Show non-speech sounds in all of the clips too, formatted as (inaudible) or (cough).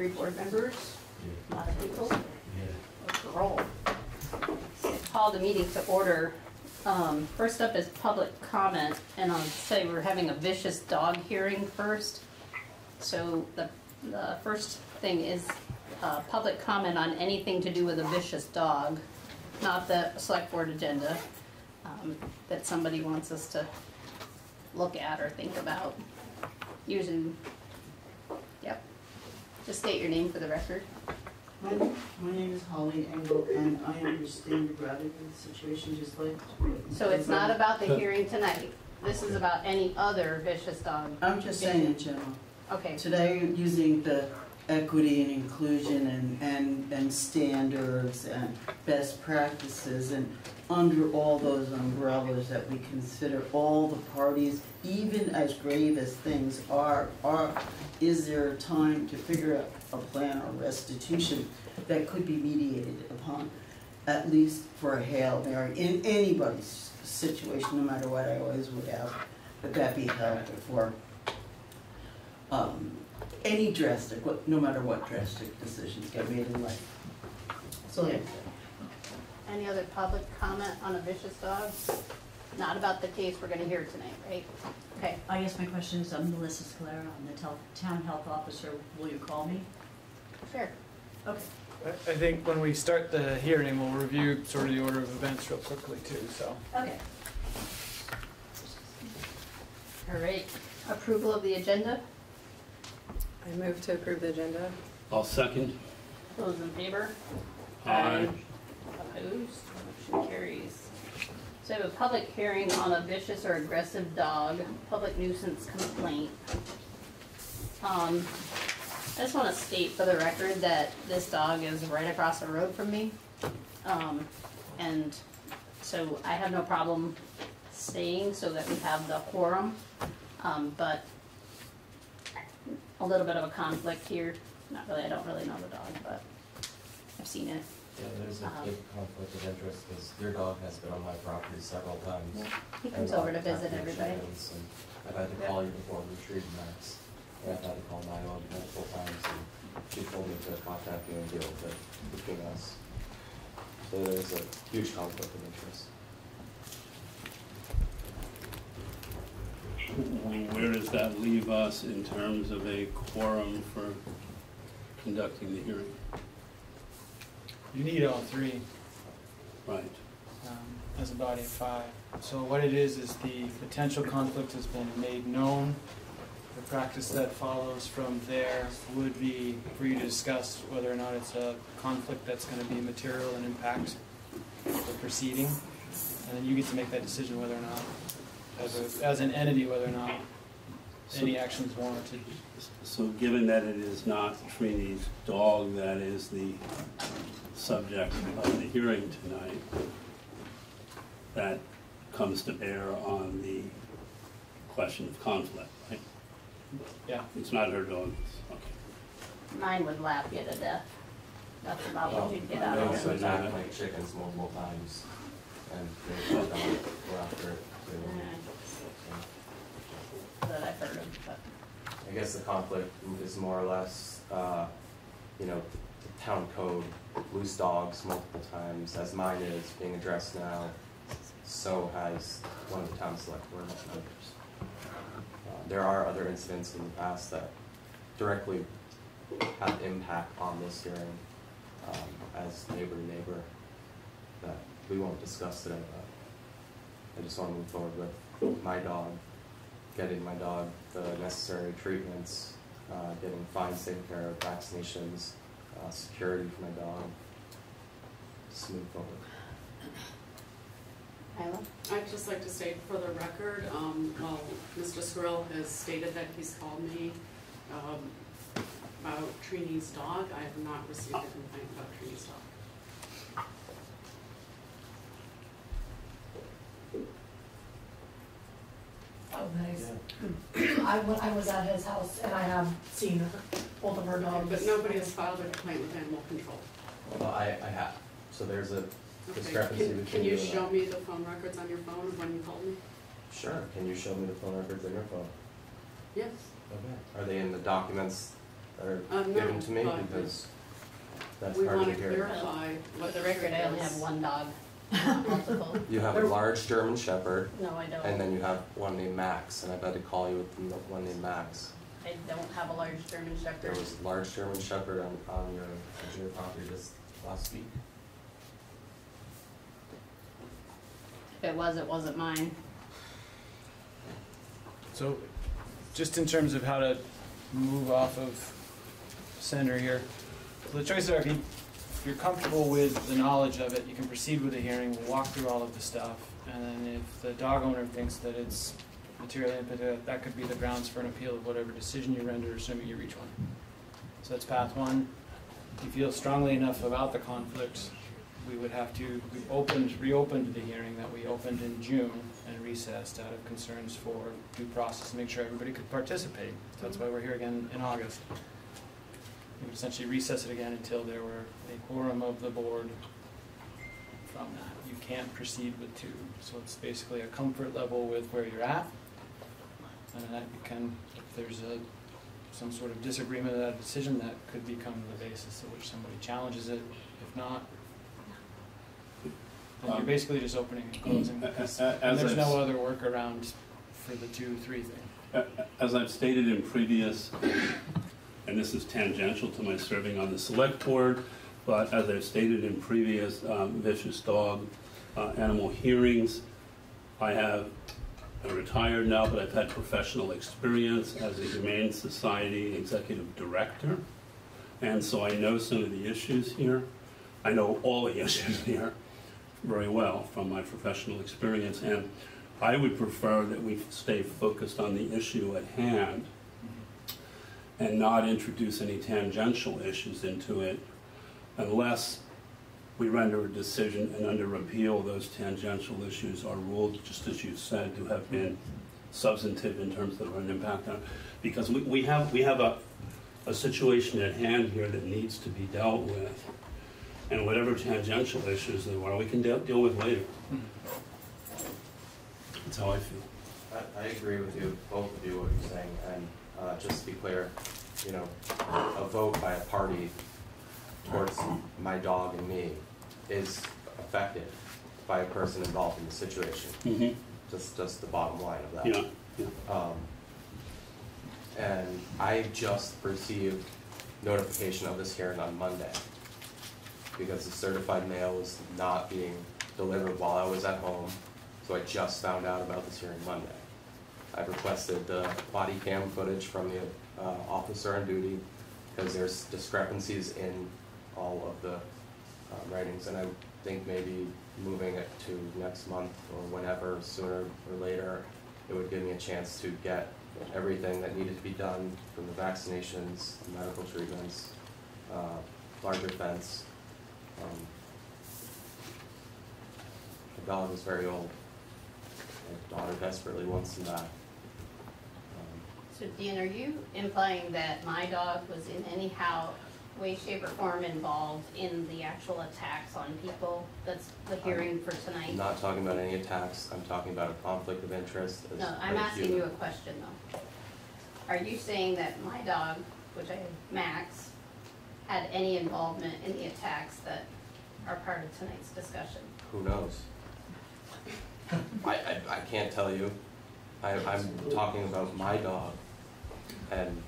We have three board members, a lot of people. Let's roll. Call the meeting to order. Um, First up is public comment, and I'll say we're having a vicious dog hearing first. So the, the first thing is uh, public comment on anything to do with a vicious dog, not the select board agenda, um, that somebody wants us to look at or think about. Usually, yep. Just state your name for the record. My, my name is Holly Engel, and I understand the gravity of the situation just like. So it's not about the hearing tonight. This is about any other vicious dog. I'm just saying in general. Okay, Today, using the equity and inclusion and, and, and standards and best practices and under all those umbrellas that we consider all the parties, even as grave as things are, are, is there a time to figure out a plan or restitution that could be mediated upon, at least for a Hail Mary, in anybody's situation, no matter what, I always would ask that that be held before um, any drastic, what- no matter what drastic decisions get made in life. So, yeah. any other public comment on a vicious dog? Not about the case we're gonna hear tonight, right? Okay, I guess my question is, I'm Melissa Scalera, I'm the tel- town health officer, will you call me? sure. Okay. I I think when we start the hearing, we'll review sort of the order of events real quickly too, so. Okay. All right, approval of the agenda, I move to approve the agenda. I'll second. those in favor? Aye. Opposed, motion carries. So we have a public hearing on a vicious or aggressive dog, public nuisance complaint. Um, I just wanna state for the record that this dog is right across the road from me. Um, and so I have no problem staying so that we have the quorum. Um, but a little bit of a conflict here, not really, I don't really know the dog, but I've seen it. Yeah, there's a Uh-huh. big conflict of interest, because your dog has been on my property several times. He comes over to visit everybody. and I've had to call you before retrieve Max, and I've had to call my own multiple times, and she told me to contact you and deal with it between us. So there's a huge conflict of interest. Where does that leave us in terms of a quorum for conducting the hearing? You need all three Right. um, as a body of five. So what it is, is the potential conflict has been made known. The practice that follows from there would be for you to discuss whether or not it's a conflict that's gonna be material and impact the proceeding. And then you get to make that decision whether or not, as a, as an entity, whether or not any action is warranted. So given that it is not Trini's dog that is the subject of the hearing tonight, that comes to bear on the question of conflict, right? Yeah. It's not her dog, it's- okay. Mine would lap you to death. That's about Well, what you'd get out know of it's it. attacked my chickens multiple times, and they don't go after it. so- That I've heard of, but, I guess the conflict is more or less, uh, you know, the town code, loose dogs multiple times, as mine is being addressed now. So has one of the town select board members. Uh, There are other incidents in the past that directly have impact on this hearing, um, as neighbor to neighbor, that we won't discuss today, but I just wanna move forward with my dog getting my dog the necessary treatments, uh, getting fines taken care of, vaccinations, uh, security for my dog. Just move forward. Isla? I'd just like to state for the record, um, while Mr. Skrill has stated that he's called me, um, about Trini's dog, I have not received a complaint about Trini's dog. Oh, nice. I went, I was at his house and I have seen both of her dogs. But nobody has filed a complaint with animal control. Well, I, I have, so there's a Okay, discrepancy can- between Can you you and show I. me the phone records on your phone of when you called me? Sure, can you show me the phone records on your phone? Yes. Okay. Are they in the documents that are Um, no, given to me but because that's We part of wanna the hearing. clarify what the record, I only have one dog, not multiple. You have a large German Shepherd, No, I don't. and then you have one named Max, and I've had to call you with the one named Max. I don't have a large German Shepherd. There Shepherd. was large German Shepherd on, on your, on your property this last week. If it was, it wasn't mine. So, just in terms of how to move off of center here, so the choices are, if you- if you're comfortable with the knowledge of it, you can proceed with the hearing, we'll walk through all of the stuff. And then if the dog owner thinks that it's material input, that could be the grounds for an appeal of whatever decision you render, assuming you reach one. So that's path one. If you feel strongly enough about the conflict, we would have to, we opened, reopened the hearing that we opened in June and recessed out of concerns for due process, to make sure everybody could participate. So That's why we're here again in August. We would essentially recess it again until there were a quorum of the board from that. You can't proceed with two, so it's basically a comfort level with where you're at. And that you can, if there's a, some sort of disagreement of that decision, that could become the basis of which somebody challenges it. If not, then you're Um, basically just opening and closing, because there's I've no other workaround for the two, three thing. As I've stated in previous, and this is tangential to my serving on the select board, but as I've stated in previous um, vicious dog uh, animal hearings, I have, I'm retired now, but I've had professional experience as a Humane Society executive director. And so I know some of the issues here. I know all the (laughs) issues here very well from my professional experience. And I would prefer that we stay focused on the issue at hand and not introduce any tangential issues into it unless we render a decision and under appeal, those tangential issues are ruled, just as you said, to have been substantive in terms of an impact on, because we, we have, we have a, a situation at hand here that needs to be dealt with. And whatever tangential issues there are, we can deal, deal with later. Hmm. That's how I feel. I, I agree with you, both of you, what you're saying, and, uh, just to be clear, you know, a vote by a party towards my dog and me is affected by a person involved in the situation, Mm-hmm. just, just the bottom line of that. Yeah, yeah. Um, and I just received notification of this hearing on Monday. Because the certified mail was not being delivered while I was at home, so I just found out about this hearing Monday. I've requested the body cam footage from the, uh, officer on duty, because there's discrepancies in all of the, uh, writings, and I think maybe moving it to next month or whenever, sooner or later, it would give me a chance to get everything that needed to be done from the vaccinations, medical treatments, uh, larger fence. Um, The dog is very old. My daughter desperately wants him back. So Dean, are you implying that my dog was in any how, way, shape, or form involved in the actual attacks on people? That's the hearing for tonight? I'm tonight? not talking about any attacks, I'm talking about a conflict of interest as No, I'm a asking human. you a question though. Are you saying that my dog, which I have Max, had any involvement in the attacks that are part of tonight's discussion? Who knows? (laughs) I, I, I can't tell you. I, I'm talking about my dog and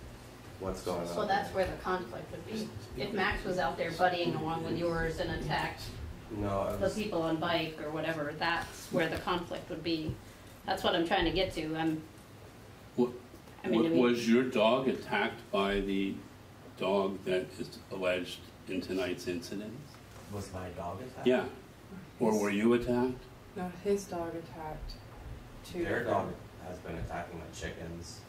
what's going on. So that's where the conflict would be. If Max was out there buddying along with yours and attacked No, I the was, people on bike or whatever, that's where the conflict would be. That's what I'm trying to get to. I'm, What, I mean, I mean- was your dog attacked by the dog that is alleged in tonight's incident? was my dog attacked? Yeah. Or were you attacked? No, his dog attacked two. Their dog has been attacking my chickens,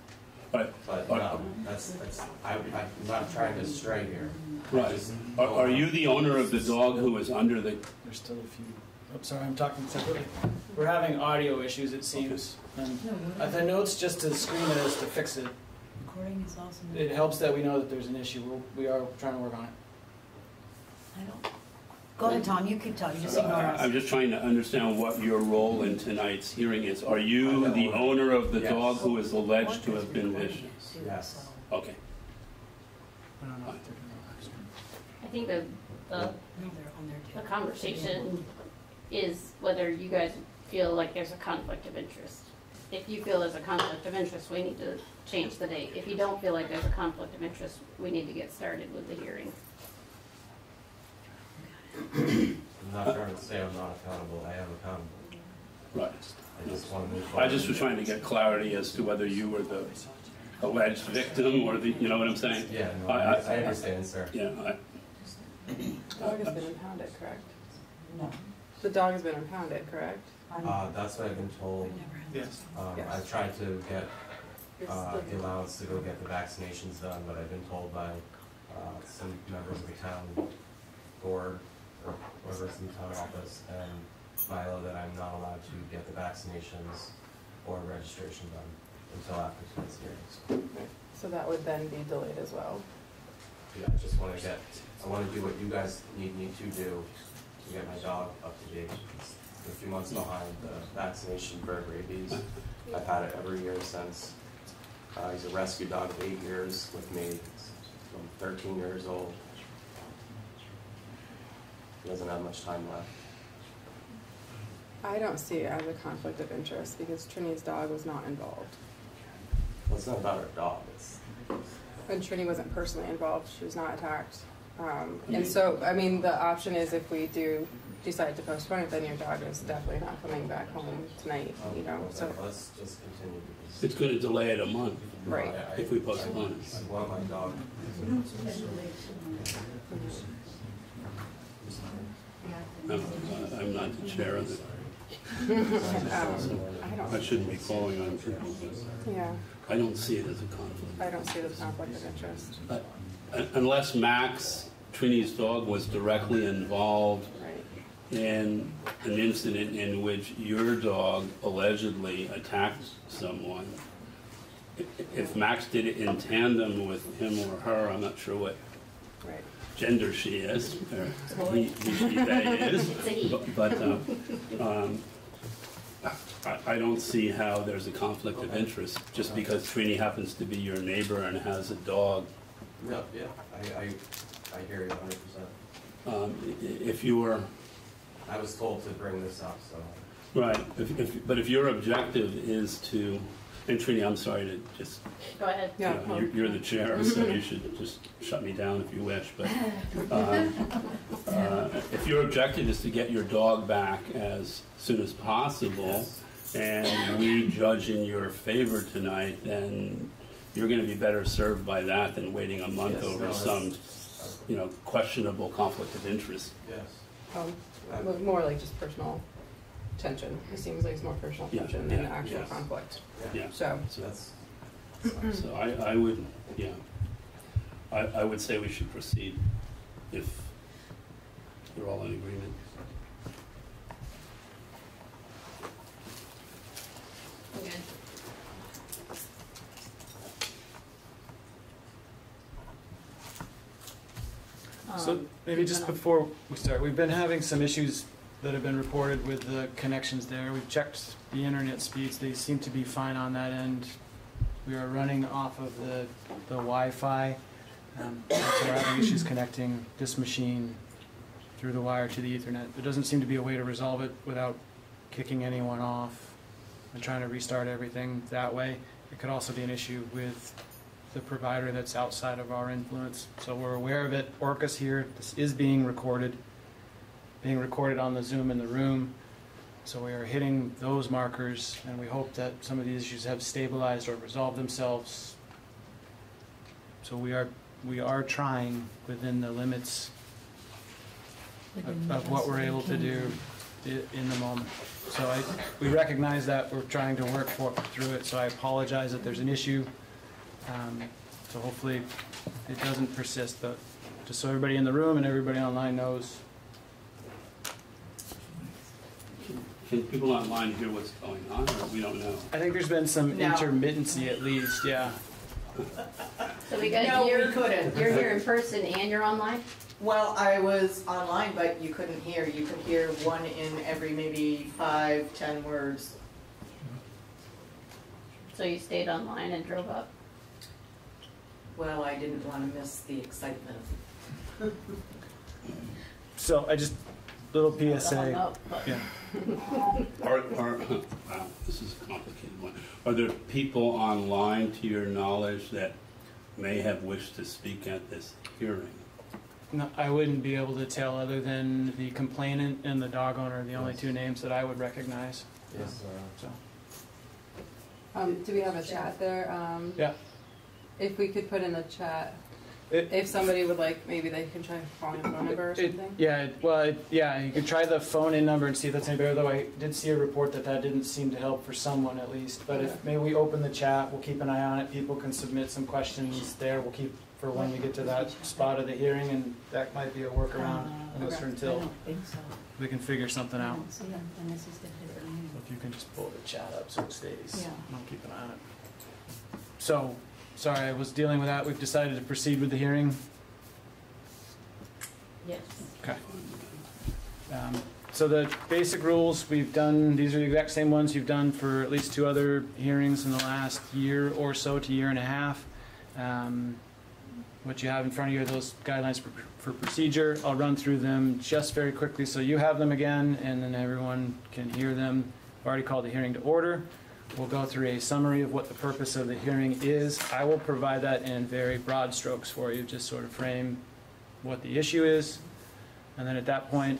But, but Are- no, that's, that's, I, I'm not trying to stray here. Right. just- Are, are you the owner of the dog who was under the, There's still a few, I'm sorry, I'm talking separately. We're having audio issues, it seems. And uh, the notes just to screen it is to fix it. Recording is also. It helps that we know that there's an issue. We're, we are trying to work on it. I don't. Go ahead, Tom, you keep talking, just ignore I'm just trying to understand what your role in tonight's hearing is. Are you the owner of the Yes. dog who is alleged to have been vicious? Yes. Okay. I don't know if they're gonna ask. I think the, the, No, they're on there too. the conversation is whether you guys feel like there's a conflict of interest. If you feel there's a conflict of interest, we need to change the date. If you don't feel like there's a conflict of interest, we need to get started with the hearing. I'm not trying to say I'm not accountable, I am accountable. Right. I just want to move I just was trying to get clarity as to whether you were the alleged victim or the, you know what I'm saying? Yeah, no, I- I, I- I understand, sir. Yeah, I, Dog has been impounded, correct? No. The dog has been impounded, correct? Uh, that's what I've been told. Yes. Um, Yes. I've tried to get, uh, the- the allowance to go get the vaccinations done, but I've been told by, uh, some members of the town board or whoever's in the town office and Milo that I'm not allowed to get the vaccinations or registration done until after tonight's hearings. So that would then be delayed as well. Yeah, I just wanna get, I wanna do what you guys need me to do to get my dog up to date. It's A few months behind the vaccination for rabies. I've had it every year since. Uh, he's a rescue dog of eight years with me, from thirteen years old. He doesn't have much time left. I don't see it as a conflict of interest because Trini's dog was not involved. Well, it's not about our dog, it's, And Trini wasn't personally involved, she was not attacked. Um, and so, I mean, the option is if we do decide to postpone it, then your dog is definitely not coming back home tonight, um, you know, so, let's just continue because. it's gonna delay it a month right. I- I- if we postpone it. I want my dog. I'm uh, I'm not the chair of it. Um, I I don't, shouldn't be calling on people, but yeah, I don't see it as a conflict. I don't see the conflict of interest, Uh, Unless Max, Trini's dog, was directly involved right? in an incident in which your dog allegedly attacked someone. I- If Max did it in tandem with him or her, I'm not sure what. Gender she is, or he, he, she, they is. (laughs) It's a he. But, but, uh, um, I, I don't see how there's a conflict of interest, just because Trini happens to be your neighbor and has a dog. No, yeah, I, I, I hear you hundred percent. Um, if you were, I was told to bring this up, so. right, if, if, but if your objective is to, and Trini, I'm sorry to just, Go ahead. you Yeah. know, you're, you're the chair, (laughs) so you should just shut me down if you wish, but, um, uh, if your objective is to get your dog back as soon as possible, and we judge in your favor tonight, then you're gonna be better served by that than waiting a month Yes, over that's- some, you know, questionable conflict of interest. Yes. Um, more like just personal tension. It seems like it's more personal Yeah, tension than yeah, actual yes. conflict. Yeah, So, So that's, (clears throat) so I, I would, yeah, I, I would say we should proceed if you're all in agreement. Okay. So Um, maybe just no, no. before we start, we've been having some issues that have been reported with the connections there. We've checked the internet speeds, they seem to be fine on that end. We are running off of the, the Wi-Fi, um, we're having issues connecting this machine through the wire to the ethernet. There doesn't seem to be a way to resolve it without kicking anyone off and trying to restart everything that way. It could also be an issue with the provider that's outside of our influence. So we're aware of it. ORCA's here. This is being recorded, being recorded on the Zoom in the room. So we are hitting those markers, and we hope that some of these issues have stabilized or resolved themselves. So we are we are trying within the limits of, of what we're able to do in the moment. So I, we recognize that we're trying to work for, through it, so I apologize that there's an issue. Um, So hopefully it doesn't persist, but just so everybody in the room and everybody online knows. Can people online hear what's going on, or we don't know? I think there's been some No. intermittency at least, yeah. So we got, No, you're, couldn't. you're here in person and you're online? Well, I was online, but you couldn't hear. You could hear one in every maybe five, ten words. So you stayed online and drove up? Well, I didn't want to miss the excitement. So I just, little Hung PSA, up, but- yeah. Are, are, (laughs) wow, this is a complicated one. Are there people online, to your knowledge, that may have wished to speak at this hearing? No, I wouldn't be able to tell other than the complainant and the dog owner, are the only two names that I would recognize. Yes, So, Um, do we have a chat there? Um, Yeah. If we could put in the chat, It- if somebody would like, maybe they can try calling a phone number or It- something. Yeah, it- well, it- yeah, you could try the phone-in number and see if that's any better, though I did see a report that that didn't seem to help for someone at least. But Okay. if, maybe we open the chat, we'll keep an eye on it, people can submit some questions there, we'll keep for when we get to that spot of the hearing, and that might be a workaround, uh, unless or I until don't think so. we can figure something I out. don't see them, this is the So If you can just pull the chat up so it stays, Yeah. I'll keep an eye on it. So, sorry, I was dealing with that, we've decided to proceed with the hearing. Yes. Okay. Um, So the basic rules, we've done, these are the exact same ones you've done for at least two other hearings in the last year or so to year and a half. Um, What you have in front of you are those guidelines for- for procedure. I'll run through them just very quickly so you have them again and then everyone can hear them. I've already called the hearing to order. We'll go through a summary of what the purpose of the hearing is. I will provide that in very broad strokes for you, just sort of frame what the issue is. And then at that point,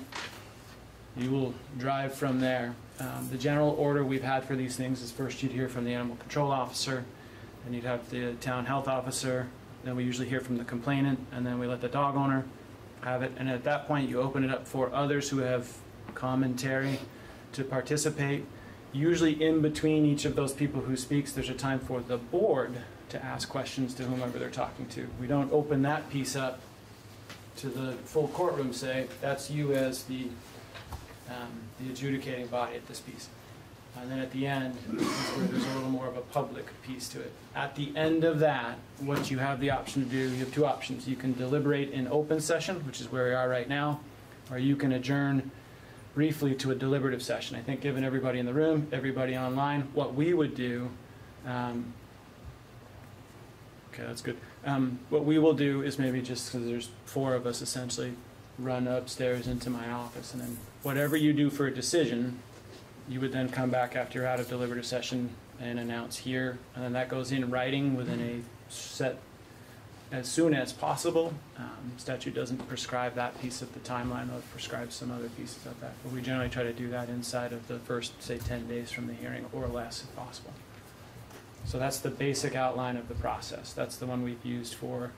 you will drive from there. Um, The general order we've had for these things is first you'd hear from the animal control officer, then you'd have the town health officer, then we usually hear from the complainant, and then we let the dog owner have it. And at that point, you open it up for others who have commentary to participate. Usually in between each of those people who speaks, there's a time for the board to ask questions to whomever they're talking to. We don't open that piece up to the full courtroom, say, that's you as the, um, the adjudicating body at this piece. And then at the end is where there's a little more of a public piece to it. At the end of that, what you have the option to do, you have two options. You can deliberate in open session, which is where we are right now, or you can adjourn briefly to a deliberative session. I think given everybody in the room, everybody online, what we would do, um, okay, that's good. Um, what we will do is maybe just, because there's four of us essentially, run upstairs into my office, and then whatever you do for a decision, you would then come back after you're out of deliberative session and announce here, and then that goes in writing within a set, as soon as possible. Um, Statute doesn't prescribe that piece of the timeline, though it prescribes some other pieces of that, but we generally try to do that inside of the first, say, ten days from the hearing, or less if possible. So that's the basic outline of the process. That's the one we've used for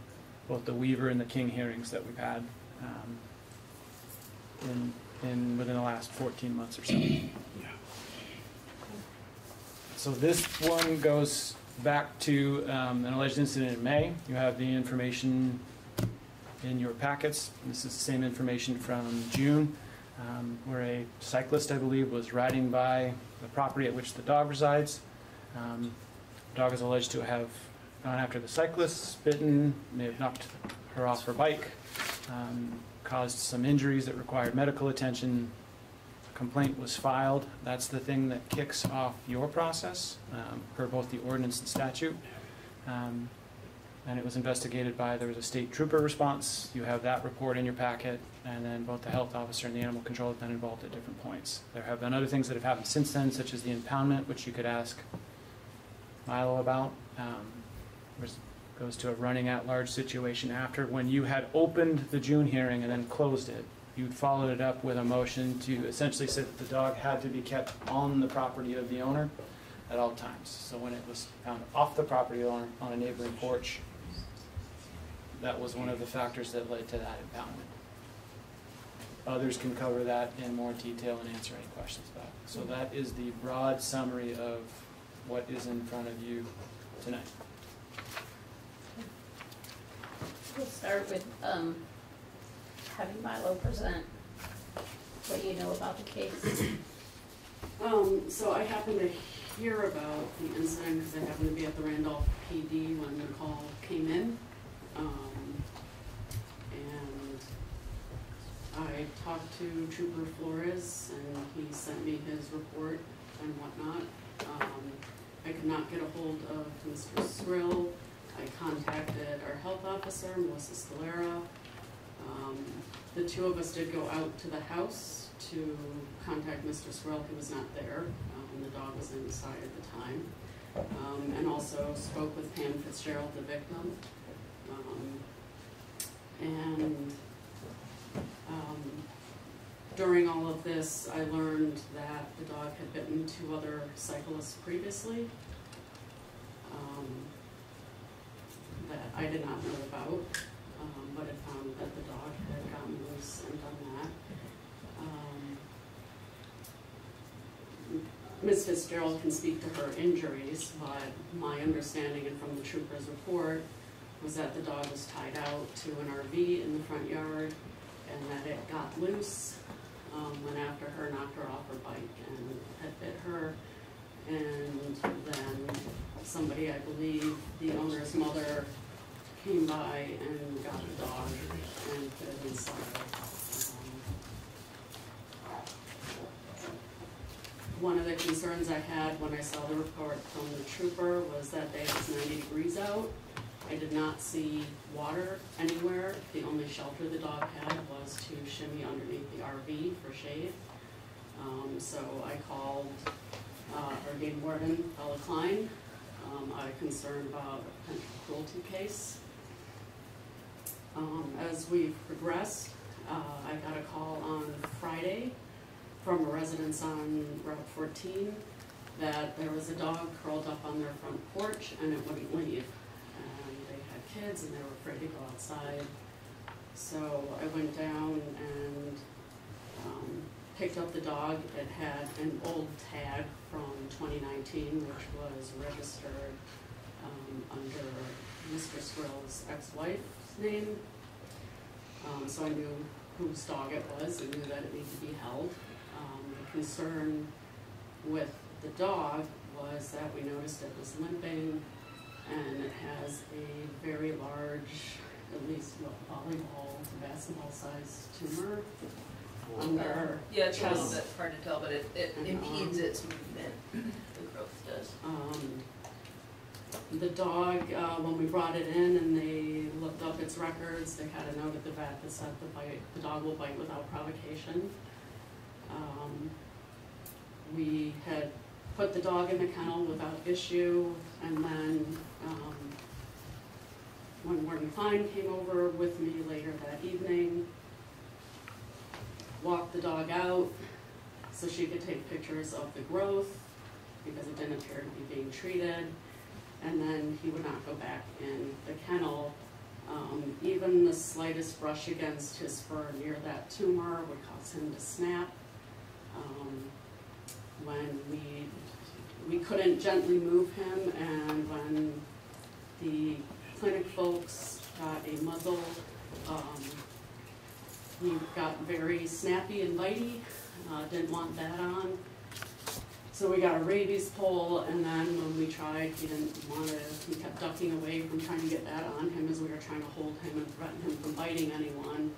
both the Weaver and the King hearings that we've had um, in, in, within the last 14 months or so. So this one goes back to um, an alleged incident in May. You have the information in your packets. This is the same information from June, um, where a cyclist, I believe, was riding by the property at which the dog resides. Um, Dog is alleged to have gone after the cyclist, bitten, may have knocked her off her bike, um, caused some injuries that required medical attention. Complaint was filed. That's the thing that kicks off your process, um, per both the ordinance and statute. Um, And it was investigated by, there was a state trooper response. You have that report in your packet. And then both the health officer and the animal control have been involved at different points. There have been other things that have happened since then, such as the impoundment, which you could ask Milo about, um, which goes to a running at large situation after. When you had opened the June hearing and then closed it, you'd followed it up with a motion to essentially say that the dog had to be kept on the property of the owner at all times. So when it was found off the property owner on a neighboring porch, that was one of the factors that led to that impoundment. Others can cover that in more detail and answer any questions about it. So that is the broad summary of what is in front of you tonight. We'll start with, um, having Milo present what you know about the case. (clears throat) Um, so I happened to hear about the incident because I happened to be at the Randolph PD when the call came in. Um, and I talked to Trooper Flores and he sent me his report and whatnot. Um, I could not get a hold of Mr. Skrill. I contacted our health officer, Melissa Scalera. Um, the two of us did go out to the house to contact Mr. Skrill, he was not there, um, the dog was inside at the time. Um, and also spoke with Pam Fitzgerald, the victim. Um, and, um, during all of this, I learned that the dog had bitten two other cyclists previously. Um, that I did not know about, but had found that the dog had gotten loose and done that. Um, Ms. Fitzgerald can speak to her injuries, but my understanding and from the trooper's report was that the dog was tied out to an RV in the front yard and that it got loose um, went after her, knocked her off her bike and had bit her. And then somebody, I believe, the owner's mother came by and got the dog and put it inside. Um, One of the concerns I had when I saw the report from the trooper was that day it was ninety degrees out. I did not see water anywhere. The only shelter the dog had was to shimmy underneath the RV for shade. Um, so I called, uh, our game warden, Ella Klein, um, out of concern about a potential cruelty case. Um, as we've progressed, uh, I got a call on Friday from a residence on Route fourteen that there was a dog curled up on their front porch and it wouldn't leave and they had kids and they were afraid to go outside. So I went down and um, picked up the dog. It had an old tag from 2019, which was registered um, under Mr. Skrill's ex-wife's name. Um, so I knew whose dog it was and knew that it needed to be held. Concern with the dog was that we noticed it was limping and it has a very large, at least what, volleyball basketball sized tumor under Yeah, it's a little chest. bit hard to tell, but it, it And, impedes um, its movement, (clears throat) the growth does. Um, the dog, uh, when we brought it in and they looked up its records, they had a note at the vet that said the bite, the dog will bite without provocation. Um, we had put the dog in the kennel without issue, and then, um, when Warden Klein came over with me later that evening, walked the dog out so she could take pictures of the growth, because it didn't appear to be being treated. And then he would not go back in the kennel. Um, even the slightest brush against his fur near that tumor would cause him to snap. Um, when we, we couldn't gently move him, and when the clinic folks got a muzzle, um, he got very snappy and bitey, uh, didn't want that on. So we got a rabies pole, and then when we tried, he didn't want to, he kept ducking away from trying to get that on him as we were trying to hold him and threaten him from biting anyone.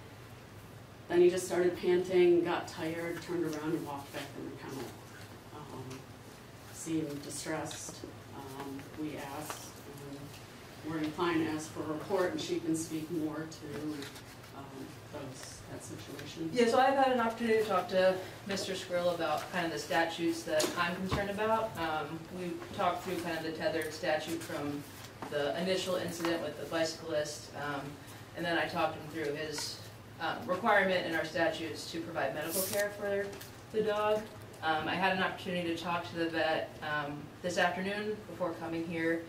Then he just started panting, got tired, turned around and walked back in the kennel. Seemed distressed, um, we asked, and Warden Klein asked for a report, and she can speak more to, um, those, that situation. Yeah, so I've had an opportunity to talk to Mr. Skrill about kind of the statutes that I'm concerned about. Um, we talked through kind of the tethered statute from the initial incident with the bicyclist. Um, and then I talked him through his, um, requirement in our statutes to provide medical care for the dog. Um, I had an opportunity to talk to the vet, um, this afternoon before coming here.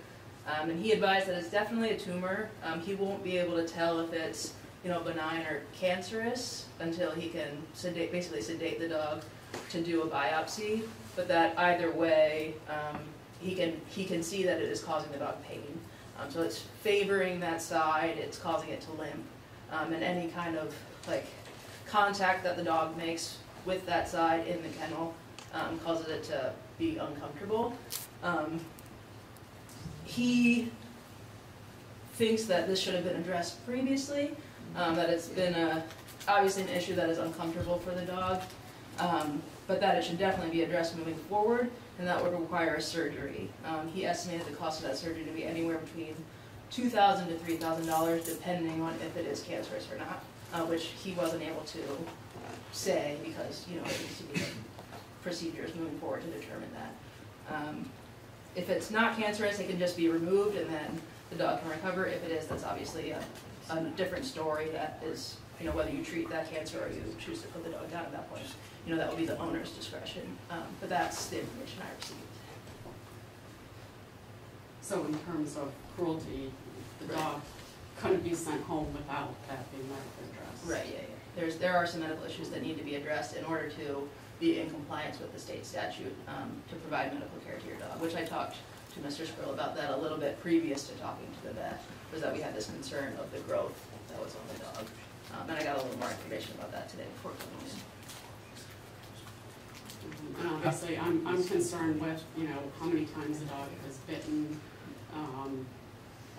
Um, and he advised that it's definitely a tumor. Um, he won't be able to tell if it's you know, benign or cancerous until he can sedate, basically sedate the dog to do a biopsy. But that either way, um, he can he can see that it is causing the dog pain. Um, so it's favoring that side. It's causing it to limp, and any kind of like contact that the dog makes with that side in the kennel um, causes it to be uncomfortable. Um, he thinks that this should have been addressed previously um, that it's been a, obviously an issue that is uncomfortable for the dog, um, but that it should definitely be addressed moving forward, and that would require a surgery. Um, he estimated the cost of that surgery to be anywhere between 2,000 to three thousand dollars depending on if it is cancerous or not, uh, which he wasn't able to say because, you know, it needs to be procedures moving forward to determine that. Um, If it's not cancerous, it can just be removed and then the dog can recover. If it is, that's obviously a, a different story that is, you know, whether you treat that cancer or you choose to put the dog down at that point. You know, that will be the owner's discretion, um, but that's the information I received. So in terms of cruelty, the Right. dog couldn't be sent home without that being medically addressed. Right, yeah, yeah. There's, there are some medical issues that need to be addressed in order to be in compliance with the state statute, um, to provide medical care to your dog, which I talked to Mr. Skrill about that a little bit previous to talking to the vet, was that we had this concern of the growth that was on the dog. Um, and I got a little more information about that today before coming in. And obviously, I'm, I'm concerned with, you know, how many times the dog has bitten, um,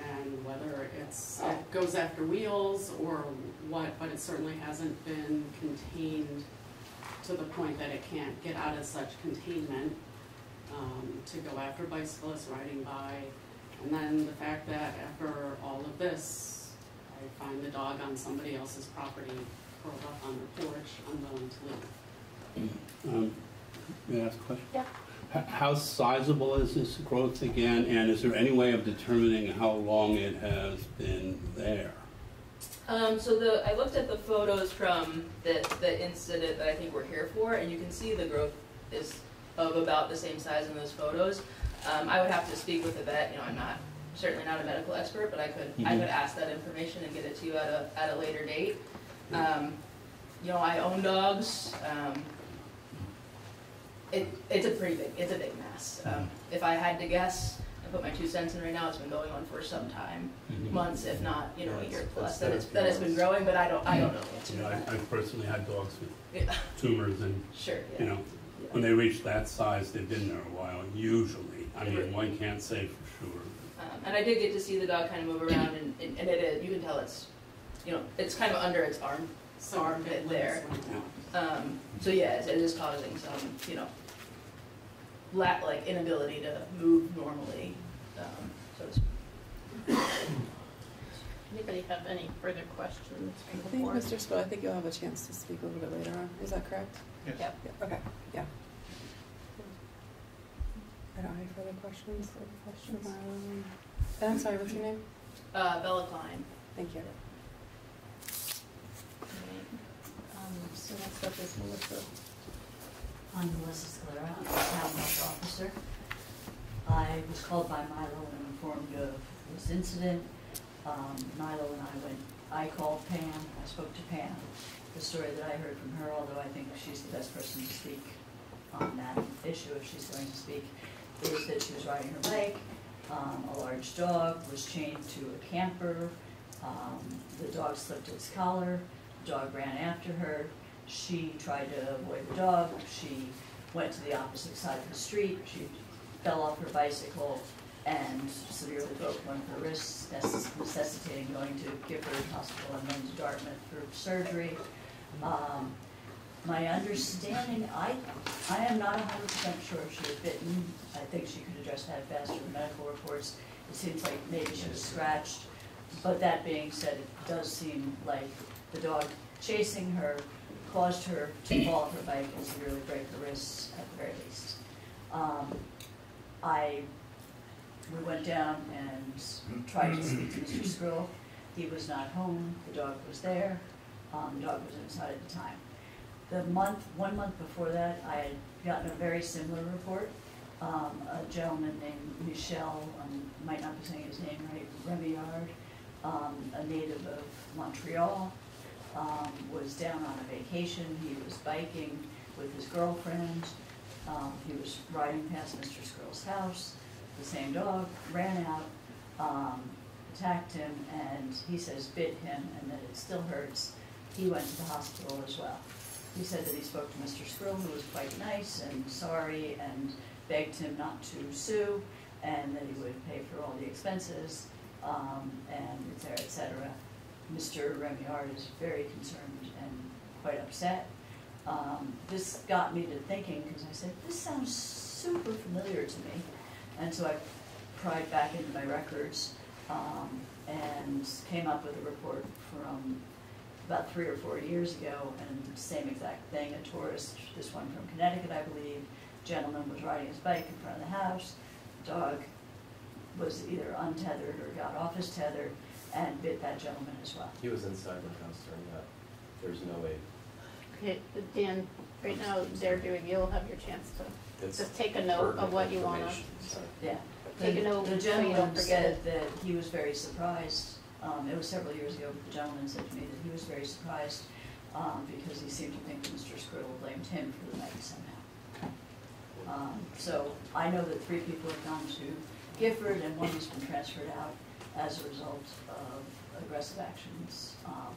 and whether it's, it goes after wheels or what, but it certainly hasn't been contained to the point that it can't get out of such containment, um, to go after bicyclists riding by. And then the fact that after all of this, I find the dog on somebody else's property curled up on the porch, unwilling to leave. Um, May I ask a question? Yeah. How sizable is this growth again, and is there any way of determining how long it has been there? Um, so the, I looked at the photos from the, the incident that I think we're here for, and you can see the growth is of about the same size in those photos. Um, I would have to speak with a vet, you know, I'm not, certainly not a medical expert, but I could, I Mhm. could ask that information and get it to you at a, at a later date. Um, you know, I own dogs, um, it, it's a pretty big, it's a big mess. Um, if I had to guess, and put my two cents in right now, it's been going on for some time, Mhm. months, if not, you know, a year it's- plus, that it's, that it's been growing, but I don't, I don't know the answer You to know, I, I've personally had dogs with Yeah, (laughs) tumors, and, sure, you yeah. know, when they reach that size, they've been there a while, usually. I mean, one can't say for sure. Um, and I did get to see the dog kind of move around, and, and and it is, you can tell it's, you know, it's kind of under its arm, So armpit there. lives right now. Um, so yeah, it it is causing some, you know, lack, like inability to move normally, um, so to speak. Anybody have any further questions I think, before? Mr. Skrill, I think you'll have a chance to speak a little bit later on. Is that correct? Yes. Yep. Yeah, okay, yeah. I don't have any further questions. Questions? Um, And I'm sorry, what's your name? Uh, Bella Klein. Thank you. Um, so next up is Melissa. I'm Melissa Scalera, I'm the town health officer. I was called by Milo and informed of this incident. Um, Milo and I went, I called Pam, I spoke to Pam. The story that I heard from her, although I think she's the best person to speak on that issue if she's going to speak, is that she was riding her bike. Um, a large dog was chained to a camper. Um, the dog slipped its collar, the dog ran after her. She tried to avoid the dog. She went to the opposite side of the street. She fell off her bicycle and severely broke one of her wrists, necess- necessitating going to Gifford Hospital and then to Dartmouth for surgery. Um, my understanding, I, I am not hundred percent sure if she was bitten. I think she could address that faster in medical reports. It seems like maybe she was scratched. But that being said, it does seem like the dog chasing her caused her to fall off her bike and severely break her wrists at the very least. Um, I, we went down and tried to speak to Mr. Skrill. (clears throat) He was not home, the dog was there, um, the dog was inside at the time. The month, one month before that, I had gotten a very similar report. Um, a gentleman named Michel, um, might not be saying his name right, Remillard, um, a native of Montreal, um, was down on a vacation, he was biking with his girlfriend. Um, he was riding past Mr. Skrill's house, the same dog ran out, um, attacked him, and he says bit him and that it still hurts. He went to the hospital as well. He said that he spoke to Mr. Skrill, who was quite nice and sorry, and begged him not to sue, and that he would pay for all the expenses, um, and et cetera, et cetera. Mr. Remillard is very concerned and quite upset. Um, this got me to thinking, because I said, this sounds super familiar to me. And so I pried back into my records, um, and came up with a report from about three or four years ago, and same exact thing, a tourist, this one from Connecticut, I believe, gentleman was riding his bike in front of the house, dog was either untethered or got off his tether and bit that gentleman as well. He was inside the house during that. There's no way. Okay, but Dan, right now, they're doing, you'll have your chance to It's just take a note of what you wanna. information, so. Yeah. Take a note The so you don't gentleman forget said that he was very surprised, um, it was several years ago, but the gentleman said to me that he was very surprised, um, because he seemed to think that Mr. Skrill blamed him for the night somehow. Um, so I know that three people have gone to Gifford and one has been transferred out as a result of aggressive actions, um,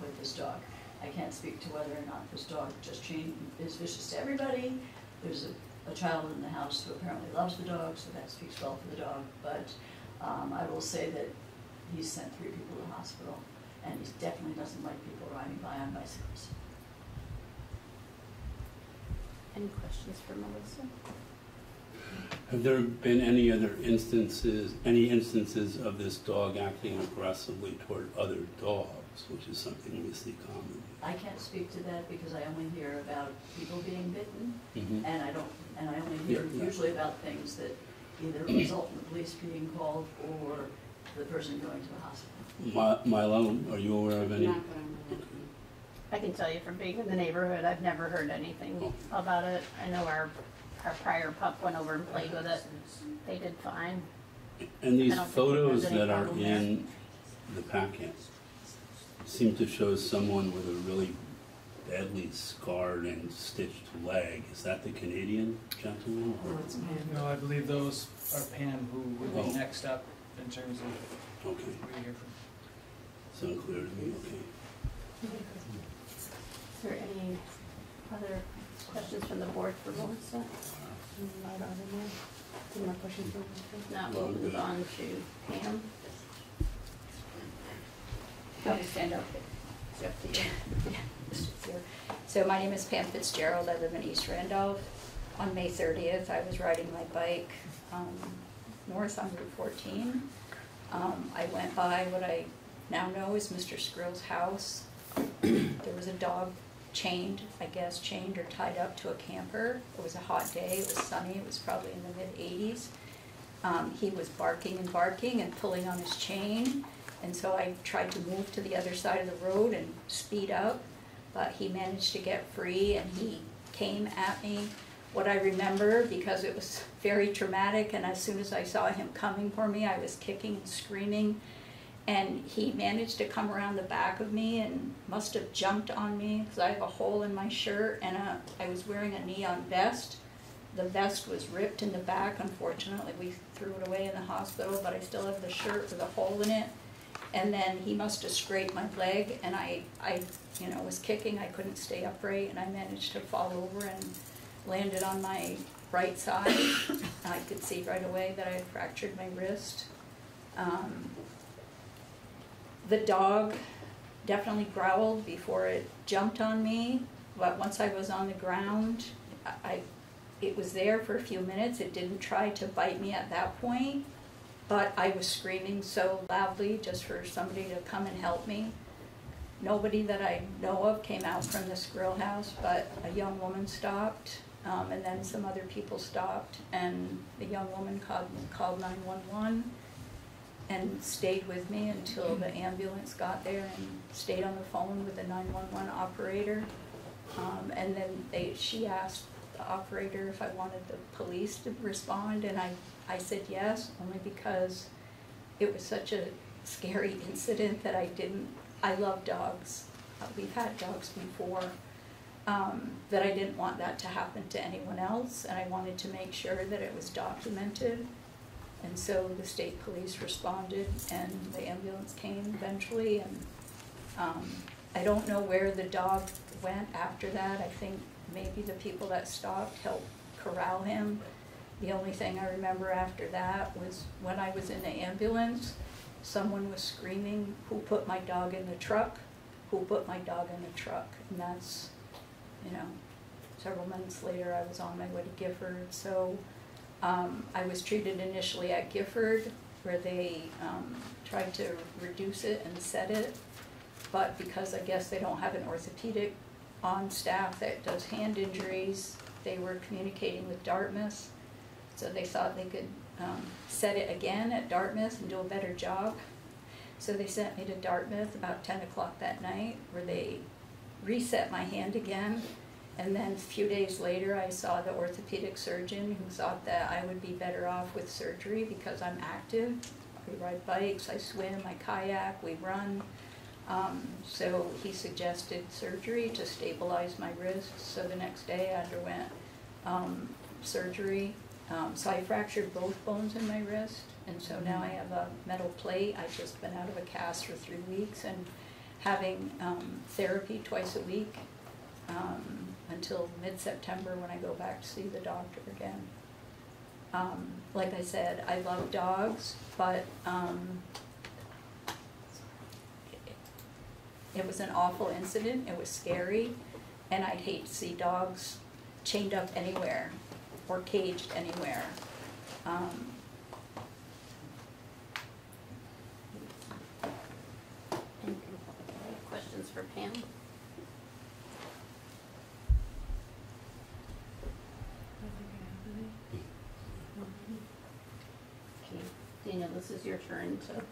with this dog. I can't speak to whether or not this dog just changed, is vicious to everybody. There's a, a child in the house who apparently loves the dog, so that speaks well for the dog. But, um, I will say that he's sent three people to the hospital and he definitely doesn't like people riding by on bicycles. Any questions for Melissa? Have there been any other instances, any instances of this dog acting aggressively toward other dogs, which is something we see commonly? I can't speak to that because I only hear about people being bitten Mhm. and I don't, and I only hear Yeah, yeah. usually about things that either result in the police being called or the person going to the hospital. My, Milo, are you aware of any? Not that I'm aware of. I can tell you from being in the neighborhood, I've never heard anything about it. I know our, our prior pup went over and played with it. They did fine. And these don't think photos there's any that are problem there. in the packet seem to show someone with a really badly scarred and stitched leg. Is that the Canadian gentleman? or- No, I believe those are Pam who would Oh. be next up in terms of Okay, who you hear from. it's unclear to me, okay. Is there any other questions from the board for Melissa? Not on in there. Any more questions for Melissa? If not, we'll move on to Pam. How to stand up? It's up to you. (laughs) So my name is Pam Fitzgerald, I live in East Randolph. On May thirtieth, I was riding my bike, um, north on Route fourteen. Um, I went by what I now know is Mr. Skrill's house. There was a dog chained, I guess, chained or tied up to a camper. It was a hot day, it was sunny, it was probably in the mid-eighties. Um, he was barking and barking and pulling on his chain, and so I tried to move to the other side of the road and speed up, but he managed to get free and he came at me. What I remember, because it was (laughs) very traumatic, and as soon as I saw him coming for me, I was kicking and screaming. And he managed to come around the back of me and must have jumped on me because I have a hole in my shirt and a, I was wearing a neon vest. The vest was ripped in the back. Unfortunately, we threw it away in the hospital, but I still have the shirt with a hole in it. And then he must have scraped my leg, and I, I, you know, was kicking. I couldn't stay upright, and I managed to fall over and landed on my right side. (coughs) I could see right away that I had fractured my wrist. Um, the dog definitely growled before it jumped on me, but once I was on the ground, I, it was there for a few minutes. It didn't try to bite me at that point, but I was screaming so loudly just for somebody to come and help me. Nobody that I know of came out from this grill house, but a young woman stopped, um, and then some other people stopped, and the young woman called, called nine-one-one and stayed with me until the ambulance got there and stayed on the phone with the nine-one-one operator. Um, and then they, she asked the operator if I wanted the police to respond, and I, I said yes, only because it was such a scary (laughs) incident that I didn't, I love dogs. Uh, We've had dogs before, um, that I didn't want that to happen to anyone else, and I wanted to make sure that it was documented. And so the state police responded and the ambulance came eventually and, um, I don't know where the dog went after that. I think maybe the people that stopped helped corral him. The only thing I remember after that was when I was in the ambulance, someone was screaming, who put my dog in the truck? Who put my dog in the truck? And that's, you know, several months later, I was on my way to Gifford, so, um, I was treated initially at Gifford, where they, um, tried to reduce it and set it. But because I guess they don't have an orthopedic on staff that does hand injuries, they were communicating with Dartmouth. So they thought they could, um, set it again at Dartmouth and do a better job. So they sent me to Dartmouth about ten o'clock that night, where they reset my hand again. And then a few days later, I saw the orthopedic surgeon who thought that I would be better off with surgery because I'm active. I ride bikes, I swim, I kayak, we run. Um, so he suggested surgery to stabilize my wrist. So the next day I underwent, um, surgery. Um, so I fractured both bones in my wrist. And so now I have a metal plate. I've just been out of a cast for three weeks and having, um, therapy twice a week, um, until mid-September when I go back to see the doctor again. Um, like I said, I love dogs, but, um, it was an awful incident, it was scary, and I'd hate to see dogs chained up anywhere or caged anywhere. Um, questions for Pam? Okay, Daniel, this is your turn to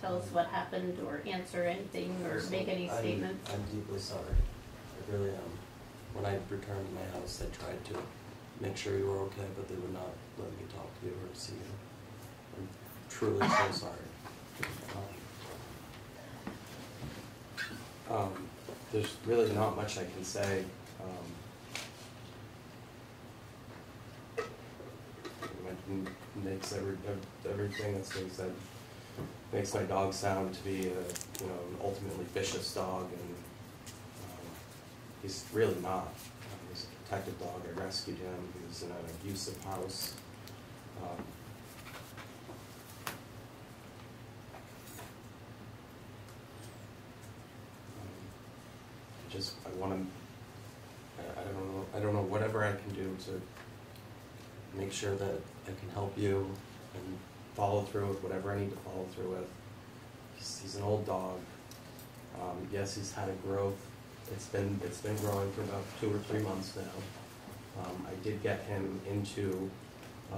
tell us what happened or answer anything or make any I'm- statements. I'm deeply sorry. I really am. When I returned to my house, I tried to make sure you were okay, but they would not let me talk to you or see you. I'm truly so (laughs) sorry. Um, Um, there's really not much I can say. Um, it makes every, ev- everything that's being said makes my dog sound to be a, you know, an ultimately vicious dog, and um, he's really not. Um, he's a protected dog. I rescued him. He was in an abusive house. Um, I just I want to. I don't know. I don't know whatever I can do to make sure that I can help you and follow through with whatever I need to follow through with. He's, he's an old dog. Um, yes, he's had a growth. It's been it's been growing for about two or three months now. Um, I did get him into uh,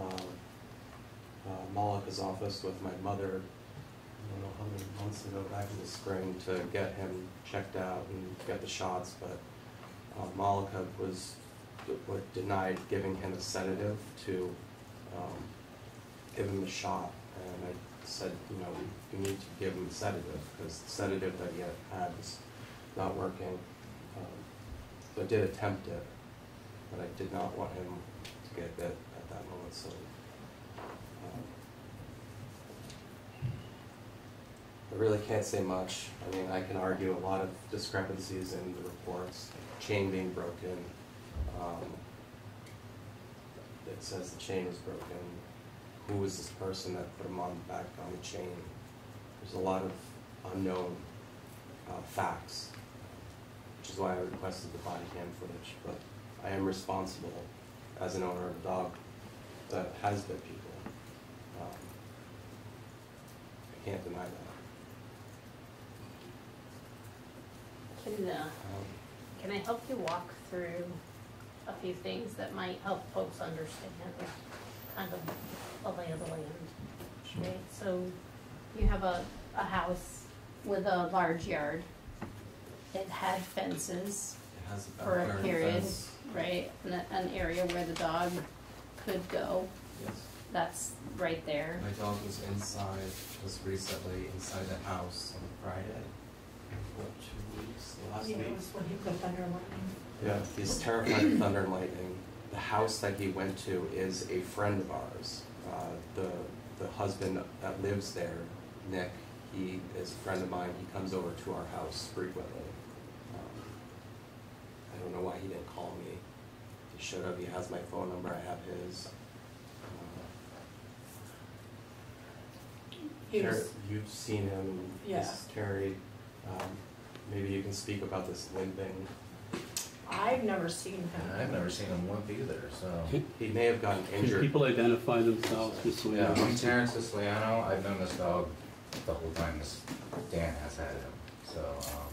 uh, Malika's office with my mother. I don't know how many months ago, back in the spring, to get him checked out and get the shots, but uh, Malika was was denied giving him a sedative to um, give him a shot, and I said, you know, you need to give him sedative, because the sedative that he had had was not working. Um, So I did attempt it, but I did not want him to get bit at that moment, so. um, I really can't say much. I mean, I can argue a lot of discrepancies in the reports, chain being broken. um, It says the chain was broken. Who was this person that put him on the back on the chain? There's a lot of unknown uh, facts, which is why I requested the body cam footage. But I am responsible as an owner of a dog that has bit people. Um, I can't deny that. Can, uh, Um, can I help you walk through a few things that might help folks understand kind of the lay of the land? Right, so you have a, a house with a large yard. It had fences It has a for a backyard period, fence. right? And a- an area where the dog could go, Yes. that's right there. My dog was inside, just recently, inside the house on Friday. What, two weeks, last Yeah, week? it was when he put thunder and lightning. Yeah, he's terrified of thunder and lightning. The house that he went to is a friend of ours. Uh, the, the husband that lives there, Nick, he is a friend of mine. He comes over to our house frequently. Um, I don't know why he didn't call me. He should have. He has my phone number. I have his. Uh, He Ter- was- You've seen him, Yeah. Terry. Um, maybe you can speak about this limping. I've never seen him. And I've never seen him limp either, so. He may have gotten Can injured. people identify themselves, Mr. Yeah, Leon? I'm Terrence Siciliano. I've known this dog the whole time this Dan has had him. So, um,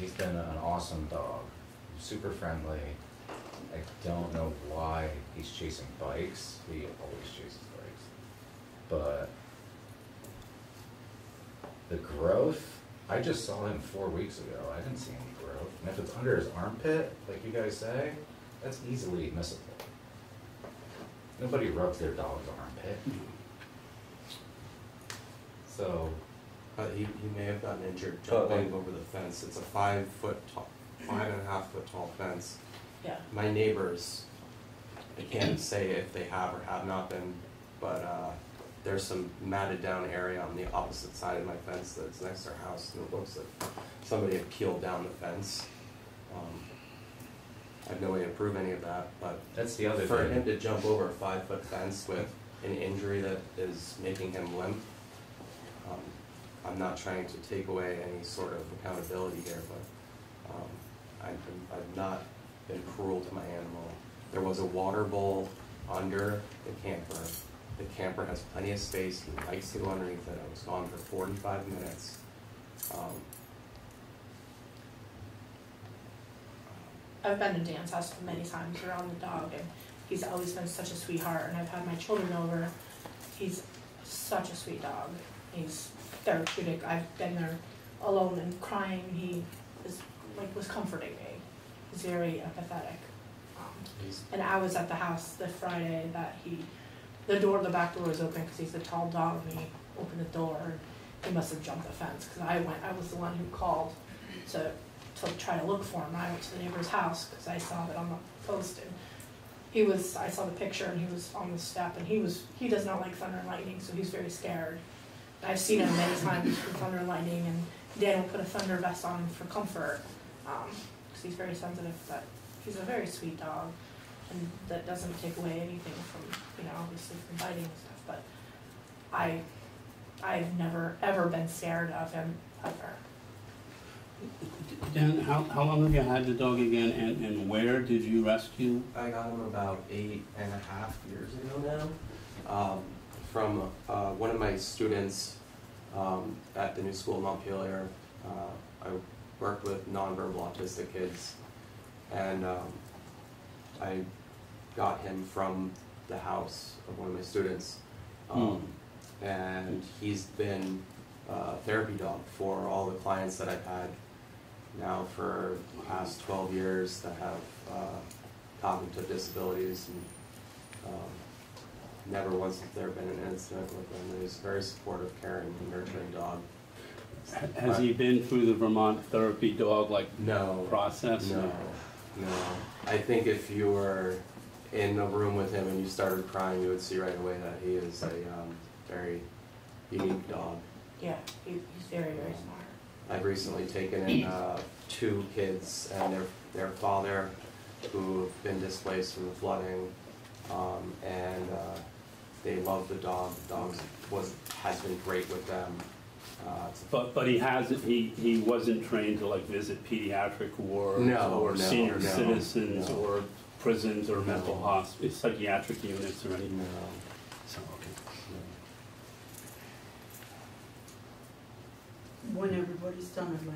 he's been an awesome dog, super friendly. I don't know why he's chasing bikes. He always chases bikes. But the growth, I just saw him four weeks ago. I didn't see any growth. And if it's under his armpit, like you guys say, that's easily missable. Nobody rubs their dog's armpit. So, But he, he may have gotten injured jumping like- over the fence. It's a five foot tall, five and a half foot tall fence. Yeah. My neighbors, I can't say if they have or have not been, but, uh, there's some matted down area on the opposite side of my fence that's next to our house, and it looks like somebody had peeled down the fence. Um, I have no way to prove any of that, but that's the other for thing. him to jump over a five foot fence with an injury that is making him limp, um, I'm not trying to take away any sort of accountability here, but, um, I've, I've not been cruel to my animal. There was a water bowl under the camper. The camper has plenty of space, he likes to go underneath it, I was gone for forty-five minutes. Um, I've been to Dan's house many times around the dog, and he's always been such a sweetheart. And I've had my children over. He's such a sweet dog. He's therapeutic. I've been there alone and crying. He is like was comforting me. He's very empathetic. Um, and I was at the house the Friday that he, the door, the back door was open because he's a tall dog, and he opened the door. and He must have jumped the fence because I went. I was the one who called to to try to look for him. I went to the neighbor's house because I saw it on the post and he was, I saw the picture and he was on the step and he was, he does not like thunder and lightning, so he's very scared. I've seen him many times with thunder and lightning and Dan will put a thunder vest on for comfort, um, because he's very sensitive, but he's a very sweet dog. And that doesn't take away anything from, you know, obviously from biting and stuff, but I, I've never, ever been scared of him, ever. Dan, how, how long have you had the dog again, and, and where did you rescue? I got him about eight and a half years ago now, um, from, uh, one of my students, um, at the new school in Montpelier. Uh, I work with nonverbal autistic kids, and, um, I got him from the house of one of my students. Um, and he's been a therapy dog for all the clients that I've had now for the past twelve years that have uh, cognitive disabilities and um, never once has there been an incident with him. He's a very supportive, caring, and nurturing dog. Ha- Has he been through the Vermont therapy dog, like, No, process? no, no. I think if you were in a room with him and you started crying, you would see right away that he is a um, very unique dog. Yeah, he's very, very smart. I've recently taken in uh, two kids and their, their father who've been displaced from the flooding. Um, and uh, they love the dog. The dog was, has been great with them. Uh, But, but he hasn't, he, he wasn't trained to like visit pediatric wards No, or no, senior no, citizens or prisons or mental hospitals, psychiatric units or anything. no, So, okay. When everybody's done, I'd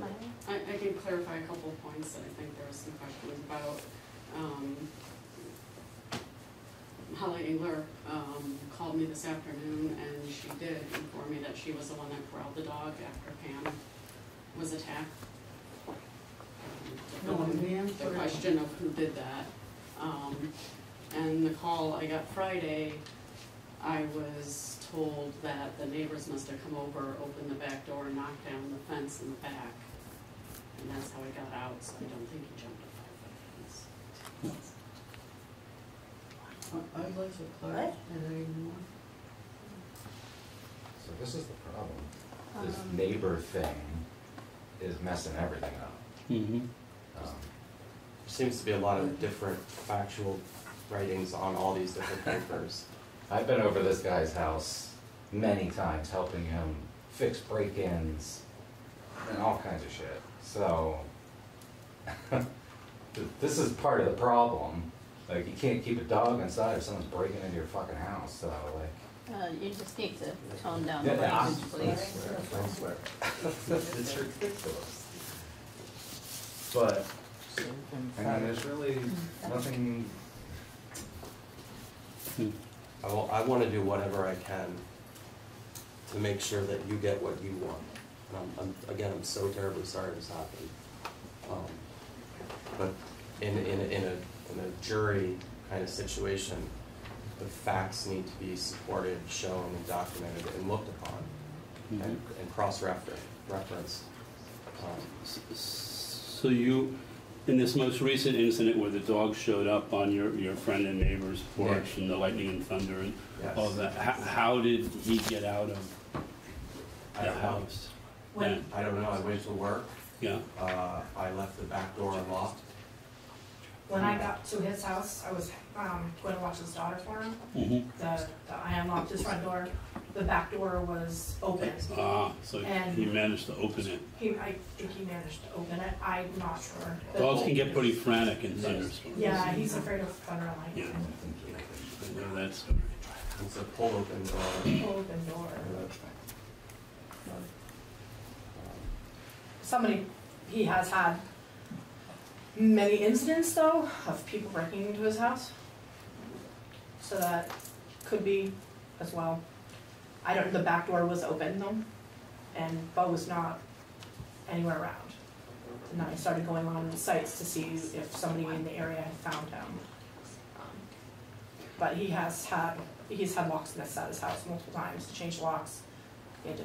like I, I can clarify a couple of points that I think there was some questions about. Um, Holly Engler, um, called me this afternoon and she did inform me that she was the one that corralled the dog after Pam was attacked. Um, No, the- the answer The is- question of who did that. Um, and the call I got Friday, I was told that the neighbors must have come over, opened the back door, and knocked down the fence in the back. And that's how I got out, so I don't think he jumped a five foot fence. I- I'd like to clarify more. So this is the problem. This Um, neighbor thing is messing everything up. Mhm. Um, There seems to be a lot of different factual writings on all these different papers. I've been over this guy's house many times, helping him fix break-ins, and all kinds of shit. So (laughs) this is part of the problem. Like you can't keep a dog inside if someone's breaking into your fucking house. So like, Uh, you just need to tone down the Yeah, I'm- language, please. I swear. (laughs) it's ridiculous. But I mean, there's really nothing. I will, I wanna do whatever I can to make sure that you get what you want. And I'm, I'm, again, I'm so terribly sorry this happened. Um, But in, in, a- in a, in a jury kind of situation, the facts need to be supported, shown, and documented, and looked upon, and, and cross-referenced, referenced. Um, So you, in this most recent incident where the dog showed up on your, your friend and neighbor's porch and the lightning and thunder and Yes. all that, how, how did he get out of the house? When- then? I don't know, I went to work, Yeah, uh, I left the back door unlocked. When I got to his house, I was, um, going to watch his daughter for him. mhm. The, the, I unlocked his front door, the back door was open. Ah, so And- he managed to open it. He, I think he managed to open it, I'm not sure. The- Dogs can get pretty frantic in thunderstorms. Yeah, he's afraid of thunder and Yeah. lightning. I know that story. It's a pull open door. Open door. Um, Somebody, he has had many incidents though of people breaking into his house. So that could be as well. I don't, the back door was open though, and Bo was not anywhere around. And I started going on the sites to see if somebody in the area had found him. But he has had, he's had locks missed at his house multiple times, to change locks, he had to,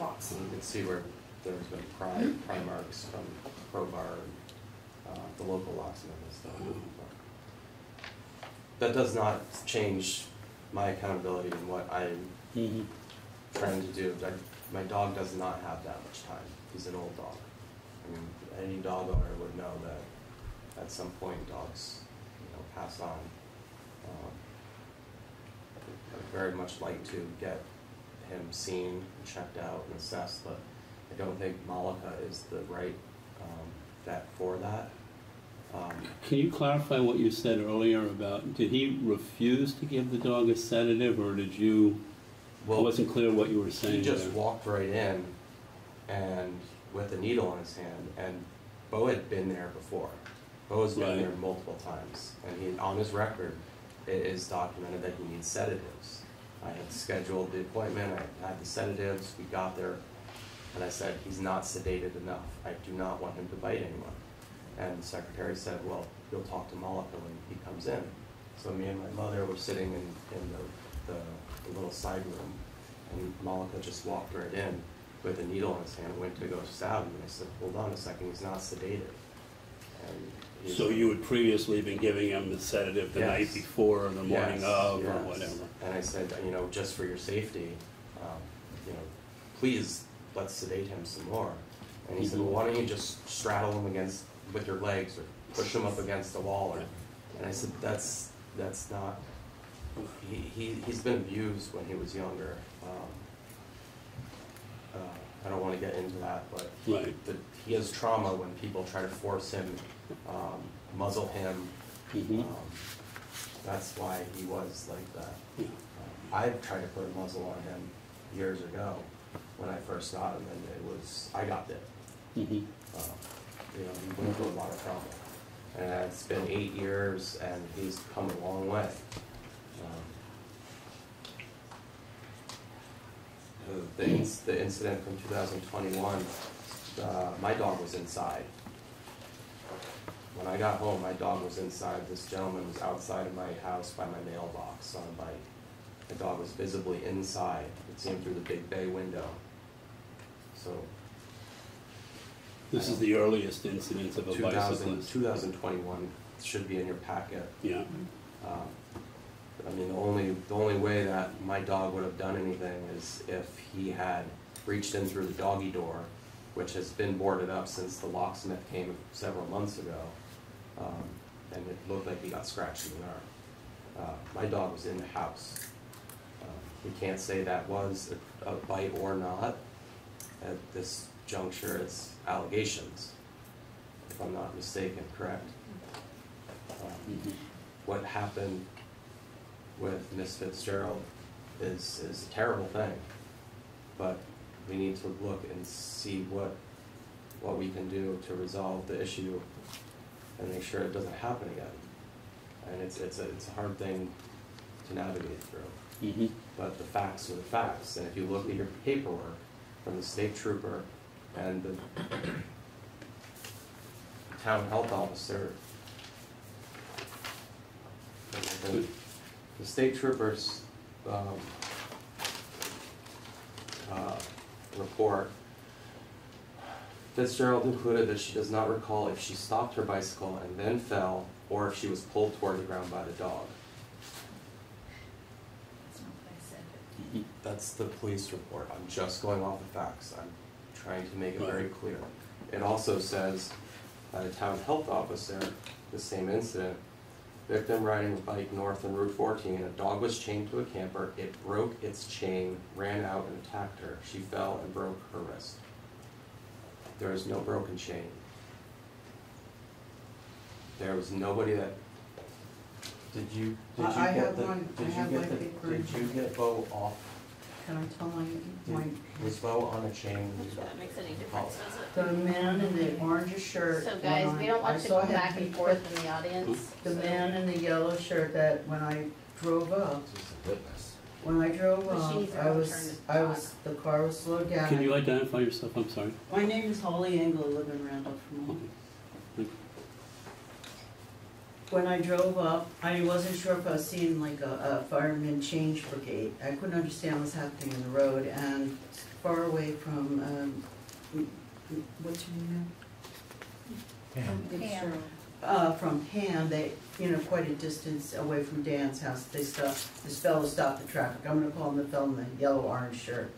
locks. So you can see where there's been pry, pry marks from crowbar and, uh, the local locksmith and stuff. That does not change my accountability and what I'm Mhm. trying to do. I, my dog does not have that much time. He's an old dog. I mean, any dog owner would know that at some point dogs, you know, pass on. Um, I'd very much like to get him seen, checked out and assessed, but I don't think Malika is the right, um, vet for that. Um, Can you clarify what you said earlier about, did he refuse to give the dog a sedative, or did you, well it well, wasn't clear what you were saying? He just there? walked right in and with a needle in his hand, and Bo had been there before. Bo's been Right. there multiple times, and he, on his record, it is documented that he needs sedatives. I had scheduled the appointment, I had the sedatives, we got there, and I said, he's not sedated enough, I do not want him to bite anyone. And the secretary said, well, you'll talk to Malika when he comes in. So me and my mother were sitting in, in the, the, the little side room, and Malika just walked right in with a needle in his hand, went to go stab him, and I said, hold on a second, he's not sedated. And he's- So you had previously been giving him the sedative the night Yes. before, or the morning Yes, of, or yes. whatever? And I said, you know, just for your safety, um, you know, please, let's sedate him some more. And he said, well, why don't you just straddle him against, with your legs, or push him up against the wall, or, and I said, that's, that's not, he, he, he's been abused when he was younger. Um, uh, I don't wanna get into that, but Right. the, he has trauma when people try to force him, um, muzzle him. Mhm. Um, That's why he was like that. Yeah. Um, I tried to put a muzzle on him years ago when I first got him, and it was, I got bit. Mhm. Uh, You know, he went through a lot of trouble. And it's been eight years, and he's come a long way. Um, the- inc- the incident from two thousand twenty-one, uh, my dog was inside. When I got home, my dog was inside, this gentleman was outside of my house by my mailbox on a bike. The dog was visibly inside, you could see him through the big bay window. So, This is the earliest incidence of a 2000 bicyclist. 2021 should be in your packet. Yeah, Um, I mean, the only, the only way that my dog would have done anything is if he had reached in through the doggy door, which has been boarded up since the locksmith came several months ago. Um, And it looked like he got scratched in the arm. Uh, My dog was in the house. Um, We can't say that was a a bite or not. at this juncture, it's allegations, if I'm not mistaken, correct? Um, What happened with Miss Fitzgerald is, is a terrible thing, but we need to look and see what, what we can do to resolve the issue and make sure it doesn't happen again. And it's, it's a, it's a hard thing to navigate through. Mhm. But the facts are the facts, and if you look at your paperwork from the state trooper and the town health officer, the, the state trooper's, um, uh, report, Fitzgerald included that she does not recall if she stopped her bicycle and then fell, or if she was pulled toward the ground by the dog. That's not what I said. That's the police report, I'm just going off the facts, I'm trying to make it very clear. It also says, by the town health officer, the same incident, victim riding a bike north on Route fourteen, a dog was chained to a camper, it broke its chain, ran out and attacked her, she fell and broke her wrist. There is no broken chain. There was nobody that, did you, did you I- I get have the, one- I did you have my get the, paper. did you get Bo off Can I tell my, my, was Bo on a chain? If that makes any difference, does it? the man in the orange shirt. So guys, when we don't I want to saw go him back and be- forth in the audience. The so- man in the yellow shirt that when I drove up, Just a witness. when I drove But she needs up, her I own was, to I was, the car was slowed down. Can you identify yourself? I'm sorry. My name is Holly Engel, I live in Randolph, Vermont. When I drove up, I wasn't sure if I was seeing like a, a fireman change brigade. I couldn't understand what was happening in the road and far away from, um, m- m- what's your name? Pam. Uh, from Ham, they, you know, quite a distance away from Dan's house, they stopped, this fellow stopped the traffic. I'm gonna call him the fellow in the yellow orange shirt.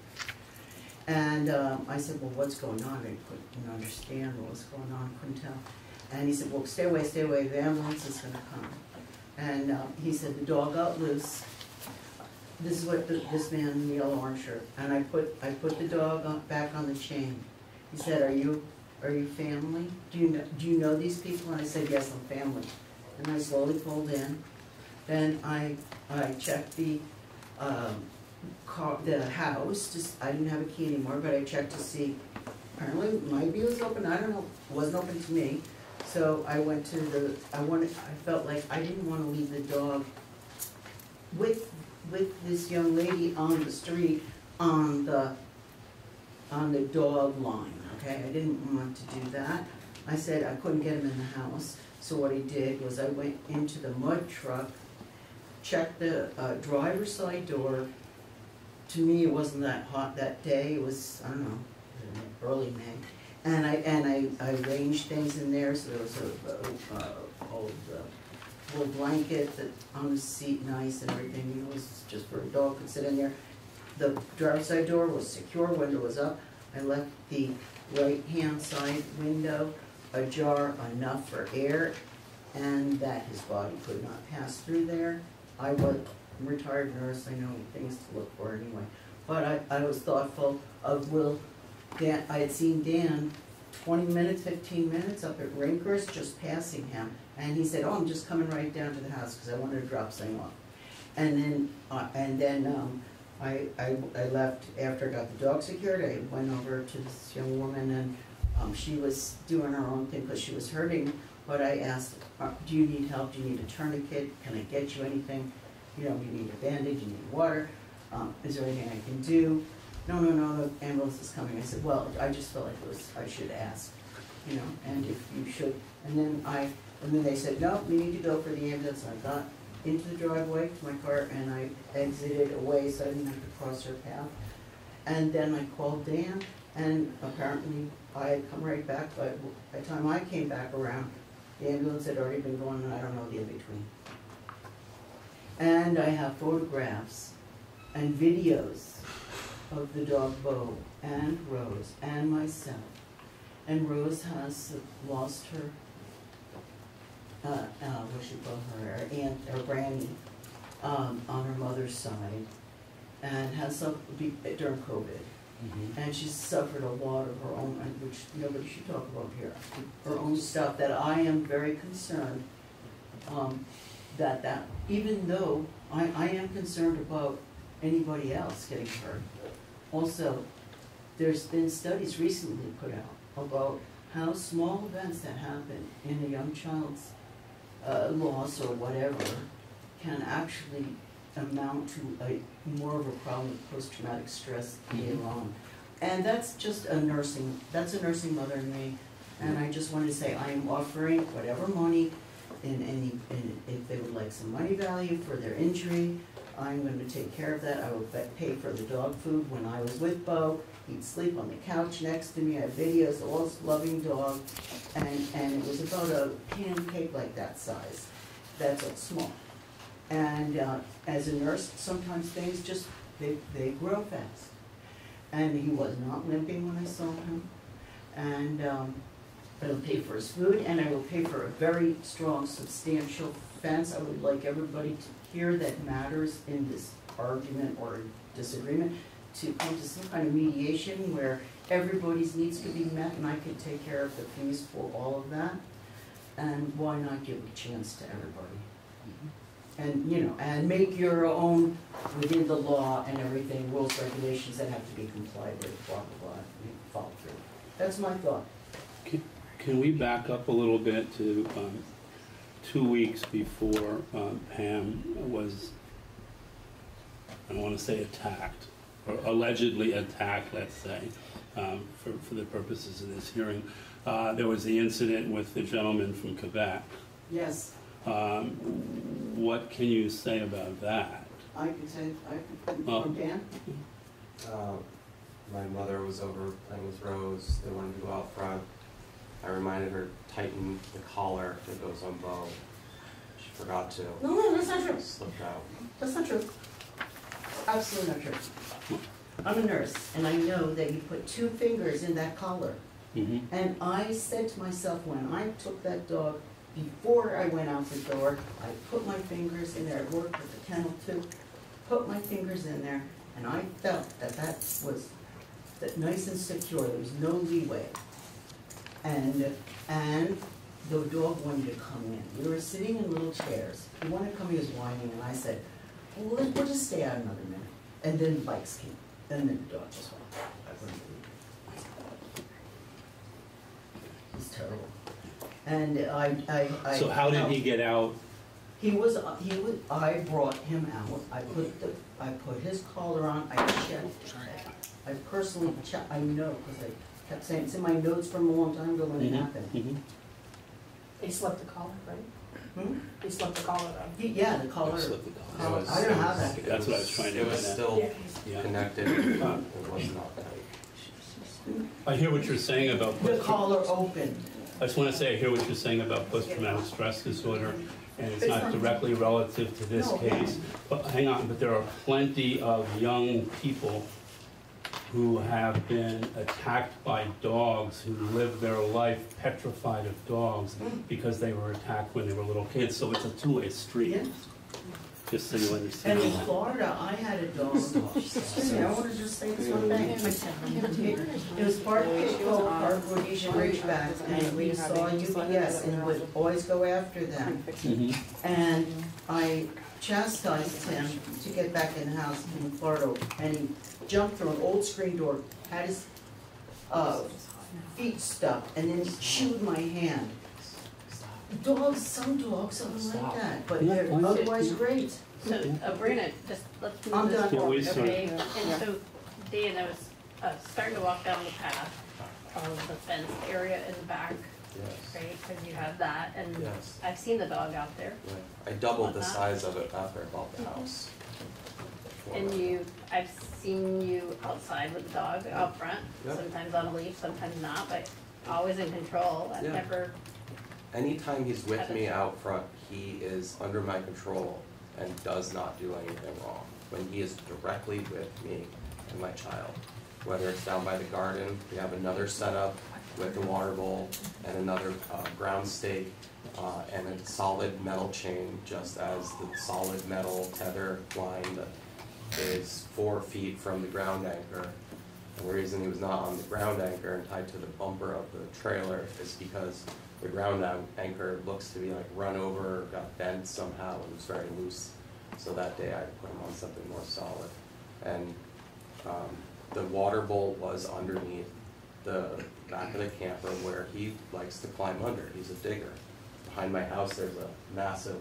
And, um, I said, well, what's going on? I couldn't understand what was going on, couldn't tell. And he said, well, stay away, stay away, the ambulance is gonna come. And, um, he said, the dog got loose. This is what the- this man in the yellow orange shirt, and I put, I put the dog on, back on the chain. He said, are you, are you family? Do you know, do you know these people? And I said, yes, I'm family. And I slowly pulled in. Then I, I checked the, um, car, the house, just, I didn't have a key anymore, but I checked to see, apparently my view was open, I don't know, it wasn't open to me. So I went to the, I wanted, I felt like I didn't wanna leave the dog with, with this young lady on the street, on the, on the dog line, okay? I didn't want to do that. I said I couldn't get him in the house, so what I did was I went into the mud truck, checked the uh, driver's side door. To me, it wasn't that hot that day, it was, I don't know, early May. And I, and I, I arranged things in there, so there was a, a, a old, uh, little blanket that on the seat, nice and everything, you know, it was just for a dog could sit in there. The driver's side door was secure, window was up. I left the right-hand side window ajar enough for air and that his body could not pass through there. I was retired nurse, I know things to look for anyway. But I, I was thoughtful of Will, Dan, I had seen Dan twenty minutes, fifteen minutes up at Rinker's, just passing him. And he said, oh, I'm just coming right down to the house, cause I wanted to drop something off. And then, uh, and then, um, I, I, I left after I got the dog secured, I went over to this young woman and, um, she was doing her own thing, cause she was hurting, but I asked, uh, do you need help, do you need a tourniquet, can I get you anything? You know, you need a bandage, you need water, um, is there anything I can do? No, no, no, the ambulance is coming, I said, well, I just felt like it was, I should ask, you know, and if you should, and then I, and then they said, no, we need to go for the ambulance, I got into the driveway to my car and I exited away so I didn't have to cross her path. And then I called Dan and apparently I had come right back, but by the time I came back around, the ambulance had already been going and I don't know the in-between. And I have photographs and videos of the dog Bo and Rose and myself. And Rose has lost her uh, uh, what she call her, her aunt, her granny, um, on her mother's side, and has some, be- during COVID, Mhm. and she's suffered a lot of her own, which nobody should talk about here, her own stuff, that I am very concerned, um, that that, even though I, I am concerned about anybody else getting hurt. Also, there's been studies recently put out about how small events that happen in a young child's uh, loss or whatever can actually amount to a, more of a problem with post-traumatic stress later on. And that's just a nursing, that's a nursing mother in me, and I just wanted to say, I am offering whatever money in any, in, if they would like some money value for their injury, I'm gonna take care of that, I will pay for the dog food when I was with Bo, he'd sleep on the couch next to me, I have videos, all loving dog, and, and it was about a pancake like that size, that's all small. And, uh, as a nurse, sometimes things just, they, they grow fast. And he was not limping when I saw him, and, um, I will pay for his food, and I will pay for a very strong, substantial fence. I would like everybody to hear that matters in this argument or disagreement, to come to some kind of mediation where everybody's needs could be met, and I could take care of the fees for all of that. And why not give a chance to everybody? And, you know, and make your own, within the law and everything, rules, regulations that have to be complied with, blah, blah, blah, follow through. That's my thought. Can- Can we back up a little bit to um, two weeks before um, Pam was, I don't want to say attacked, or allegedly attacked, let's say, um, for for the purposes of this hearing. Uh, There was the incident with the gentleman from Quebec. Yes, Um, What can you say about that? I can say, I can, Oh. or Dan? Uh, my mother was over playing with Rose. They wanted to go out front. I reminded her to tighten the collar that goes on Bo. She forgot to. No, no, that's not true. Slipped out. That's not true. Absolutely not true. I'm a nurse, and I know that you put two fingers in that collar. Mhm. And I said to myself, when I took that dog, before I went out the door, I put my fingers in there, I worked with the kennel too, put my fingers in there, and I felt that that was that nice and secure, there was no leeway. And, and the dog wanted to come in. We were sitting in little chairs. He wanted to come, in, he was whining, and I said, well, we'll we'll just stay out another minute. And then bikes came, and then the dog just went. I wouldn't believe it. It's terrible. And I, I, I. So how did he get out? He was, he was, I brought him out, I put the, I put his collar on, I checked. I personally checked, I know, because I kept saying, it's in my notes from a long time ago when it Mhm, happened. mhm. He slipped the collar, right? Hmm? He slipped the collar on. He- Yeah, the collar, Slip the It collar. was- I don't know how it that- was- That's what I was trying to It was get still Yeah. Yeah. connected. It was not tight. I hear what you're saying about. the post- collar opened. I just want to say, I hear what you're saying about post-traumatic stress disorder, and it's not directly relative to this No. case. But hang on, but there are plenty of young people who have been attacked by dogs, who live their life petrified of dogs because they were attacked when they were little kids. So it's a two-way street, Yeah. just so you understand. And understand in. Florida, I had a dog. (laughs) Excuse me, I want to just say this one thing. It it was part Pitbull, part Rhodesian Ridgeback, and we saw UPS and would always go after them. Mhm. And I chastised him to get back in the house in Florida, and he jumped through an old screen door, had his, uh, feet stuck, and then chewed my hand. Dogs, some dogs are like that, but they're Yeah, why is it- otherwise great. So, uh, Brandon, just, let's I'm move this done. Yeah, we forward, sort okay? And so, Dan, I was, uh, starting to walk down the path of the fenced area in the back, Yes. right? Cause you have that, and Yes. I've seen the dog out there. Yeah. I doubled the size of it after I bought the house. And you, I've seen you outside with the dog out front, Yeah. sometimes on a leash, sometimes not, but always in control. I've Yeah. never, Anytime he's with me out front, he is under my control and does not do anything wrong. When he is directly with me and my child, whether it's down by the garden, we have another setup with the water bowl and another uh, ground stake uh, and a solid metal chain, just as the solid metal tether line that is four feet from the ground anchor And the reason he was not on the ground anchor and tied to the bumper of the trailer is because the ground anchor looks to be like run over, got bent somehow, and was very loose. So that day I put him on something more solid. And um, the water bowl was underneath the back of the camper where he likes to climb under. He's a digger. Behind my house, there's a massive,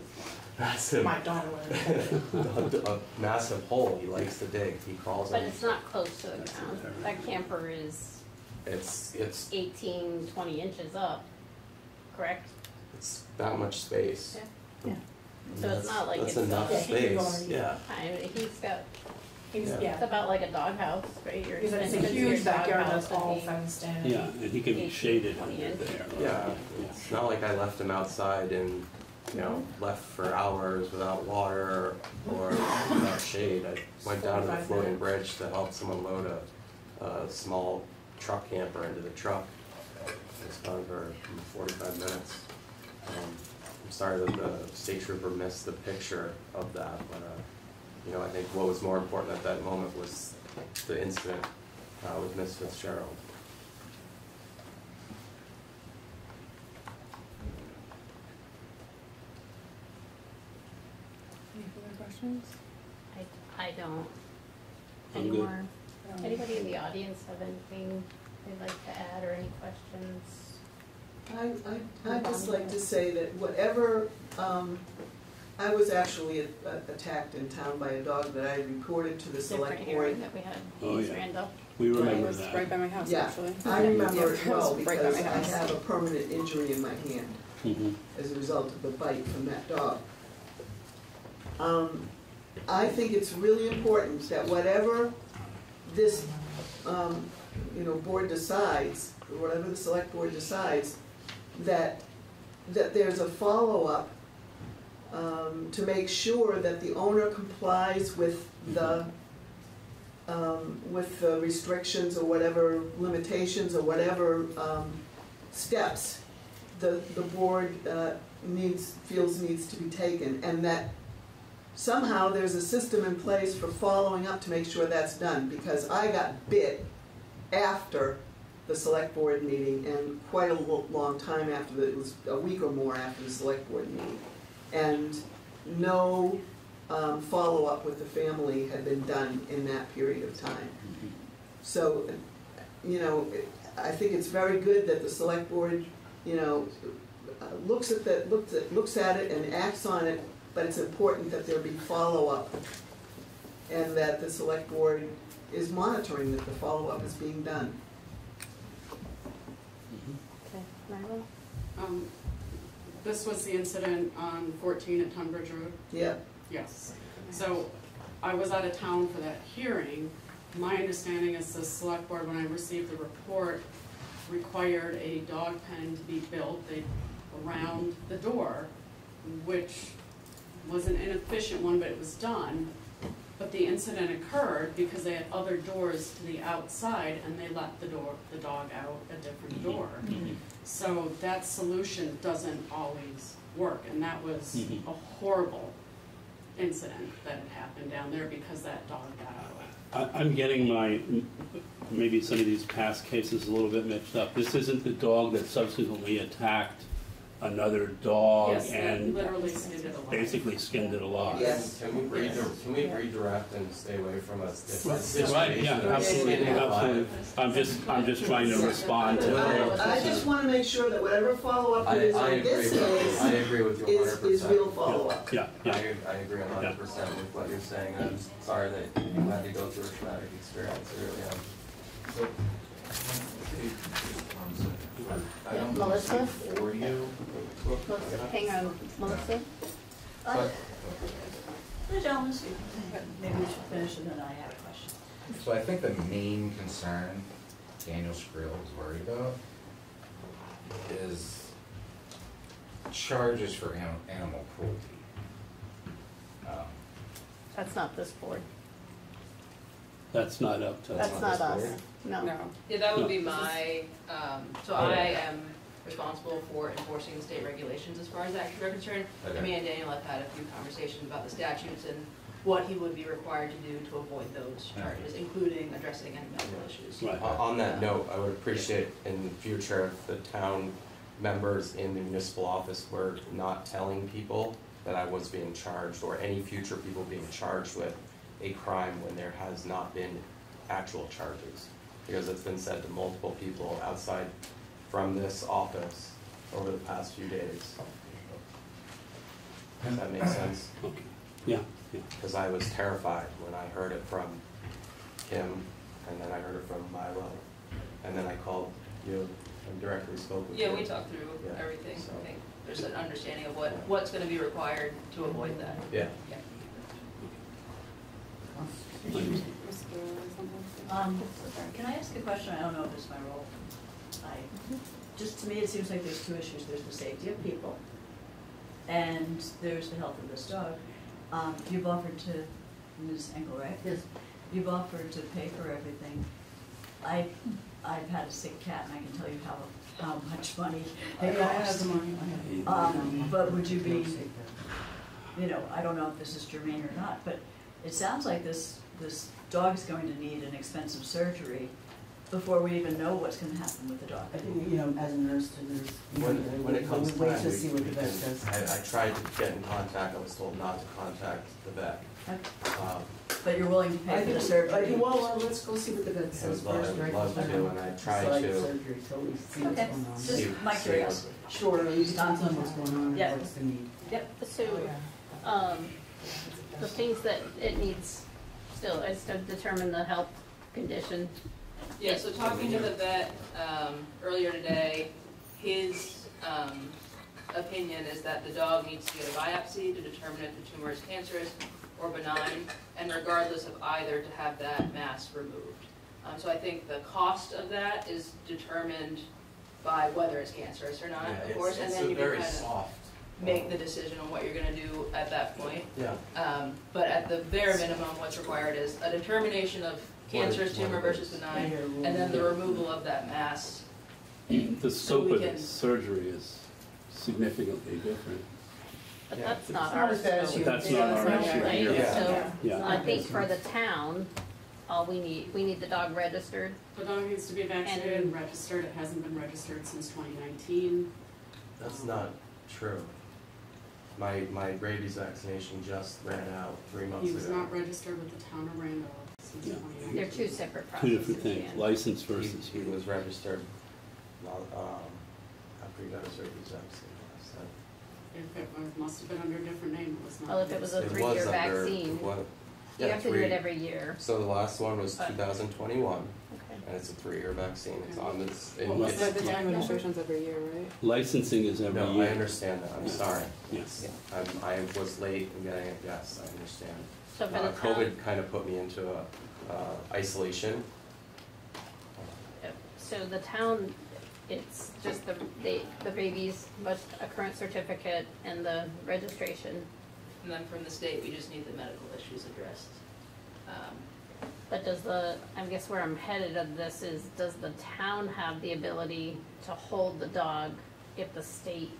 massive, My daughter would. (laughs) a, a massive hole. He likes to dig. He crawls But in. it's not close to the ground. That camper is It's it's 18, 20 inches up, correct? it's that much space. Yeah. So it's That's- not like that's it's enough a- space. Yeah. I mean, he's got, He's, Yeah. yeah. it's about like a doghouse, right? Your He's a, it's a expensive huge backyard doghouse that's would all be- fenced in. Yeah, and he can be 18, shaded 20 under inches. there. Yeah, it's not like I left him outside and, you know, left for hours without water or without shade. I went down to the floating bridge to help someone load a, a small truck camper into the truck. It's gone for forty-five minutes. Um, I'm sorry that the state trooper missed the picture of that, but, uh, you know, I think what was more important at that moment was the incident, uh, with Miss Fitzgerald. Any further questions? I, I don't. I'm good. Anymore. Anybody in the audience have anything they'd like to add or any questions? I, I, I'd just like to say that whatever, um, I was actually a- a- attacked in town by a dog that I reported to the Different select hearing board. that we had, Oh, East yeah. Randolph. We It remember was that. right by my house, Yeah. actually. I remember it well it was right by because my I house. have a permanent injury in my hand Mhm. as a result of a bite from that dog. Um, I think it's really important that whatever this, um, you know, board decides, whatever the select board decides, that, that there's a follow-up um, to make sure that the owner complies with the, um, with the restrictions or whatever limitations or whatever, um, steps the, the board, uh, needs, feels needs to be taken, and that somehow there's a system in place for following up to make sure that's done, because I got bit after the select board meeting, and quite a long time after, the- it was a week or more after the select board meeting. And no, um, follow-up with the family had been done in that period of time. So, you know, I think it's very good that the select board, you know, looks at that, looks at, looks at it and acts on it, but it's important that there be follow-up and that the select board is monitoring that the follow-up is being done. Okay, Marlo? Um, this was the incident on fourteen at Tunbridge Road? Yeah, Yes. So I was out of town for that hearing. My understanding is the select board, when I received the report, required a dog pen to be built they- around the door, which was an inefficient one, but it was done. But the incident occurred because they had other doors to the outside and they let the door, the dog out a different door. So that solution doesn't always work, and that was Mhm. a horrible incident that had happened down there because that dog got out. I, I'm getting my, maybe some of these past cases a little bit mixed up. This isn't the dog that subsequently attacked another dog Yes, that and literally skinned it alive. basically skinned it alive. Yes. Can we redirect, can we redirect and stay away from a different Right, yeah, of absolutely, skinning it alive? absolutely. I'm just, I'm just trying to respond to I, I just wanna make sure that whatever follow-up I, it is I on agree, this with- I case agree with you a is, hundred is real follow-up. Yeah, I, yeah. I agree a hundred percent with what you're saying, and I'm sorry that you had to go through a traumatic experience, I really am. Yeah, Melissa? For you, Melissa, hang on, Melissa? But The gentleman, maybe we should finish and then I have a question. so I think the main concern Daniel Skrill is worried about is charges for animal, animal cruelty. Um, That's not this board. That's not up to us. That's not us. board? No. No. Yeah, that No. would be my, um, so Oh, I yeah. am responsible for enforcing the state regulations as far as actions are concerned. Okay. Me and Daniel have had a few conversations about the statutes and what he would be required to do to avoid those charges, including addressing any medical issues. Right. On on that note, I would appreciate in the future if the town members in the municipal office were not telling people that I was being charged, or any future people being charged with a crime when there has not been actual charges. Because it's been said to multiple people outside from this office over the past few days. Does that make sense? Okay, yeah, yeah. Because I was terrified when I heard it from him, and then I heard it from Milo, and then I called you and directly spoke with you. Yeah, we talked through Yeah, everything, so- I think there's an understanding of what, what's gonna be required to avoid that. Yeah. Yeah. Um, can I ask a question? I don't know if it's my role. I, just to me, it seems like there's two issues. There's the safety of people and there's the health of this dog. Um, you've offered to, Ms. Engel, right? Yes. You've offered to pay for everything. I, I've had a sick cat and I can tell you how, how much money Hey, it I have costs. the money, I have the money. Um, but would you be, you know, I don't know if this is germane or not, but it sounds like this, this dog's going to need an expensive surgery before we even know what's gonna happen with the dog. I think, you know, as a nurse to nurse. you When, know, when it we- comes we time, Wait to we, see what we the vet can, says. I, I tried to get in contact, I was told not to contact the vet. Um, But you're willing to I pay for the think- surgery? uh, Well, well, let's go see what the vet I says would love, first, I would right? love to do, and I tried Decide to. surgery till we see what's Okay. going on. Just see- my see curiosity. Sure, it depends on what's going on Yeah. and what's the need. Yep. So, um, the things that it needs still is to determine the health condition. Yeah, so talking to the vet, um, earlier today, his, um, opinion is that the dog needs to get a biopsy to determine if the tumor is cancerous or benign, and regardless of either, to have that mass removed. Um, so I think the cost of that is determined by whether it's cancerous or not, of course, and then you can kind of make the decision on what you're gonna do at that point. Yeah, Um, but at the bare minimum, what's required is a determination of cancerous tumor versus benign, and then the removal of that mass. The scope we of the surgery is significantly different. But Yeah. that's not It's our not as bad as scope, you But that's not our issue Right? here. Yeah. So, Yeah. I think for the town, all we need, we need the dog registered. The dog needs to be vaccinated and registered, it hasn't been registered since twenty nineteen. that's not true. My, my rabies vaccination just ran out three months He was ago. not registered with the town of Randolph since Yeah. twenty nineteen. They're two separate Two processes. different things, Dan. license versus. he was registered, well, um, after he got his rabies vaccine, so. If it was, must have been under a different name, it was not. Well, if it was a It three-year was under- vaccine, what- You yeah, have to do three- it every year. So the last one was two thousand twenty-one, Okay. And it's a three-year vaccine, it's on this, it- What was it's- the time registration's every year, right? Licensing is every year. No, I understand that, I'm sorry. Yes. I'm, I was late in getting it, yes, I understand. So Uh, the town, COVID kind of put me into a, uh, isolation. so the town, it's just the, the, the rabies, but a current certificate and the registration. And then from the state, we just need the medical issues addressed. Um, But does the, I guess where I'm headed of this is, does the town have the ability to hold the dog if the state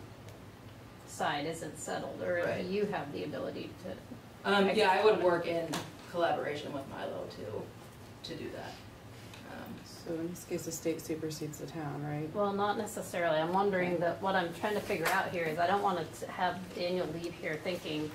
side isn't settled? Or Right. do you have the ability to? Um, yeah, I would work in collaboration with Milo to, to do that. Um, So in this case, the state supersedes the town, right? Well, not necessarily. I'm wondering that, what I'm trying to figure out here is I don't want to have Daniel leave here thinking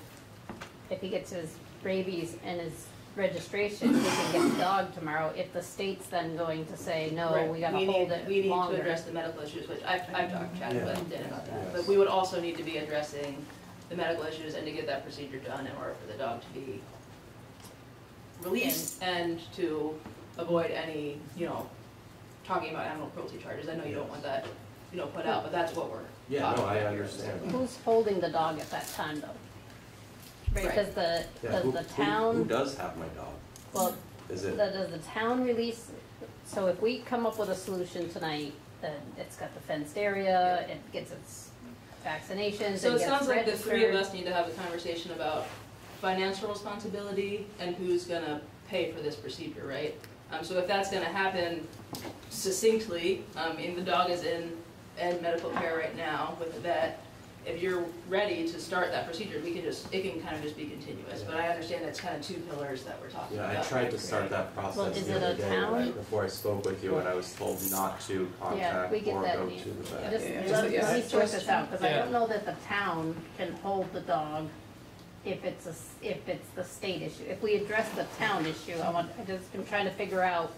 if he gets his rabies and his registration, he can get the dog tomorrow. If the state's then going to say, no, right, we gotta need- hold it We need to longer. address the medical issues, which I've, I've talked, chatted Yeah. with Dan about that. Yes. But we would also need to be addressing the medical issues and to get that procedure done in order for the dog to be released and to avoid any, you know, talking about animal cruelty charges. I know you don't want that, you know, put out, but that's what we're Yeah, talking no, I about. understand. Who's holding the dog at that time though? Right, Right. the, Yeah, does who- the who- Who town, does have my dog? well, Is the- it, does the town release, so if we come up with a solution tonight, that it's got the fenced area, it gets its vaccinations, So it it gets sounds like the three of registered. us need to have a conversation about financial responsibility and who's gonna pay for this procedure, right? Um, so if that's gonna happen succinctly, um, and the dog is in, in medical care right now with the vet, if you're ready to start that procedure, we can just, it can kind of just be continuous, but I understand it's kind of two pillars that we're talking about. Yeah. I tried to start that Well, process is the it other a day, town? right before I spoke with you, and I was told not to Yeah, contact we get or that. go Ian. to the vet. Just, Yeah, let, yeah. let me sort this out, because I don't know that the town can hold the dog if it's a, s- if it's the state issue. If we address the town issue, I want, I just am trying to figure out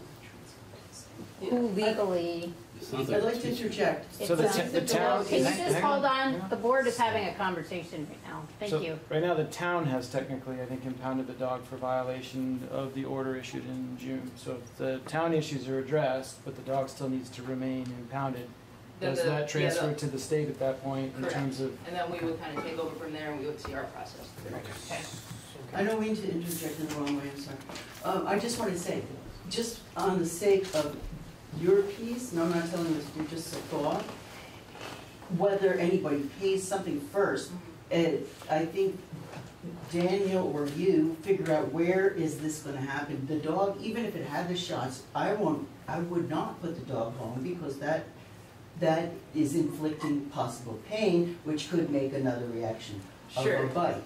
who legally. It sounds I'd like like to interject. So the it's, the town- Can you hang- just hang hold on. on? The board is having a conversation right now. Thank So, you. Right now, the town has technically, I think, impounded the dog for violation of the order issued in June. So if the town issues are addressed, but the dog still needs to remain impounded, Then does the- that yeah, transfer the- to the state at that point in Correct. terms of? And then we would kind of take over from there and we would see our process. Okay. I don't mean to interject in the wrong way, I'm sorry. Um, I just want to say, just on the sake of your piece, and I'm not telling this, you're just a thought, whether anybody pays something first, eh, I think Daniel or you figure out where is this gonna happen. The dog, even if it had the shots, I won't, I would not put the dog home because that, that is inflicting possible pain, which could make another reaction of a bite.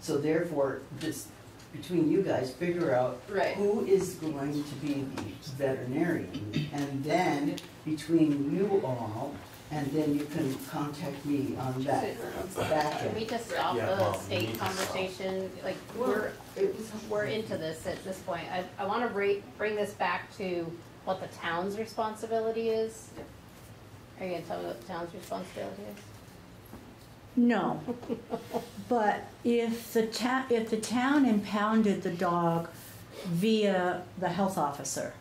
So therefore, just between you guys, figure out Right. who is going to be the veterinarian. And then, between you all, and then you can contact me on that back Can we just stop Yeah, the well, state need to stop. conversation? Like, we're, we're into this at this point. I, I want to bring, bring this back to what the town's responsibility is. Are you gonna tell me what the town's responsibility is? No. But if the town, if the town impounded the dog via the health officer,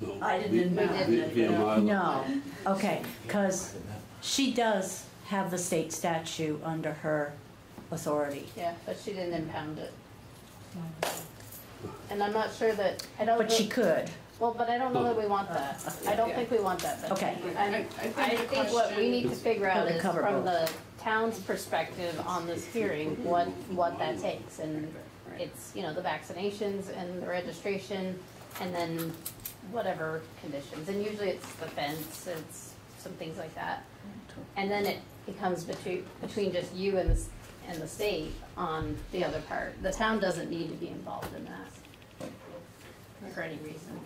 No. I didn't We- impound we- it. via Milo. no, okay, because she does have the state statute under her authority. Yeah, but she didn't impound it. And I'm not sure that, I don't. But she could. Well, but I don't know that we want that. I don't think we want that. Betsy. Okay. I'm- I- I think I think what we need to figure out Could is cover from the both. Town's perspective on this hearing, what, what that takes. And it's, you know, the vaccinations and the registration, and then whatever conditions. And usually it's the fence, it's some things like that. And then it becomes between, between just you and the, and the state on the other part. The town doesn't need to be involved in that for any reason.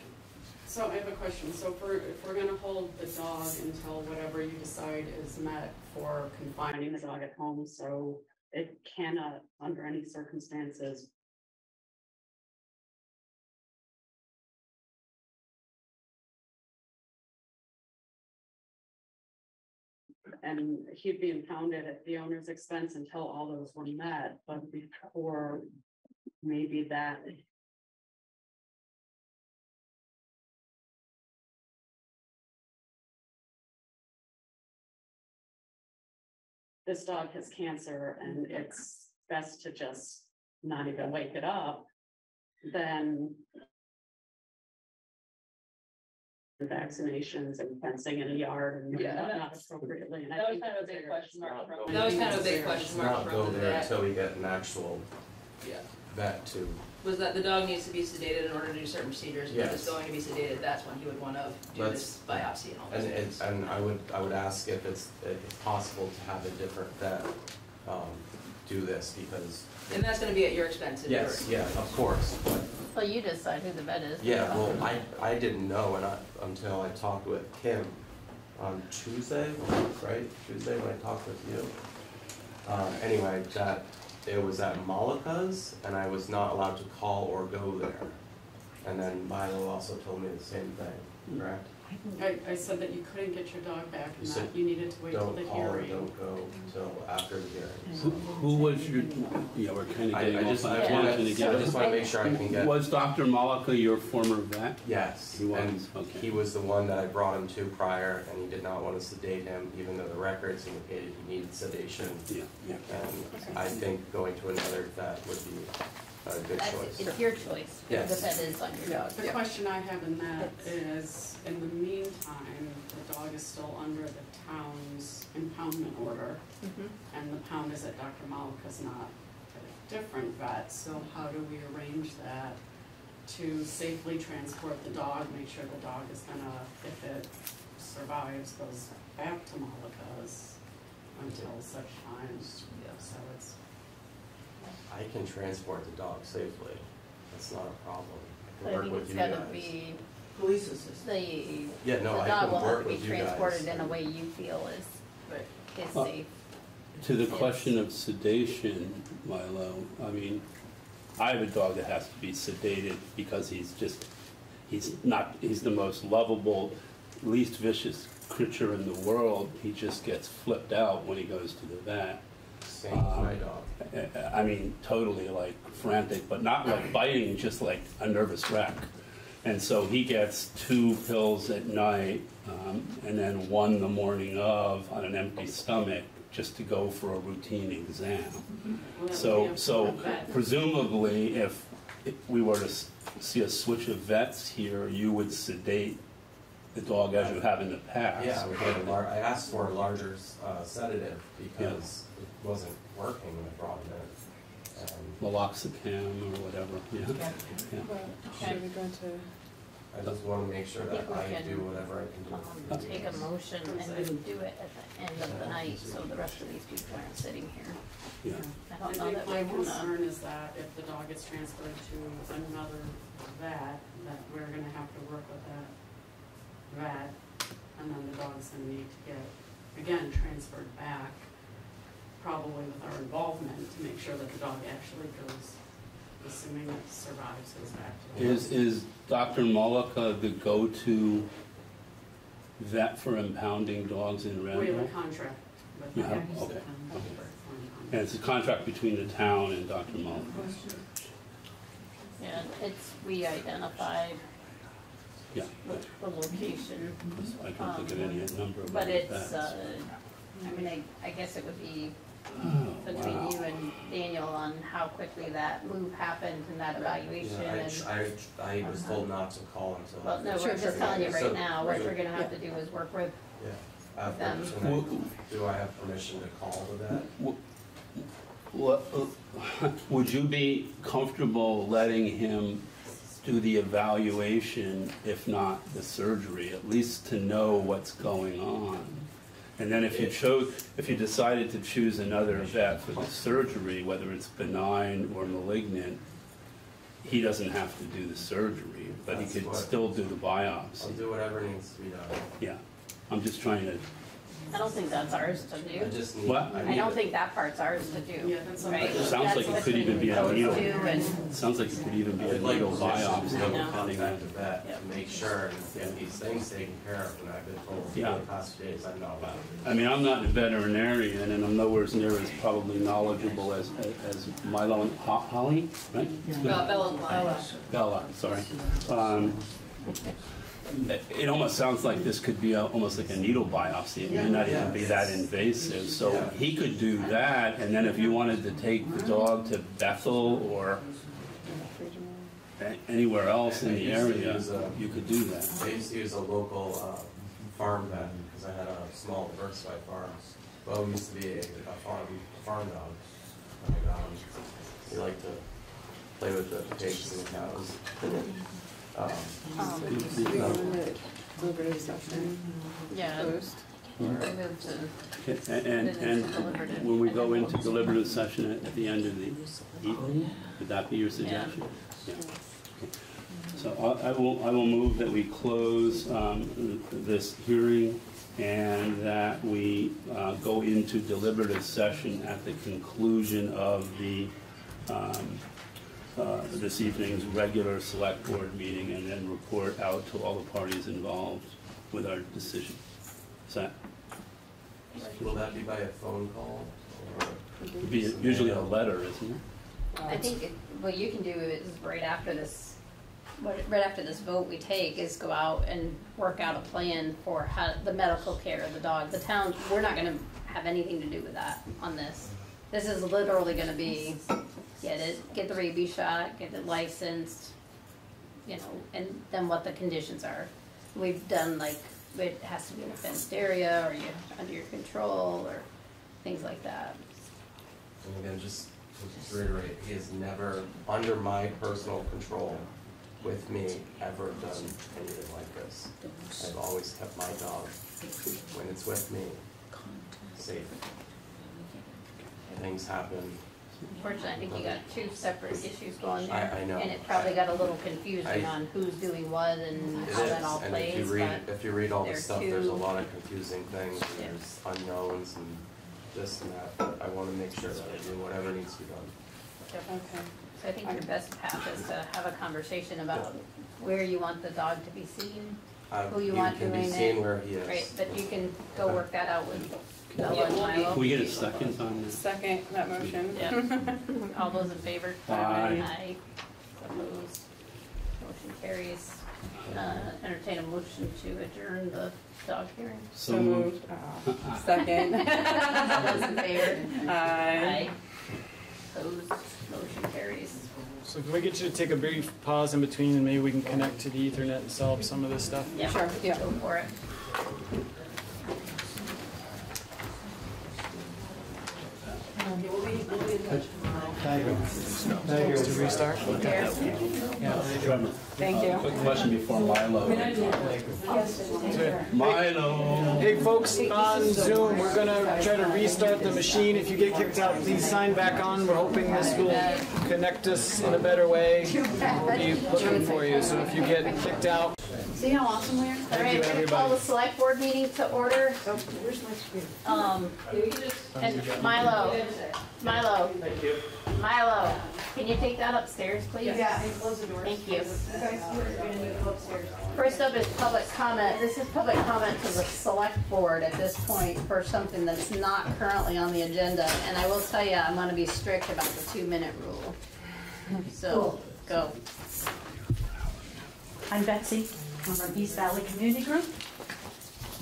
So I have a question, so if we're, if we're gonna hold the dog until whatever you decide is met for confining the dog at home, so it cannot, under any circumstances, and he'd be impounded at the owner's expense until all those were met, but before maybe that this dog has cancer and it's best to just not even wake it up, then vaccinations and fencing in a yard and Yeah, not that's- appropriately. and I That was think kind of a big that's question mark Not from, that was kind of a big there. question Let's mark not from go there vet. until we get an actual Yeah. That too. Was that the dog needs to be sedated in order to do certain procedures, and if it's going to be sedated, that's when he would wanna do this biopsy and all and, this. and, and I would, I would ask if it's, if it's possible to have a different vet, um, do this, because, And that's gonna be at your expense if you're. yes, yeah, of course, but Well, you decide who the vet is. Yeah, well, I, I didn't know and I, until I talked with Kim on Tuesday, right? Tuesday when I talked with you. Uh, anyway, that it was at Malika's and I was not allowed to call or go there. And then Milo also told me the same thing, correct? I, I said that you couldn't get your dog back You and said that you needed to wait till the Don't call or hearing. don't go till after the Who, hearing. who was your, yeah, we're kind of I, getting I off just, on I a wanna, tangent I just wanna make sure I can get, Was Dr. Malaka your former vet? yes. He was, And okay. He was the one that I brought him to prior and he did not want to sedate him, even though the records indicated he needed sedation. Yeah, yeah. And I think going to another vet would be a good That's, choice. it's your choice, who the Yes. is on your dog. The question I have in that is, in the meantime, the dog is still under the town's impoundment order. Mhm. And the pound is at Dr. Malika's, not at a different vet, so how do we arrange that to safely transport the dog, make sure the dog is gonna, if it survives, goes back to Malika's? until such times, so it's, I can transport the dog safely. That's not a problem. I I can think work it's with you gotta guys. be, Police assistant. the, Yeah, no, the I dog can will have work to be with you guys. transported in a way you feel is, is Uh, safe. To the question of sedation, Milo, I mean, I have a dog that has to be sedated because he's just, he's not, he's the most lovable, least vicious creature in the world. He just gets flipped out when he goes to the vet. Same with my Um, dog. I mean, totally like frantic, but not like biting, just like a nervous wreck. And so he gets two pills at night um, and then one the morning of on an empty stomach just to go for a routine exam. we have- we So, so presumably, if if we were to s- see a switch of vets here, you would sedate the dog as you have in the past. Yeah, we had a lar- I asked for a larger uh, sedative because it wasn't working when I brought it in. And Meloxicam or whatever, yeah. Yeah. Well, should we go into, I just want to make sure I think that we I can, do whatever I can do. Um, take a motion and then do it at the end of the night, so the rest of these people aren't sitting here. Yeah. I I don't know think that we my wanna, concern is that if the dog gets transferred to another vet, that we're gonna have to work with that vet, and then the dog's gonna need to get, again, transferred back, probably with our involvement, to make sure that the dog actually goes, assuming it survives, goes back to the. Is, is Dr. Mullica the go-to vet for impounding dogs in We have a Randall? contract with You them. have? Okay. Um, And it's a contract between the town and Dr. Mullica? yeah, it's, we identified Yeah, the, the location, I can't think of any number of but other it's, vets. uh, I mean, I, I guess it would be between wow. you and Daniel on how quickly that move happened and that evaluation Yeah, I and. tr- I, I was told not to call until. Well, no, after we're just telling you So- right now, what so- you're gonna have to do is work with, Yeah, after them. tonight, do I have permission to call to that? What, uh, (laughs) would you be comfortable letting him do the evaluation, if not the surgery, at least to know what's going on? And then if you chose, if you decided to choose another vet for the surgery, whether it's benign or malignant, he doesn't have to do the surgery, but he That's could what- still do the I'll biopsy. do whatever needs to be done. Yeah, I'm just trying to, I don't think that's ours to I do. just need. What? I need don't it. think that part's ours to do, Yeah, right? Sounds like it could even be a That's needle. between those two and- sounds like it could even be a I'd like needle permission to biopsy. go contact the depending vet Yeah. to make sure and get these things taken care of, and I've been told for Yeah. the past few days I'm not allowed to. I mean, I'm not a veterinarian, and I'm nowhere as near as probably knowledgeable as, as Milo and Ho- Holly, right? Bella, Bella Klein. Bella, sorry. Um, It almost sounds like this could be a- almost like a needle biopsy. It may not even be that invasive. So he could do that, and then if you wanted to take the dog to Bethel or anywhere else in the I used to area, a- you could do that. I used to use a local uh, farm vet because I had a small diversified farm. Bo used to be a, a farm a farm dog. And, um, he liked to play with the pigs and the cows. Um, Um, we go into deliberative session, Yeah, closed? we moved to, And, and, and when we go into deliberative session at, at the end of the evening, would that be your suggestion? Yeah. Okay. So I, I will, I will move that we close, um, this hearing and that we, uh, go into deliberative session at the conclusion of the, um, uh, this evening's regular select board meeting and then report out to all the parties involved with our decision. Is that will that be by a phone call or? It'd be usually a letter, isn't it? I think it- what you can do is right after this, what, right after this vote we take is go out and work out a plan for how, the medical care of the dog. The town, we're not gonna have anything to do with that on this. This is literally gonna be, get it, get the rabies shot, get it licensed, you know, and then what the conditions are. We've done like, it has to be in a fenced area, or you, under your control, or things like that. And again, just to reiterate, he has never, under my personal control with me, ever done anything like this. I've always kept my dog, when it's with me, safe. things happen. Unfortunately, I think you got two separate issues going there. I- I know. And it probably got a little confusing I- on who's doing what and It how is, that all and if you plays, read, but if you read all the they're stuff, there's a two- lot of confusing things, and Yeah. there's unknowns and this and that, but I wanna make sure that I do whatever needs to be done. Okay. So I think your best path is to have a conversation about where you want the dog to be seen, Uh, who you he want can be doing seen it. where he is. Right, but you can go work that out with Bella Yeah, and we'll be- Milo. Can we get a second on this? Second, that motion. Yeah. (laughs) All those in favor? Aye. Aye. Opposed? Motion carries. Uh, entertain a motion to adjourn the dog hearing. So moved. Oh, Second. (laughs) All those in favor? (laughs) Aye. Opposed? Motion carries. So can we get you to take a brief pause in between and maybe we can connect to the ethernet and solve some of this stuff? Yeah. Sure, yeah. Go for it. We'll be, we'll be in touch tomorrow. Thank you. Thank you. To restart? There. Thank you. Quick question before Milo. Milo. Hey, folks on Zoom, we're gonna try to restart the machine. If you get kicked out, please sign back on. We're hoping this will connect us in a better way. We'll be looking for you, so if you get kicked out, See how awesome we are? All Thank right, you, we're gonna call everybody. the select board meeting to order. Oh, where's my screen? Um, and Milo, Milo. Milo, can you take that upstairs, please? Yeah, and close the doors. Thank you. You guys, you're gonna need upstairs. First up is public comment. This is public comment to the select board at this point for something that's not currently on the agenda. And I will tell you, I'm gonna be strict about the two-minute rule. So, go. I'm Betsy, From East Valley Community Group.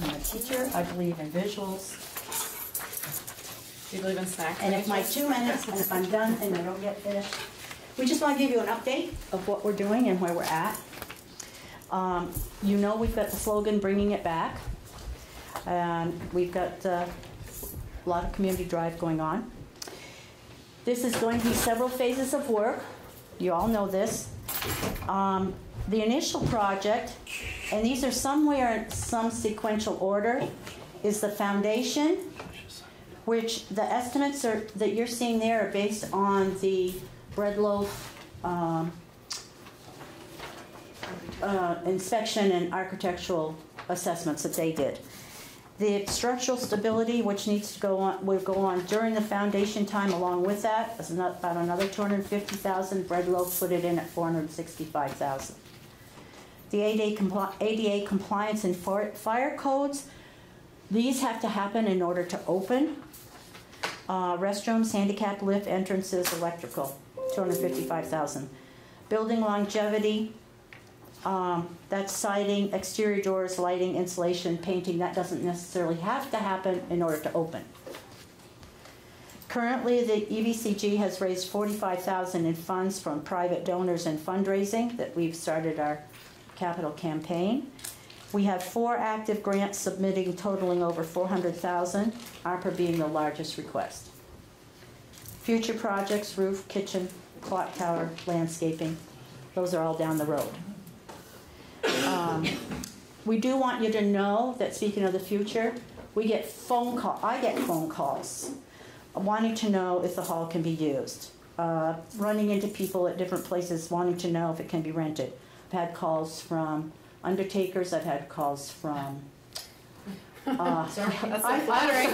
I'm a teacher, I believe in visuals. Do you believe in snacks? And if my two minutes, and if I'm done and I don't get finished, we just want to give you an update of what we're doing and where we're at. Um, You know we've got the slogan, bringing it back. And we've got uh, a lot of community drive going on. This is going to be several phases of work. You all know this. Um, The initial project, and these are somewhere in some sequential order, is the foundation, which the estimates are, that you're seeing there are based on the Breadloaf um, uh, inspection and architectural assessments that they did. The structural stability, which needs to go on, will go on during the foundation time along with that, is not- about another 250,000. Breadloaf put it in at 465,000. The ADA ADA compliance and fire codes, these have to happen in order to open. Uh, restrooms, handicap lift, entrances, electrical, 255,000. Building longevity, um, that's siding, exterior doors, lighting, insulation, painting, that doesn't necessarily have to happen in order to open. Currently, the EBCG has raised forty-five thousand in funds from private donors and fundraising that we've started our capital campaign. We have four active grants submitting totaling over four hundred thousand, ARPA being the largest request. Future projects, roof, kitchen, clock tower, landscaping, those are all down the road. Um, We do want you to know that speaking of the future, we get phone call, I get phone calls wanting to know if the hall can be used. Uh, running into people at different places wanting to know if it can be rented. I've had calls from undertakers, I've had calls from, uh, (laughs) (laughs) That's I'm so flattering.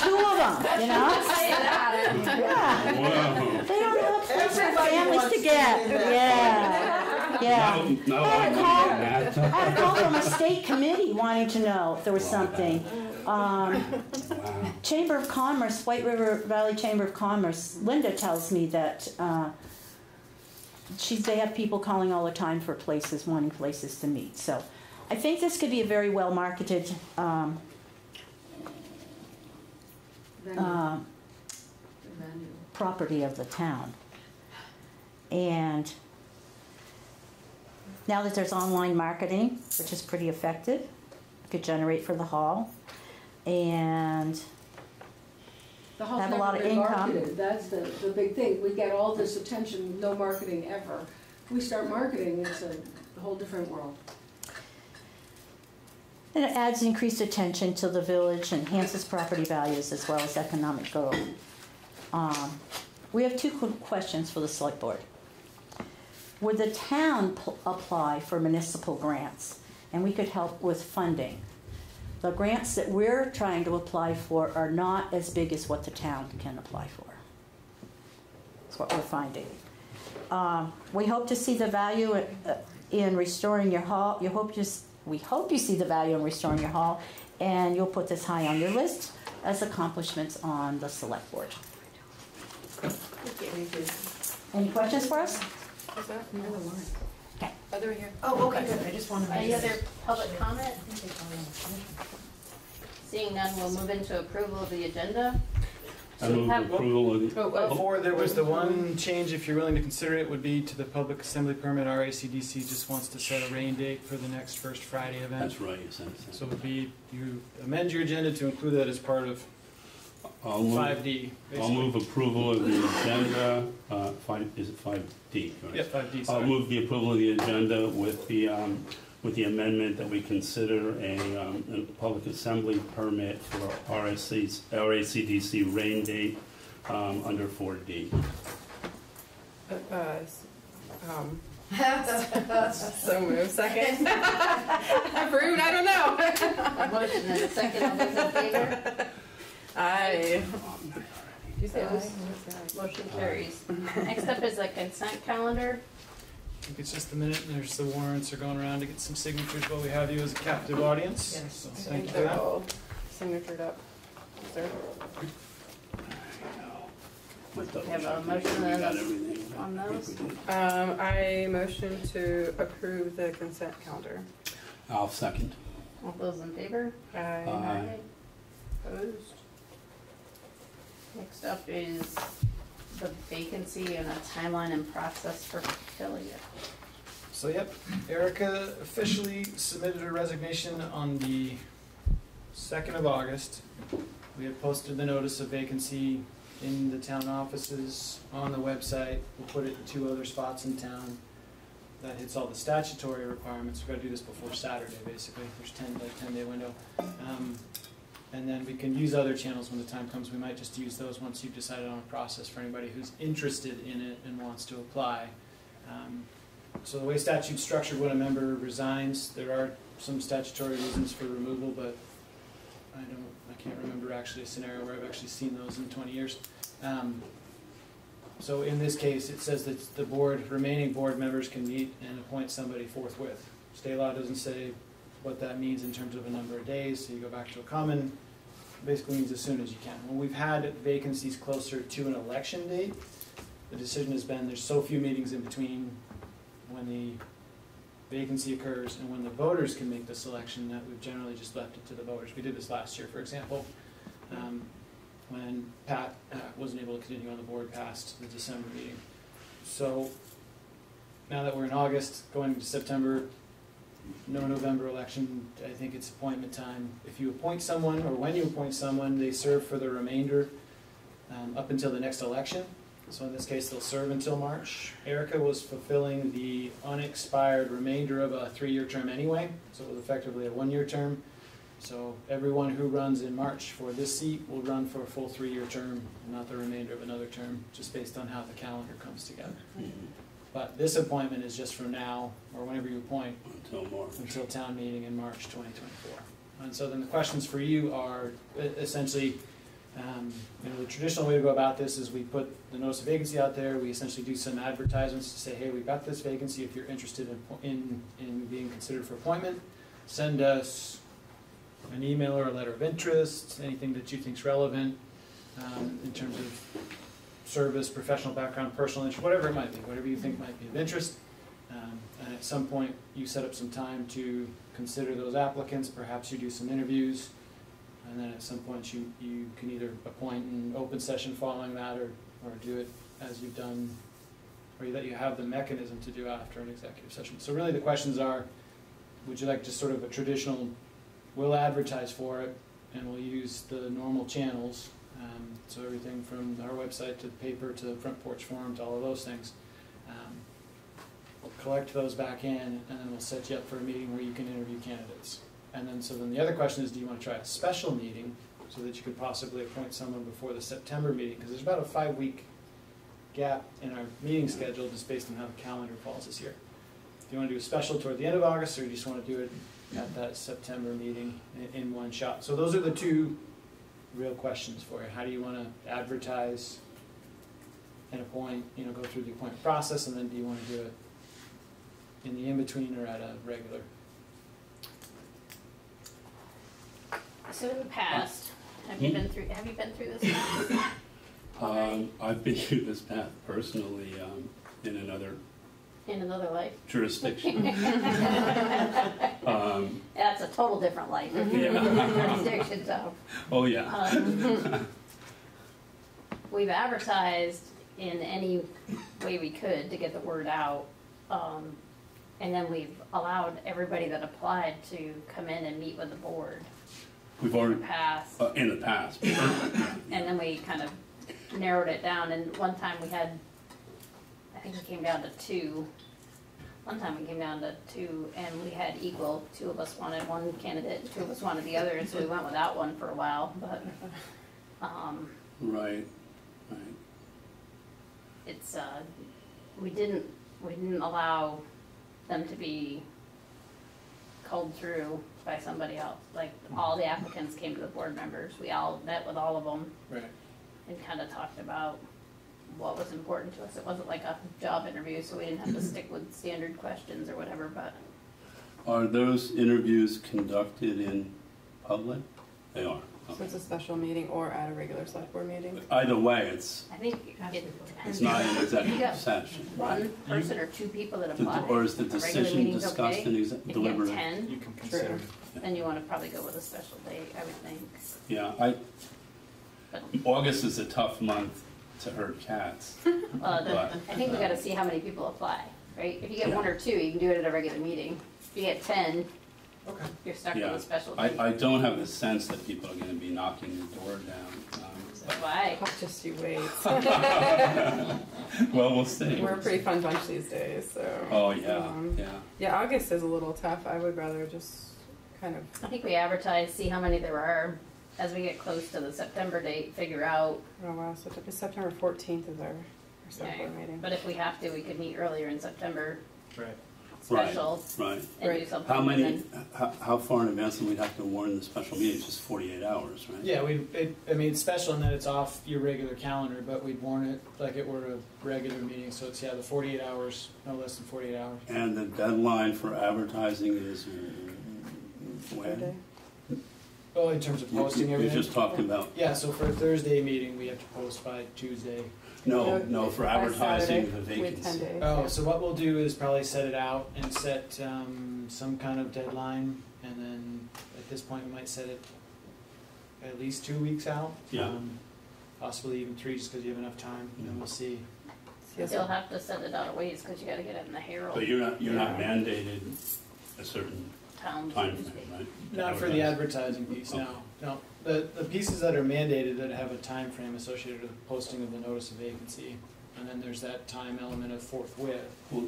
Two of them, you know? Yeah. Wow. They don't have a place for families to to get. be. Yeah, yeah. Now, now I had a call, I had a call from a state committee wanting to know if there was something. Um, Wow. Chamber of Commerce, White River Valley Chamber of Commerce, Linda tells me that, uh, she's, they have people calling all the time for places, wanting places to meet, so. I think this could be a very well marketed, um, uh, property of the town. And now that there's online marketing, which is pretty effective, could generate for the hall. And The hall's Have a never lot of been income. marketed. That's the, the big thing. We get all this attention, no marketing ever. We start marketing, it's a whole different world. And it adds increased attention to the village, enhances property values as well as economic growth. Um, We have two qu- questions for the select board. Would the town pl- apply for municipal grants? And we could help with funding. The grants that we're trying to apply for are not as big as what the town can apply for. That's what we're finding. Um, We hope to see the value uh, in restoring your hall. You hope you, we hope you see the value in restoring your hall, and you'll put this high on your list as accomplishments on the select board. Any questions for us? What's that? Okay. Oh, here. Oh, okay, good, I just wanted to. Any other public comment? Seeing none, we'll move into approval of the agenda. I So we move have- approval of the. Oh, oh. Before, there was the one change, if you're willing to consider it, would be to the public assembly permit, RACDC just wants to set a rain date for the next First Friday event. That's right, you said that. So it would be, you amend your agenda to include that as part of I'll move, five D, I'll basically. move approval of the agenda, uh, five, is it five D, right? Yeah, five D, I'll sorry. move the approval of the agenda with the, um, with the amendment that we consider a, um, a public assembly permit for RSC's, RACDC rain date, um, under four D. Uh, uh, s- um, (laughs) so move second. (laughs) Approved. I don't know. (laughs) Motion and a second, all those in favor? Aye. Did you say aye? Motion carries. Next up is the consent calendar. I think it's just a minute, and there's the warrants are going around to get some signatures while we have you as a captive audience. Yes. So I thank you for they're that. all signatured up. Is there? Have a motion and a- on those? Um, I motion to approve the consent calendar. I'll second. All those in favor? Aye. Aye. Opposed? Next up is the vacancy and a timeline and process for filling it. So yep, Erica officially submitted her resignation on the second of August. We had posted the notice of vacancy in the town offices, on the website. We'll put it in two other spots in town. That hits all the statutory requirements. We've got to do this before Saturday, basically. There's ten, like ten day window. Um, and then we can use other channels when the time comes. We might just use those once you've decided on a process for anybody who's interested in it and wants to apply. Um, so the way statute's structured, when a member resigns, there are some statutory reasons for removal, but I don't, I can't remember actually a scenario where I've actually seen those in twenty years. Um, So in this case, it says that the board, remaining board members can meet and appoint somebody forthwith. State law doesn't say what that means in terms of a number of days, so you go back to a common, basically means as soon as you can. When we've had vacancies closer to an election date, the decision has been there's so few meetings in between when the vacancy occurs and when the voters can make the selection that we've generally just left it to the voters. We did this last year, for example, um, when Pat uh, wasn't able to continue on the board past the December meeting. So now that we're in August, going into September, no November election, I think it's appointment time. If you appoint someone, or when you appoint someone, they serve for the remainder um, up until the next election. So in this case, they'll serve until March. Erica was fulfilling the unexpired remainder of a three-year term anyway, so it was effectively a one-year term. So everyone who runs in March for this seat will run for a full three-year term, not the remainder of another term, just based on how the calendar comes together. But this appointment is just from now, or whenever you appoint, Until March. until town meeting in March 2024. And so then the questions for you are e- essentially, um, you know, the traditional way to go about this is we put the notice of vacancy out there, we essentially do some advertisements to say, hey, we've got this vacancy, if you're interested in, in, in being considered for appointment, send us an email or a letter of interest, anything that you think's relevant, um, in terms of service, professional background, personal interest, whatever it might be, whatever you think might be of interest. Um, And at some point, you set up some time to consider those applicants, perhaps you do some interviews. And then at some point, you, you can either appoint an open session following that, or, or do it as you've done, or that you have the mechanism to do after an executive session. So really, the questions are, would you like just sort of a traditional, we'll advertise for it, and we'll use the normal channels, um, so everything from our website to the paper to the front porch forum to all of those things. Um, We'll collect those back in, and then we'll set you up for a meeting where you can interview candidates. And then, so then the other question is, do you wanna try a special meeting so that you could possibly appoint someone before the September meeting? Because there's about a five-week gap in our meeting schedule just based on how the calendar falls this year. Do you wanna do a special toward the end of August, or do you just wanna do it at that September meeting in, in one shot? So those are the two real questions for you. How do you wanna advertise and appoint, you know, go through the appointment process, and then do you wanna do it in the in-between or at a regular? So in the past, have you Hmm? been through, have you been through this? (coughs) Um, I've been through this path personally, um, in another In another life? jurisdiction. (laughs) Um, That's a total different life. Yeah. Jurisdiction, so. oh, yeah. Um, We've advertised in any way we could to get the word out. um, And then we've allowed everybody that applied to come in and meet with the board We've in already, the past. uh, in the past. And then we kind of narrowed it down, and one time we had, I think it came down to two. One time we came down to two, and we had equal, two of us wanted one candidate, two of us wanted the other, and so we went without one for a while, but, um, Right, right. it's, uh, we didn't, we didn't allow them to be culled through by somebody else. Like, all the applicants came to the board members, we all met with all of them, Right. and kind of talked about what was important to us. It wasn't like a job interview, so we didn't have to stick with standard questions or whatever, but Are those interviews conducted in public? They are. So it's a special meeting or at a regular select board meeting? Either way, it's, I think it it's not an you executive got session. one person or two people that The- apply, Or is the a regular decision meeting's discussed okay. in exec, If you deliberative? have ten, You can consider. it. then you want to probably go with a special date, I would think. Yeah, I, But, August is a tough month to herd cats. (laughs) the- But- I think we got to see how many people apply, right? If you get one or two, you can do it at a regular meeting. If you get ten, Okay. you're stuck with Yeah, a special I. I don't have the sense that people are gonna be knocking the door down. um, Why? Just you wait. (laughs) (laughs) Well, we'll see. We're a pretty fun bunch these days, so. Oh, yeah, um, yeah. Yeah, August is a little tough. I would rather just kind of, I think we advertise, see how many there are. As we get close to the September date, figure out. oh wow, September, September fourteenth is our, our select board meeting. But if we have to, we could meet earlier in September, Right. Right, special, Right. and do Right. something. How many, then- how, how far in advance do we have to warn the special meeting? It's just forty-eight hours, right? Yeah, we, it, I mean, it's special in that it's off your regular calendar, but we'd warn it like it were a regular meeting, so it's, yeah, the forty-eight hours, no less than forty-eight hours. And the deadline for advertising is uh, when? Thursday. Oh, in terms of You- posting You everything? just talked about, Yeah, so for a Thursday meeting, we have to post by Tuesday. no, no, for By advertising the Saturday, with ten vacancy. days. Oh, yeah. so what we'll do is probably set it out and set, um, some kind of deadline, and then at this point, we might set it at least two weeks out. Yeah. um, Possibly even three, just because you have enough time, and then we'll see. Yes, You'll have to send it out a ways, cause you gotta get it in the Herald But you're not, you're not mandated a certain towns. time frame, right? Not for the advertising piece, no, no. The, the pieces that are mandated that have a time frame associated with the posting of the notice of vacancy, and then there's that time element of forthwith. Well,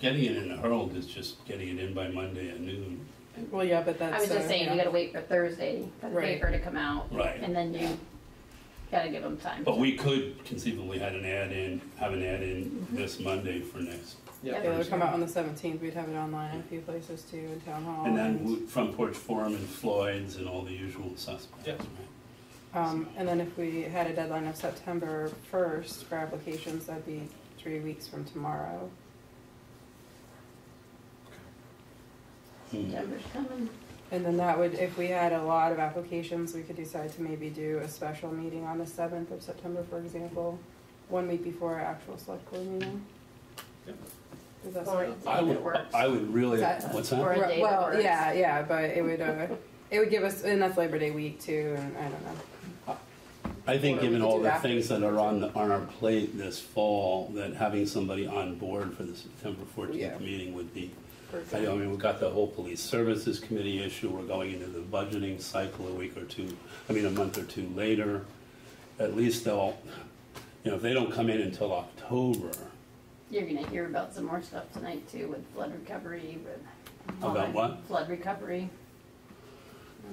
getting it in the Herald is just getting it in by Monday at noon. Well, yeah, but that's. I that's. was just uh, saying, you gotta wait for Thursday for the Right. paper to come out, Right. and then you gotta give them time. But we could conceivably had an ad in, have an ad in Mm-hmm. this Monday for next. Yeah, Yeah, it would come out on the seventeenth. We'd have it online in a few places too, in town hall. And then w- Front Porch Forum and Floyd's and all the usual suspects, Yep. right? Um, and then if we had a deadline of September first for applications, that'd be three weeks from tomorrow. September's coming. And then that would, if we had a lot of applications, we could decide to maybe do a special meeting on the seventh of September, for example, one week before our actual select board meeting. Yep. Does that Or? I would, I would really, Is that- what's Or that? a day that Well, works. yeah, yeah, but it would, uh, it would give us, and that's Labor Day week too, and I don't know. I think Or we given could all do the after things that are on, the- on our plate this fall, that having somebody on board for the September Yeah. fourteenth meeting would be, for I example. mean, we've got the whole police services committee issue, we're going into the budgeting cycle a week or two, I mean, a month or two later. At least they'll, you know, if they don't come in until October, You're gonna hear about some more stuff tonight too with flood recovery, with. About what? Flood recovery.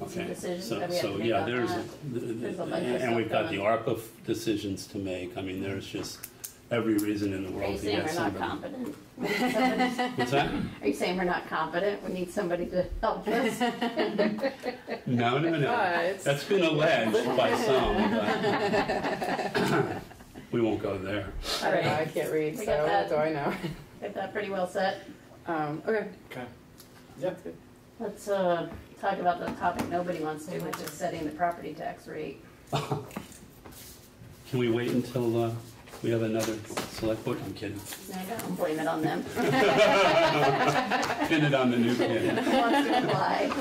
Okay, decisions so, that we have so, to make yeah, on there's, that. th- th- There's a bunch of and we've stuff got the ARPA f- decisions to make, I mean, there's just every reason in the Are you world to saying get we're not somebody. competent? We need somebody- What's that? Are you saying we're not competent? We need somebody to help us? No, no, no, uh, But- that's been alleged by some, but (laughs) we won't go there. All right. I can't read, We so got that. what do I know? Got that pretty well set? Um, okay. Okay. That's good. Let's, uh, talk about the topic nobody wants to, which is setting the property tax rate. (laughs) Can we wait until, uh, we have another select board? I'm kidding. No, don't blame it on them. (laughs) Pin it on the new (laughs) kid. Wants to apply?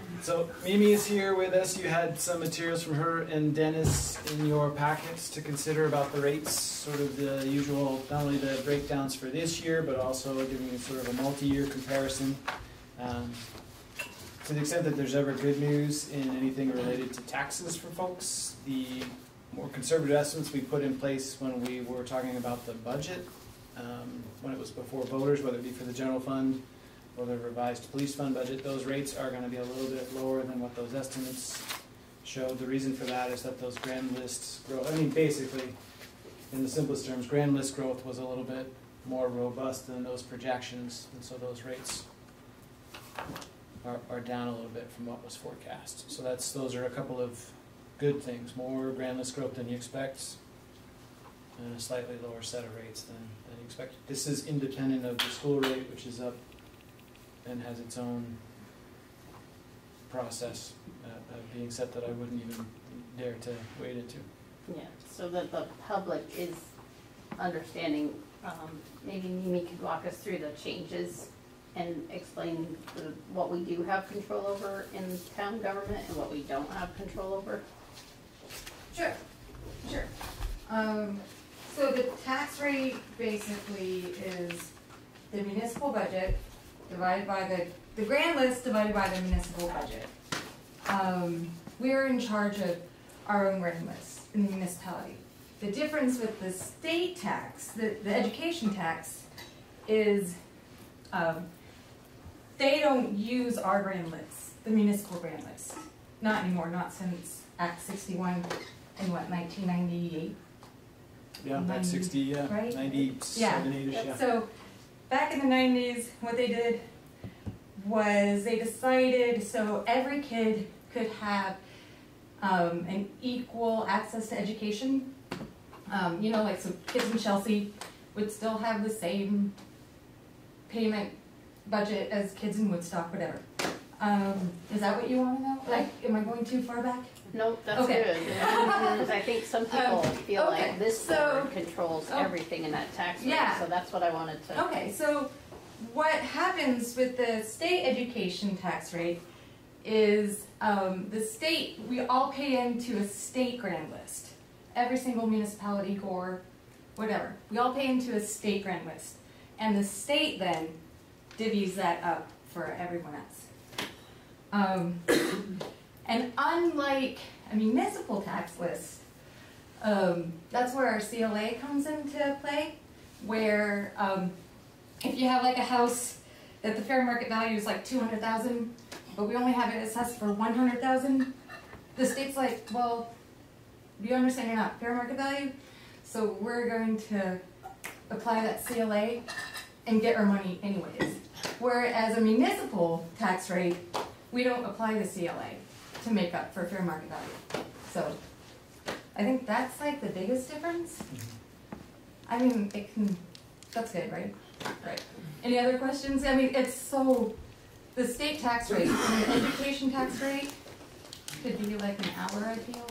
(laughs) So Mimi is here with us. You had some materials from her and Dennis in your packets to consider about the rates, sort of the usual, not only the breakdowns for this year, but also giving you sort of a multi-year comparison. Um, To the extent that there's ever good news in anything related to taxes for folks, the more conservative estimates we put in place when we were talking about the budget, um, when it was before voters, whether it be for the general fund or the revised police fund budget, those rates are gonna be a little bit lower than what those estimates showed. The reason for that is that those grand lists grow, I mean, basically, in the simplest terms, grand list growth was a little bit more robust than those projections, and so those rates are, are down a little bit from what was forecast. So that's, those are a couple of good things, more grand list growth than you expect, and a slightly lower set of rates than, than you expect. This is independent of the school rate, which is up and has its own process uh, of being set that I wouldn't even dare to wade into. Yeah, so that the public is understanding, um, maybe Mimi could walk us through the changes and explain the, what we do have control over in town government and what we don't have control over. Sure, sure. Um, so the tax rate basically is the municipal budget divided by the, the grand list divided by the municipal budget. Um, we're in charge of our own grand list in the municipality. The difference with the state tax, the, the education tax, is, um, they don't use our grand lists, the municipal grand list. Not anymore, not since Act sixty-one in what, nineteen ninety-eight? Yeah, Ninety- that's sixty, yeah, right? ninety-seven, eight-ish, yeah. So, back in the nineties, what they did was they decided so every kid could have um, an equal access to education. Um, you know, like some kids in Chelsea would still have the same payment budget as kids in Woodstock, whatever. Um, is that what you want to know? Like, am I going too far back? Nope, that's Okay. good. (laughs) Because I think some people Um, feel okay, like this so- board controls oh. everything in that tax rate, Yeah. so that's what I wanted to. Okay, so what happens with the state education tax rate is um, the state, we all pay into a state grand list. Every single municipality or whatever, we all pay into a state grand list. And the state then divvies that up for everyone else. Um, and unlike a municipal tax list, um, that's where our CLA comes into play, where um, if you have like a house that the fair market value is like two hundred thousand, but we only have it assessed for one hundred thousand, the state's like, well, do you understand you're not fair market value, so we're going to apply that CLA and get our money anyways. Whereas a municipal tax rate, we don't apply the CLA to make up for fair market value. So I think that's like the biggest difference. I mean, it can, that's good, right? Right. Any other questions? I mean, it's so, the state tax rate and the education tax rate could be like an hour, I feel.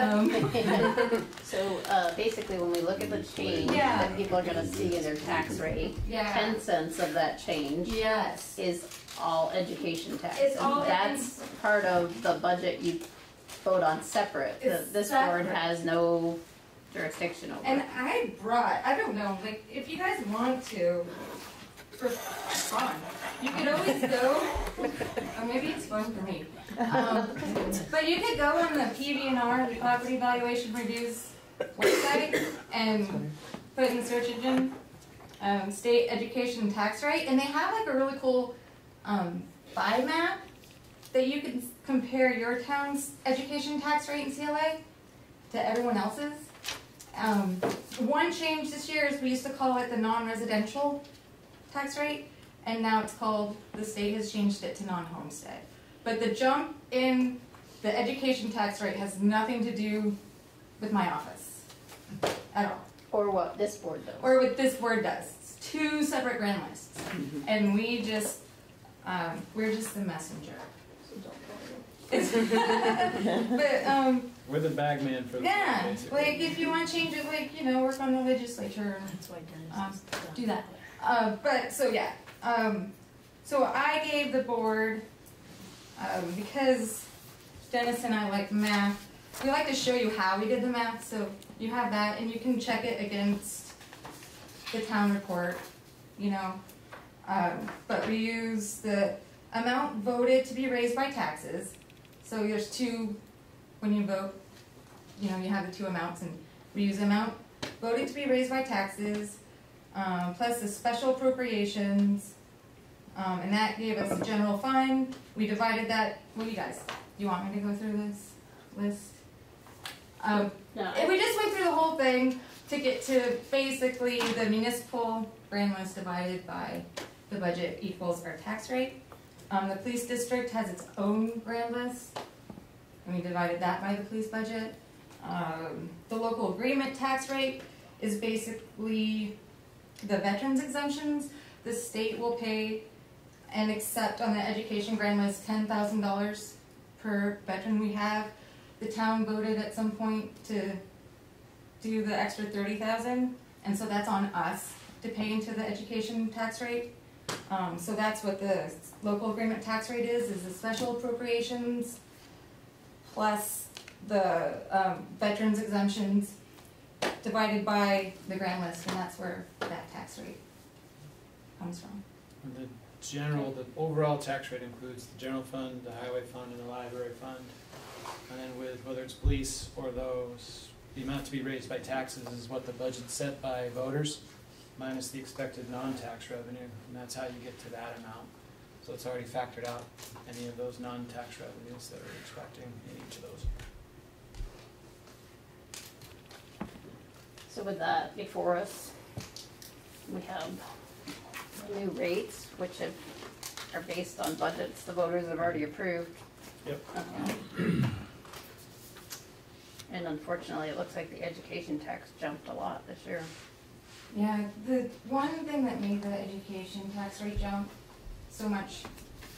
Um, So, uh, basically, when we look at the change Yeah. that people are gonna see in their tax rate, Yeah. ten cents of that change Yes. is all education tax. It's And all- That's part of the budget you vote on separate. The- It's This board separate. has no jurisdiction over. And I brought, I don't know, like, if you guys want to, for fun, you could always go, or maybe it's fun for me. Um, but you could go on the PVNR, the Property Valuation Reviews website, and put in the search engine, um, state education tax rate, and they have like a really cool, um, by map that you can compare your town's education tax rate in CLA to everyone else's. Um, one change this year is we used to call it the non-residential tax rate, and now it's called, the state has changed it to non-homestead. But the jump in the education tax rate has nothing to do with my office at all. Or what this board does. Or what this board does. It's two separate grand lists. Mm-hmm. And we just, um, we're just the messenger. (laughs) But, um, We're the bag man for the yeah, basically. like if you wanna change it, like, you know, work on the legislature and um, do that. Uh, but so yeah, um, so I gave the board um, because Dennis and I like math. We like to show you how we did the math, so you have that, and you can check it against the town report. You know, um, but we use the amount voted to be raised by taxes. So there's two when you vote. You know, you have the two amounts, and we use the amount voted to be raised by taxes um, plus the special appropriations, um, and that gave us a general fund. We divided that, what do you guys, you want me to go through this list? Um, No, and we just went through the whole thing to get to basically the municipal grand list divided by the budget equals our tax rate. Um, the police district has its own grand list, and we divided that by the police budget. Um, the local agreement tax rate is basically the veterans exemptions, the state will pay and accept on the education grand list ten thousand dollars per veteran we have. The town voted at some point to do the extra thirty thousand, and so that's on us to pay into the education tax rate. Um, so that's what the local agreement tax rate is, is the special appropriations plus the, um, veterans exemptions divided by the grand list, and that's where that tax rate comes from. And The general, the overall tax rate includes the general fund, the highway fund, and the library fund. And then with, whether it's police or those, the amount to be raised by taxes is what the budget's set by voters, minus the expected non-tax revenue, and that's how you get to that amount. So it's already factored out any of those non-tax revenues that we're expecting in each of those. So with that before us, we have the new rates, which have, are based on budgets the voters have already approved. Yep. Um, And unfortunately, it looks like the education tax jumped a lot this year. Yeah, the one thing that made the education tax rate jump so much,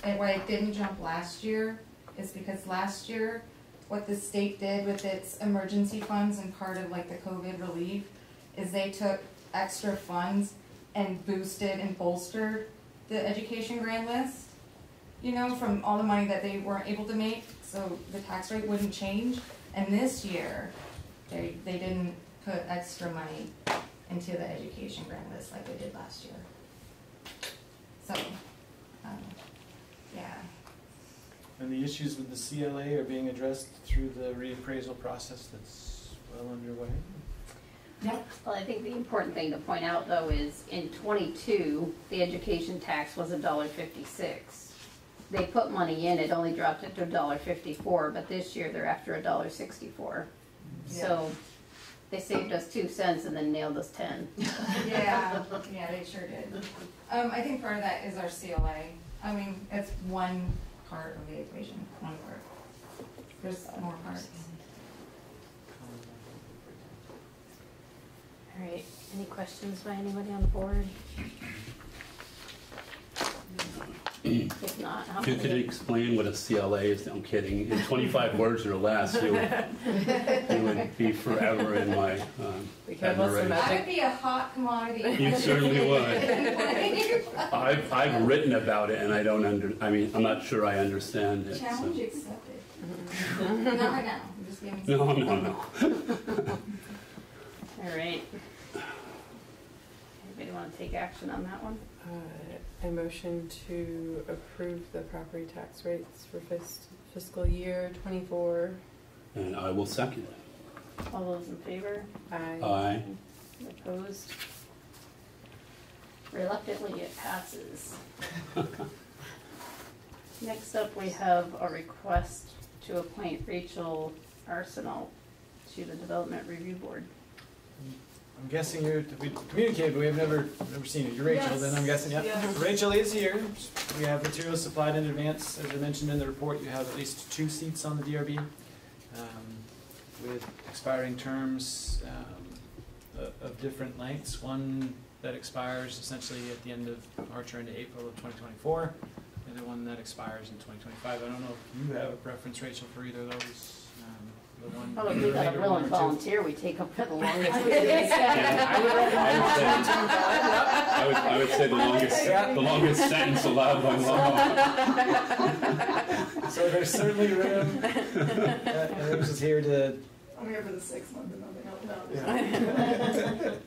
and why it didn't jump last year, is because last year, what the state did with its emergency funds and part of like the COVID relief, is they took extra funds and boosted and bolstered the education grand list, you know, from all the money that they weren't able to make, so the tax rate wouldn't change. And this year, they, they didn't put extra money into the education grand list like they did last year. So, um, yeah, And the issues with the CLA are being addressed through the reappraisal process that's well underway. yep, Well, I think the important thing to point out though is in twenty-two, the education tax was a dollar fifty-six. They put money in, it only dropped it to a dollar fifty-four, but this year they're after a dollar sixty-four. So they saved us two cents and then nailed us ten. yeah, yeah, they sure did. Um, I think part of that is our CLA. I mean, it's one part of the equation, one part. There's more parts. All right, any questions by anybody on the board? If not, how If you could many? explain what a CLA is, I'm kidding, in twenty-five words or less, you would, you would be forever in my um, Be careful, it's admiration. That magic. would be a hot commodity. You certainly would. I've, I've written about it and I don't under, I mean, I'm not sure I understand it. so- Challenge accepted. Not right now, I'm just giving. No, no, no. All right. Anybody wanna take action on that one? Uh, I motion to approve the property tax rates for fis- fiscal year twenty-four. And I will second All those in favor? I. Aye. Opposed? Reluctantly, it passes. (laughs) Next up, we have a request to appoint Rachel Arsenault to the Development Review Board. I'm guessing you're, we communicated, but we have never, never seen you. You're Rachel, then I'm guessing, yeah. Yes. Rachel is here. We have materials supplied in advance. As I mentioned in the report, you have at least two seats on the DRB um, with expiring terms um, of different lengths. One that expires essentially at the end of March or into April of 2024, and the one that expires in 2025. I don't know if you have a preference, Rachel, for either of those. Um, the if we got a willing volunteer, we take up for the (laughs) longest. I would say- I would- I would, I would say the longest, the longest sentence allowed by law. So there's certainly room. (laughs) Uh, Rose is here to. I'm here for the six month and nothing else.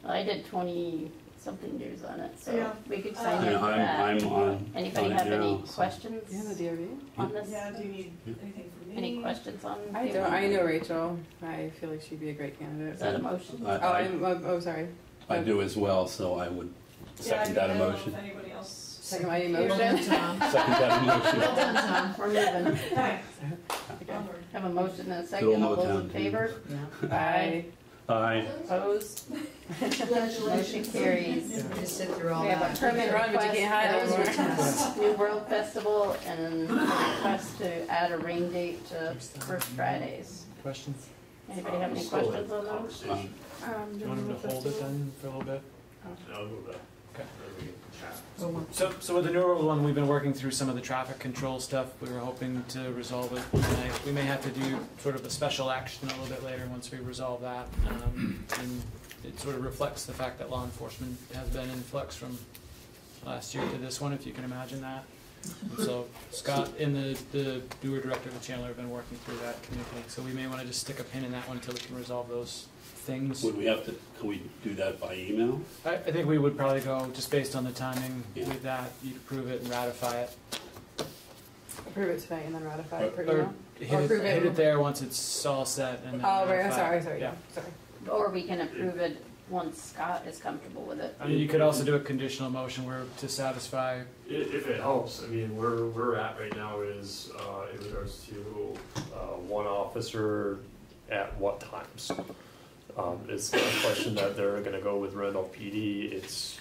No. I did twenty something news on it, so Yeah. we could uh, sign Yeah, in for I'm, that. I'm on, Anybody on it have any now, so. questions Yeah, the DRB. on this? Yeah, do you need anything from me? Any questions on? I the don't, I know Rachel. I feel like she'd be a great candidate. Is that a motion? I- Oh, I- I'm, oh, oh, sorry. I do as well, so I would Yeah, I second that I don't know emotion. anybody else. Second my Well emotion. done, Tom. (laughs) Second that emotion. Well done, Tom. (laughs) We're moving. Thanks. Okay. Onward. Have a motion and a second, all old those in Motown, too. favor? Bye. Aye. Opposed? Motion carries. Just sit through all We have a that. permit Run, but you can't hide that was anymore. New World Festival, and a request to add a rain date to First Fridays. Questions? Anybody have any questions on those? Conversation. Um, Do you want him to hold it then for a little bit? I'll go back. Okay. Then we can chat. So, so with the New one, we've been working through some of the traffic control stuff. We were hoping to resolve it tonight. We may have to do sort of a special action a little bit later once we resolve that. Um, And it sort of reflects the fact that law enforcement has been in flux from last year to this one, if you can imagine that. So Scott and the, the newer director of the Chandler have been working through that, communicating. So we may want to just stick a pin in that one until we can resolve those things. Would we have to, can we do that by email? I, I think we would probably go, just based on the timing Yeah. with that, you'd approve it and ratify it. Approve it tonight and then ratify it per Or- or email. Hit Or it, approve it. hit it there once it's all set and then Oh, right, I'm ratify sorry, it. sorry, Yeah. sorry. Or we can approve it once Scott is comfortable with it. I mean, you could also do a conditional motion where to satisfy, I- If it helps, I mean, where we're at right now is, uh, in regards to, uh, one officer at what times. Um, it's not a question that they're gonna go with Randolph PD, it's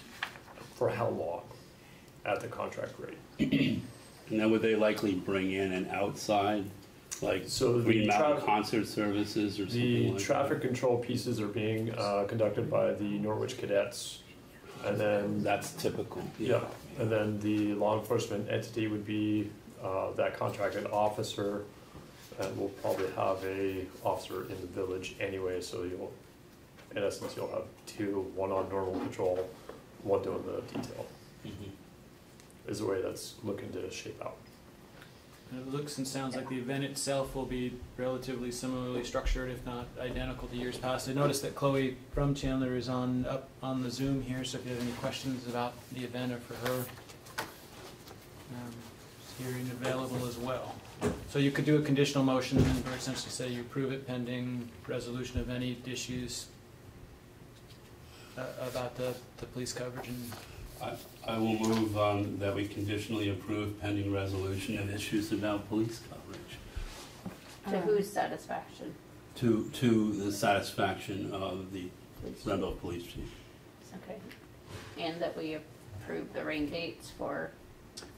for how long at the contract rate. And then would they likely bring in an outside, like So the Green Mountain tra- Concert Services or something The like that? traffic control pieces are being, uh, conducted by the Norwich cadets. And then That's typical, Yeah, and then the law enforcement entity would be uh, that contracted officer, and we'll probably have a officer in the village anyway, so you'll, in essence, you'll have two, one on normal patrol, one doing the detail, Mhm. is the way that's looking to shape out. and it looks and sounds like the event itself will be relatively similarly structured, if not identical to years past. I noticed that Chloe from Chandler is on, up on the Zoom here, so if you have any questions about the event or for her, um, she's here and available as well. So you could do a conditional motion, or essentially say you approve it pending resolution of any issues uh, about the, the police coverage and I will move um, that we conditionally approve pending resolution of issues about police coverage To whose satisfaction? to, to the satisfaction of the Please. Randolph Police Chief. Okay. And that we approve the rain dates for,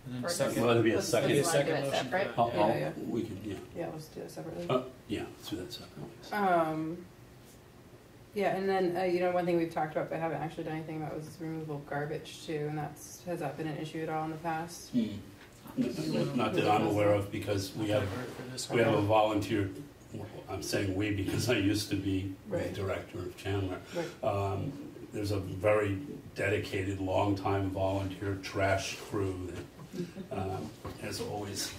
and then For second. Well, it'd be a Let's- second. Maybe a let's wanna do second it motion for separate? I'll- Yeah, I'll- yeah. We can, yeah, Yeah, let's do it separately. uh, yeah, let's do that separately. Um, yeah, and then, uh, you know, one thing we've talked about but haven't actually done anything about was removal of garbage too, and that's, has that been an issue at all in the past? Hmm. Not that I'm aware of, because we have, For- for this we have a volunteer, I'm saying we because I used to be the Right. director of Chandler. Right. Um, There's a very dedicated, longtime volunteer trash crew that um, (laughs) has always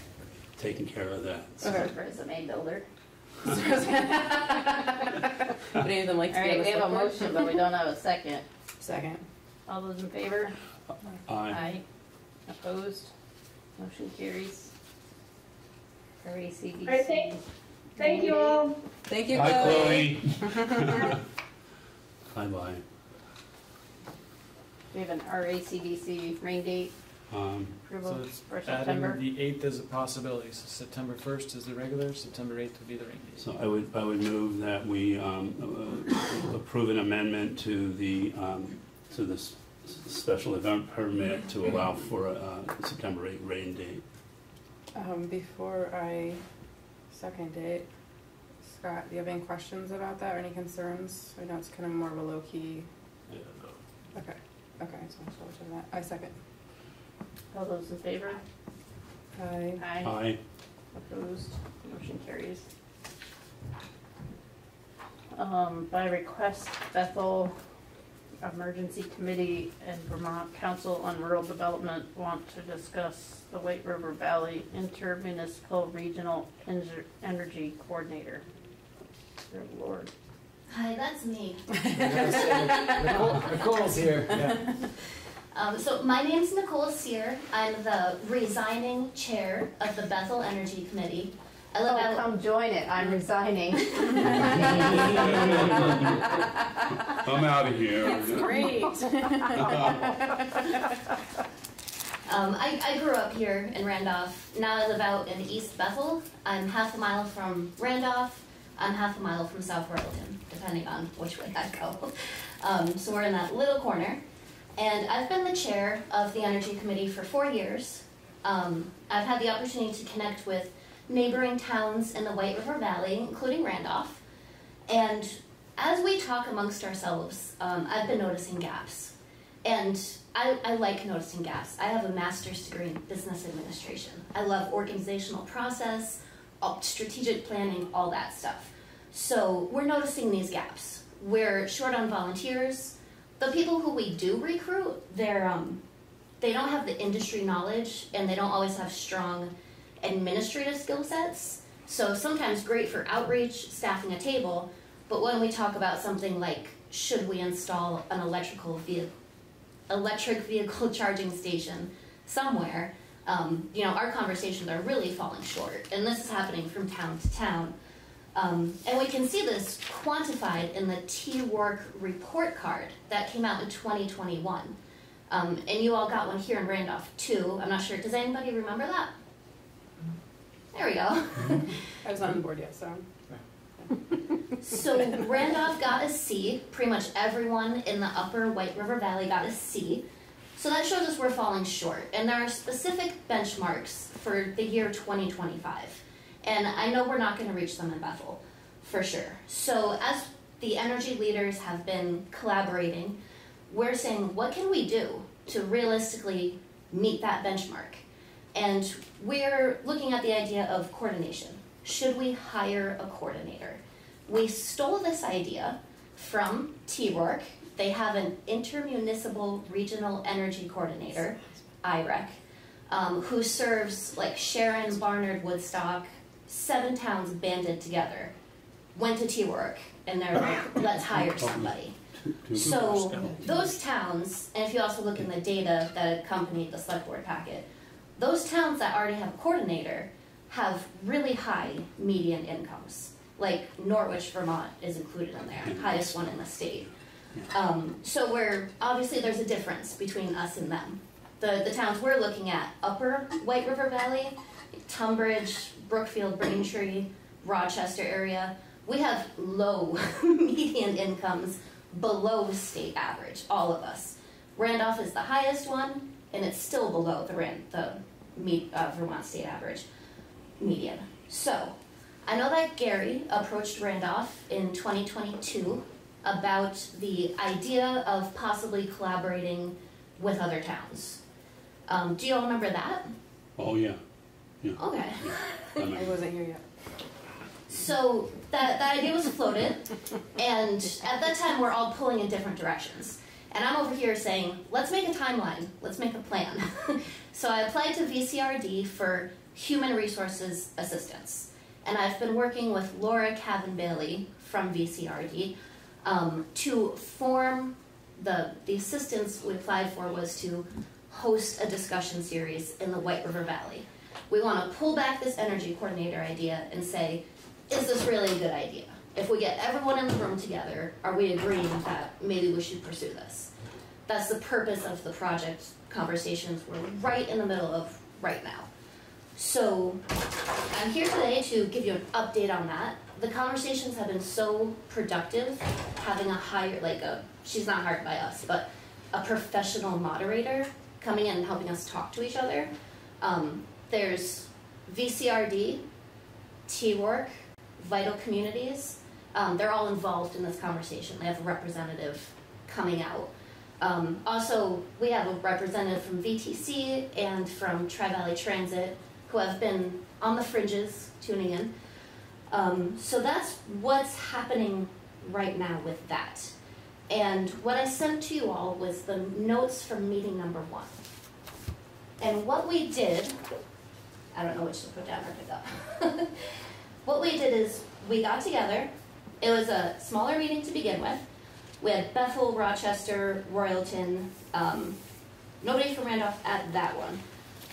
taken care of that. so. Okay. resume builder. Would any of them like to All be on right, the we have a select motion, but we don't have a second. Second. All those in favor? Aye. Opposed? Motion carries. For ACDC. All right, thank- Thank you all. Thank you, Hi, Chloe. Chloe. (laughs) Bye-bye. We have an RACDC rain date Um, Approval So it's for September? Adding the eighth as a possibility, so September first is the regular, September eighth would be the rain date. So I would, I would move that we um, uh, approve an amendment to the, um, to this special event permit to allow for a September 8 rain date. Um, before I second it, Scott, do you have any questions about that or any concerns? I know it's kind of more of a low key. Yeah, no. Okay, okay, so I'll switch to that. I second. All those in favor? Aye. Aye. Aye. Opposed, motion carries. Um, by request, Bethel Emergency Committee and Vermont Council on Rural Development want to discuss the White River Valley Intermunicipal Regional Ener- Energy Coordinator. Dear Lord. Hi, that's me. (laughs) Nicole, Nicole's here, yeah. (laughs) Um, so my name's Nicole Sear. I'm the resigning chair of the Bethel Energy Committee. I live Oh, out. come join it, I'm resigning. (laughs) I'm out of here. That's great. (laughs) Um, I, I grew up here in Randolph. Now I live out in East Bethel. I'm half a mile from Randolph. I'm half a mile from South Royalton, depending on which way I go. (laughs) Um, so we're in that little corner. And I've been the chair of the Energy Committee for four years. Um, I've had the opportunity to connect with neighboring towns in the White River Valley, including Randolph. And as we talk amongst ourselves, um, I've been noticing gaps. And I, I like noticing gaps. I have a master's degree in business administration. I love organizational process, strategic planning, all that stuff. So we're noticing these gaps. We're short on volunteers. The people who we do recruit, they're um, they don't have the industry knowledge and they don't always have strong administrative skill sets. So sometimes great for outreach, staffing a table, but when we talk about something like should we install an electrical vehicle electric vehicle (laughs) charging station somewhere, um, you know, our conversations are really falling short. And this is happening from town to town. Um, and we can see this quantified in the TRORC report card that came out in 2021. Um, and you all got one here in Randolph too. I'm not sure. Does anybody remember that? There we go. I was not on the board yet, so. So Randolph got a C. Pretty much everyone in the upper White River Valley got a C. So that shows us we're falling short. And there are specific benchmarks for the year 2025. And I know we're not going to reach them in Bethel, for sure. So as the energy leaders have been collaborating, we're saying, what can we do to realistically meet that benchmark? And we're looking at the idea of coordination. Should we hire a coordinator? We stole this idea from TRORC. They have an intermunicipal regional energy coordinator, IREC, um, who serves like Sharon, Barnard, Woodstock, seven towns banded together. Went to TRORC and they're like, (laughs) let's hire somebody. So those towns, and if you also look in the data that accompanied the select board packet, those towns that already have a coordinator have really high median incomes. Like Norwich, Vermont is included in there, highest one in the state. Um, so we're, obviously there's a difference between us and them. The, the towns we're looking at, upper White River Valley, Tunbridge, Brookfield, Braintree, Rochester area, we have low (laughs) median incomes below state average, all of us. Randolph is the highest one, and it's still below the Ran- the me- uh, Vermont state average median. So, I know that Gary approached Randolph in 2022 about the idea of possibly collaborating with other towns. Um, do you all remember that? Oh, yeah. Yeah. Okay. (laughs) I I wasn't here yet. So that, that idea was floated, and at that time we're all pulling in different directions. And I'm over here saying, let's make a timeline, let's make a plan. (laughs) so I applied to VCRD for human resources assistance. And I've been working with Laura Cavan Bailey from VCRD um, to form the, the assistance we applied for was to host a discussion series in the White River Valley. We want to pull back this energy coordinator idea and say, is this really a good idea? If we get everyone in the room together, are we agreeing that maybe we should pursue this? that's the purpose of the project conversations we're right in the middle of right now. So I'm here today to give you an update on that. The conversations have been so productive, having a higher, like a, she's not hired by us, but a professional moderator coming in and helping us talk to each other. Um, there's VCRD, TRORC, Vital Communities. Um, they're all involved in this conversation. They have a representative coming out. Um, also, we have a representative from VTC and from Tri Valley Transit who have been on the fringes tuning in. Um, so that's what's happening right now with that. And what I sent to you all was the notes from meeting number one. And what we did, I don't know which to put down or pick up. (laughs) what we did is we got together. It was a smaller meeting to begin with. We had Bethel, Rochester, Royalton, um, nobody from Randolph at that one.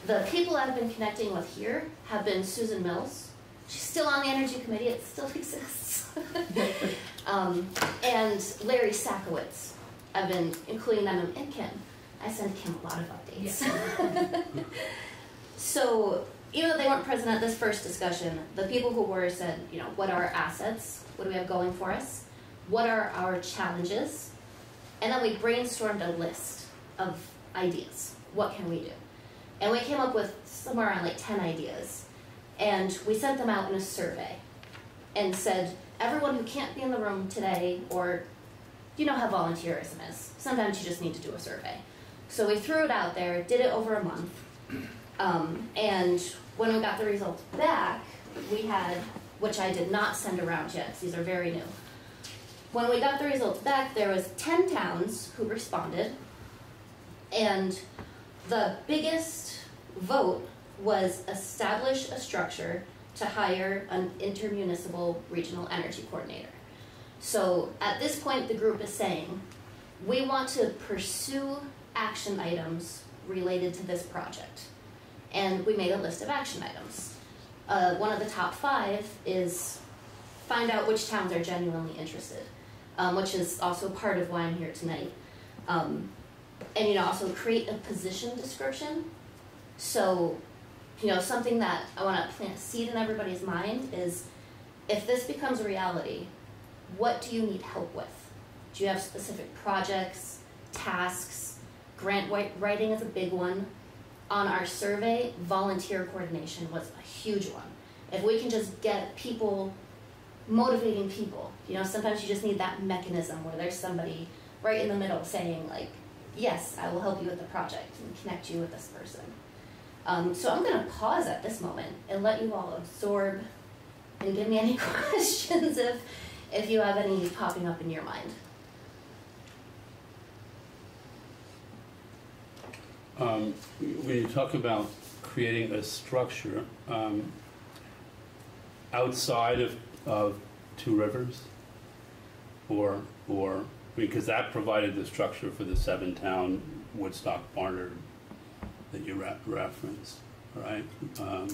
The people I've been connecting with here have been Susan Mills. She's still on the energy committee, it still (laughs) exists. (laughs) um, and Larry Sakowitz. I've been including them in Kim. I send Kim a lot of updates. so even though they weren't present at this first discussion, the people who were said, you know, what are our assets? What do we have going for us? What are our challenges? And then we brainstormed a list of ideas. What can we do? And we came up with somewhere around like 10 ideas. And we sent them out in a survey and said, everyone who can't be in the room today, or you know how volunteerism is, sometimes you just need to do a survey. So we threw it out there, did it over a month, um, and when we got the results back, we had, which I did not send around yet, these are very new. When we got the results back, there was 10 towns who responded, and the biggest vote was establish a structure to hire an intermunicipal regional energy coordinator. So at this point, the group is saying, we want to pursue action items related to this project. And we made a list of action items. Uh, one of the top five is find out which towns are genuinely interested, um, which is also part of why I'm here tonight. Um, and you know, also create a position description. So, you know, something that I want to plant seed in everybody's mind is, if this becomes a reality, what do you need help with? Do you have specific projects, tasks? Grant writing is a big one. On our survey, volunteer coordination was a huge one. If we can just get people, motivating people, you know, sometimes you just need that mechanism where there's somebody right in the middle saying, like, yes, I will help you with the project and connect you with this person. Um, so I'm going to pause at this moment and let you all absorb and give me any (laughs) questions if, if you have any popping up in your mind. Um, when you talk about creating a structure um, outside of, of Two Rivers, or or because that provided the structure for the seven town Woodstock Barnard that you re- referenced, right? Um,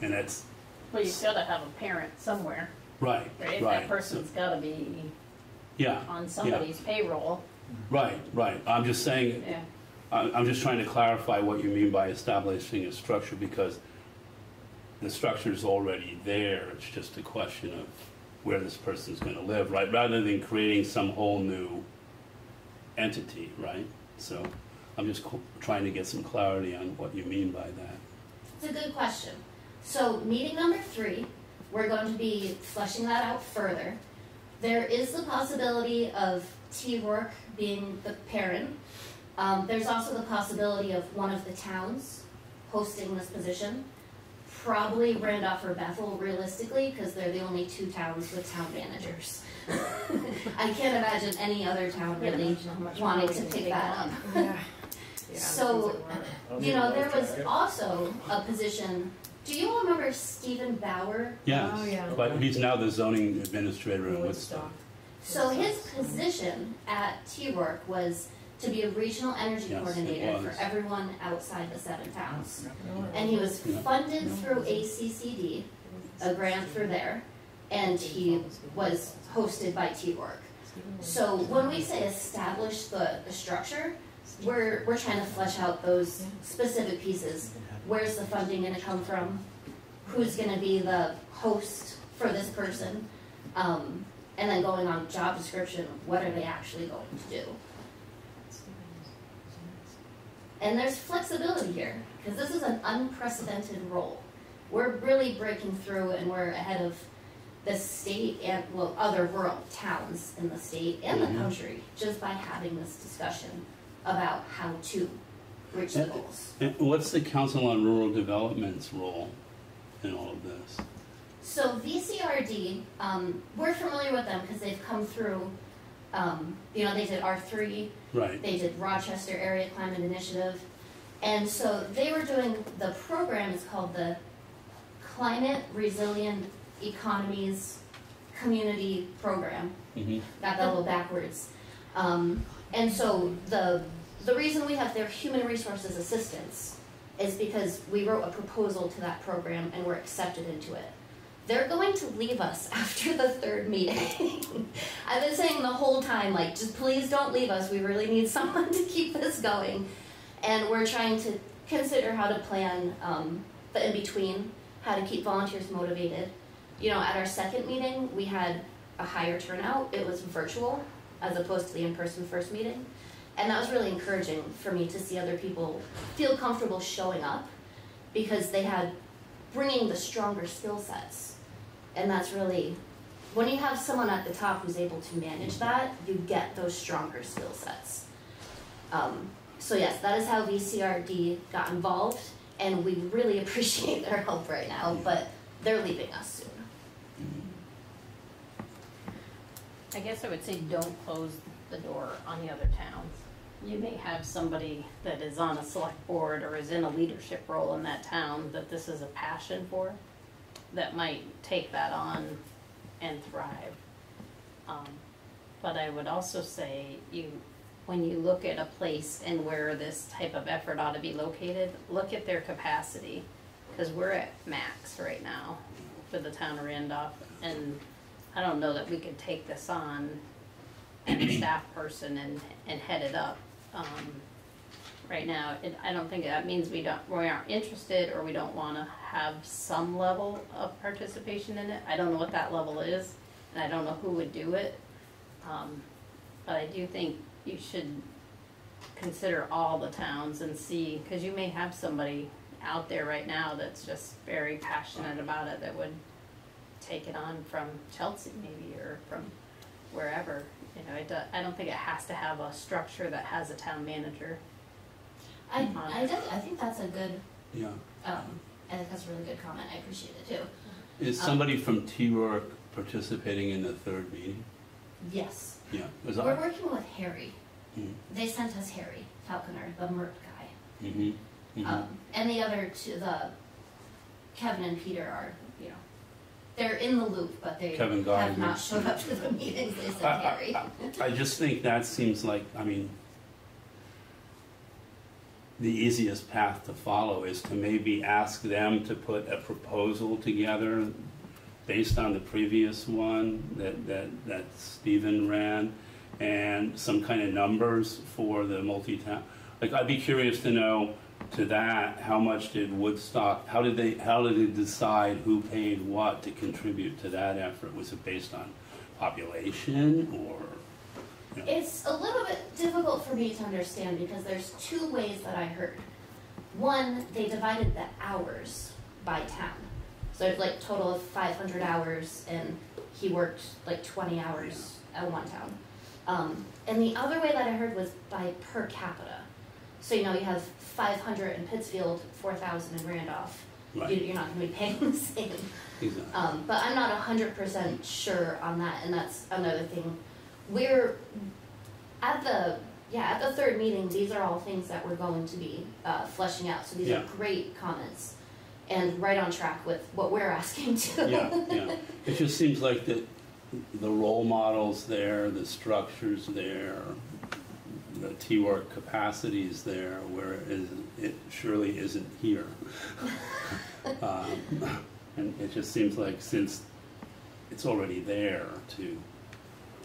and that's Well, you gotta have a parent somewhere, right, right? right. That person's gotta be yeah, on somebody's payroll. Right, right. I'm just saying. Yeah. I- I'm just trying to clarify what you mean by establishing a structure because the structure is already there. It's just a question of where this person's going to live, right? Rather than creating some whole new entity, right? So I'm just co- trying to get some clarity on what you mean by that. It's a good question. So, meeting number three, we're going to be fleshing that out further. There is the possibility of TRORC being the parent. Um, there's also the possibility of one of the towns hosting this position. Probably Randolph or Bethel, realistically, because they're the only two towns with town managers. (laughs) I can't imagine any other town really wanting to pick that up. (laughs) So, you know, there was also a position. Do you all remember Stephen Bauer? Yes, but he's now the zoning administrator in Woodstock. So his position at TRORC was to be a regional energy Yes, coordinator for everyone outside the seven towns. And he was funded through ACCD, a grant through there, and he was hosted by TRORC. So when we say establish the, the structure, we're, we're trying to flesh out those specific pieces. Where's the funding gonna come from? Who's gonna be the host for this person? Um, and then going on job description, what are they actually going to do? And there's flexibility here, because this is an unprecedented role. We're really breaking through and we're ahead of the state and, well, other rural towns in the state and the Mhm. country, just by having this discussion about how to reach the goals. And what's the Council on Rural Development's role in all of this? So VCRD, um, we're familiar with them because they've come through, um, you know, they did R three, Right. they did Rochester Area Climate Initiative. And so they were doing, the program is called the Climate Resilient Economies Community Program. Mhm. Got that a little backwards. Um, and so the, the reason we have their human resources assistance is because we wrote a proposal to that program and were accepted into it. They're going to leave us (laughs) after the third meeting. (laughs) I've been saying the whole time, like, just please don't leave us. We really need (laughs) someone to keep this going. And we're trying to consider how to plan um, the in between, how to keep volunteers motivated. You know, at our second meeting, we had a higher turnout. It was virtual as opposed to the in person first meeting. And that was really encouraging for me to see other people feel comfortable showing up because they had bringing the stronger skill sets. And that's really, when you have someone at the top who's able to manage that, you get those stronger skill sets. Um, so yes, that is how VCRD got involved, and we really (laughs) appreciate their help right now, but they're leaving us soon. I guess I would say don't close the door on the other towns. You may have somebody that is on a select board or is in a leadership role in that town that this is a passion for, that might take that on and thrive. Um, But I would also say you, when you look at a place and where this type of effort ought to be located, look at their capacity. Cause we're at max right now for the town of Randolph and I don't know that we could take this on and a staff person and, and head it up. Um, right now, it, I don't think that means we don't, we aren't interested or we don't wanna have some level of participation in it. I don't know what that level is, and I don't know who would do it. Um, but I do think you should consider all the towns and see, cause you may have somebody out there right now that's just very passionate about it that would take it on from Chelsea maybe, or from wherever. You know, do- I don't think it has to have a structure that has a town manager. I, I, def- I think that's a good, Yeah. um, I think that's a really good comment, I appreciate it too. Is Um, somebody from TRORC participating in the third meeting? Yes. Yeah. Was We're I? working with Harry. Mhm. They sent us Harry Falconer, the MERP guy. Mhm. Mhm. Um, and the other two, the Kevin and Peter are, you know, they're in the loop, but they Kevin have Gardner. not showed up to the (laughs) meetings. They sent I- (laughs) Harry. I, I just think that seems like, I mean, the easiest path to follow is to maybe ask them to put a proposal together based on the previous one that, that, that Stephen ran and some kind of numbers for the multi-town. Like, I'd be curious to know to that, how much did Woodstock, how did they, how did they decide who paid what to contribute to that effort? Was it based on population or? It's a little bit difficult for me to understand because there's two ways that I heard. One, they divided the hours by town. So there's like total of 500 hours, and he worked like 20 hours at one town. Um, and the other way that I heard was by per capita. So you know you have 500 in Pittsfield, 4,000 in Randolph. Right. You, you're not going to be paying (laughs) the same. Exactly. Um, but I'm not hundred percent sure on that, and that's another thing. We're at the yeah at the third meeting. These are all things that we're going to be uh, fleshing out. So these Yeah. are great comments, and right on track with what we're (laughs) asking to. Yeah, yeah. It just seems like the, the role models there, the structures there, the TRORC capacities there, where it it surely isn't here. (laughs) Um, And it just seems like since it's already there to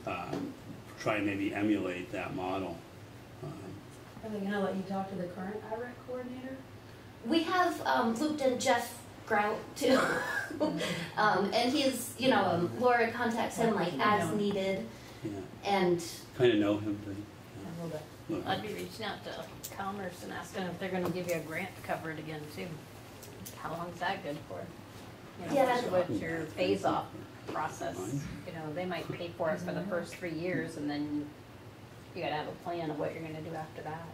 um, try and maybe emulate that model. Um, Are they gonna let you talk to the current IREC coordinator? We have um, looped in Jeff Grout too. (laughs) um, and he's, you know, um, Laura contacts him like as needed. Yeah, And kind of know him, but. A little bit. Look. I'd be reaching out to Commerce and asking if they're gonna give you a grant to cover it again too. How long's that good for? You know, Yeah. what's- what's your phase off process? You know, they might pay for it for the first three years and then you gotta have a plan of what you're gonna do after that.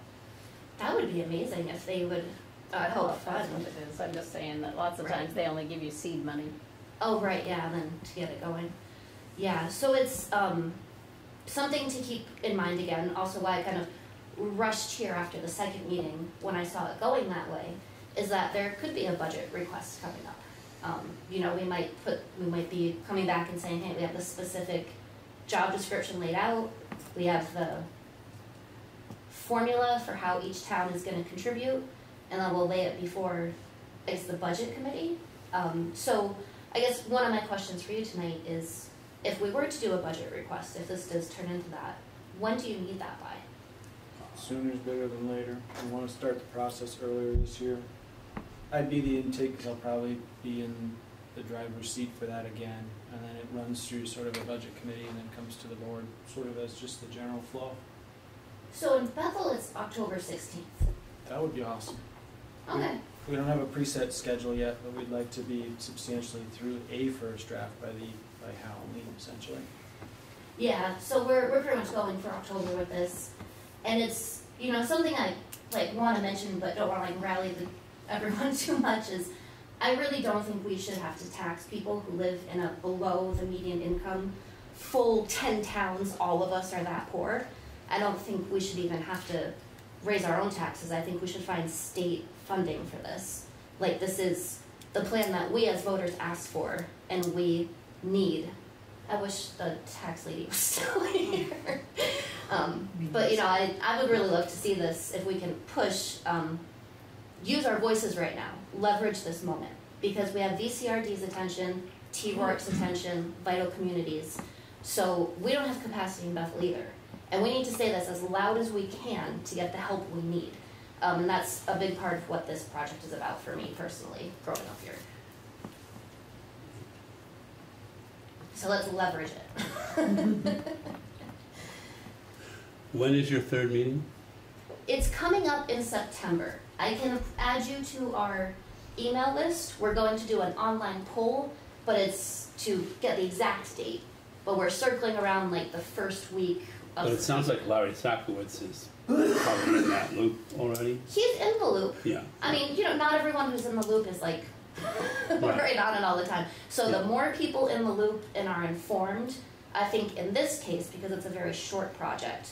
that would be amazing if they would uh, I don't know help if that's fund. what it is, I'm just saying that lots of Right. times they only give you seed money. Oh, right, yeah, then to get it going. Yeah, so it's um, something to keep in mind again. Also, why I kind of rushed here after the second meeting when I saw it going that way is that there could be a budget request coming up. Um, you know, we might put, we might be coming back and saying, hey, we have this specific job description laid out. We have the formula for how each town is gonna contribute, and then we'll lay it before, I guess, the budget committee. Um, so I guess one of my questions for you tonight is, if we were to do a budget request, if this does turn into that, when do you need that by? Sooner is better than later. We want to start the process earlier this year. I'd be the intake because I'll probably be in the driver's seat for that again. And then it runs through sort of a budget committee and then comes to the board sort of as just the general flow. So in Bethel, it's October sixteenth. That would be awesome. Okay, We don't have a preset schedule yet, but we'd like to be substantially through a first draft by the, by Halloween essentially. yeah, so we're, we're pretty much going for October with this. And it's, you know, something I like wanna mention but don't wanna like rally the, everyone (laughs) too much is, I really don't think we should have to tax people who live in a below the median income. Full ten towns, all of us are that poor. I don't think we should even have to raise our own taxes. I think we should find state funding for this. Like this is the plan that we as voters asked for and we need. I wish the tax lady (laughs) was still here. (laughs) Um, but you know, I, I would really love to see this if we can push, um, use our voices right now, leverage this moment. Because we have VCRD's attention, TRORC's attention, vital communities. So we don't have capacity in Bethel either. And we need to say this as loud as we can to get the help we need. Um, and that's a big part of what this project is about for me personally, growing up here. So let's leverage it. (laughs) (laughs) When is your third meeting? It's coming up in September. I can add you to our email list. We're going to do an online poll, but it's to get the exact date. But we're circling around like the first week of. But it sounds like Larry Sakowitz is probably in that loop already. He's in the loop. Yeah. I mean, you know, not everyone who's in the loop is like (laughs) right on it all the time. So the more people in the loop and are informed, I think in this case, because it's a very short project,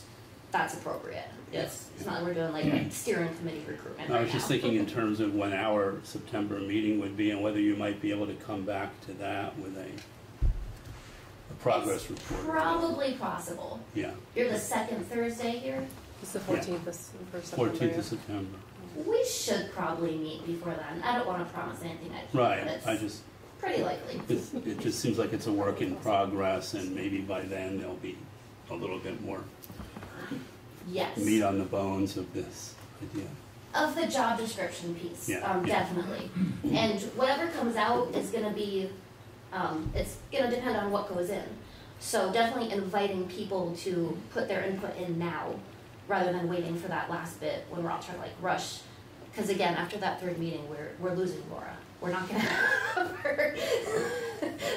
that's appropriate. It's, it's not like we're doing like a steering committee recruitment I right was just now. thinking in terms of when our September meeting would be and whether you might be able to come back to that with a, a progress report. Probably possible. Yeah, You're the second Thursday here. It's the fourteenth this first September. fourteenth of September. We should probably meet before then. I don't want to promise anything I can't, Right, but it's I just, pretty likely. it's, it just seems like it's a work in progress and maybe by then there'll be a little bit more Yes. meat on the bones of this idea. Of the job description piece, Yeah, um, yeah. definitely. And whatever comes out is gonna be, um, it's gonna depend on what goes in. So definitely inviting people to put their input in now, rather than waiting for that last bit when we're all trying to like rush. Cause again, after that third meeting, we're, we're losing Laura. We're not gonna (laughs) have her. (laughs)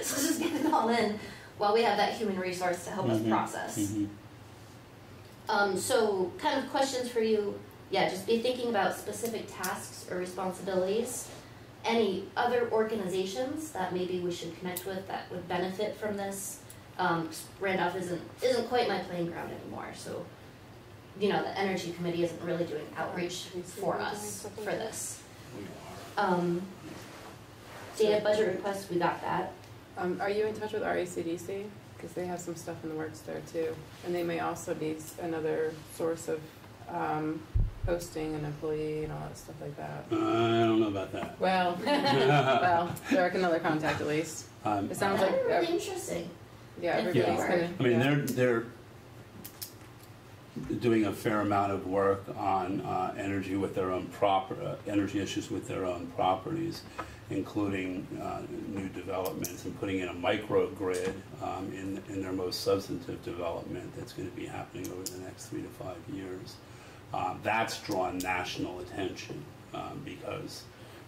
So just get it all in while we have that human resource to help us Mhm, process. mhm. Um, so kind of questions for you, yeah, just be thinking about specific tasks or responsibilities. Any other organizations that maybe we should connect with that would benefit from this? Um, Randolph isn't, isn't quite my playing ground anymore, so, you know, the energy committee isn't really doing outreach for us for this. Um, data budget request, we got that. Um, are you in touch with RACDC? Because they have some stuff in the works there too. And they may also need another source of, um, hosting an employee and all that stuff like that. Uh, I don't know about that. Well, (laughs) well, they're another contact at least. Um, It sounds like, That'd be uh, interesting. yeah, If everybody's they were. gonna. I mean, yeah. they're, they're doing a fair amount of work on uh, energy with their own proper, uh, energy issues with their own properties, including uh, new developments and putting in a microgrid um, in, in their most substantive development that's going to be happening over the next three to five years. Um, That's drawn national attention um, because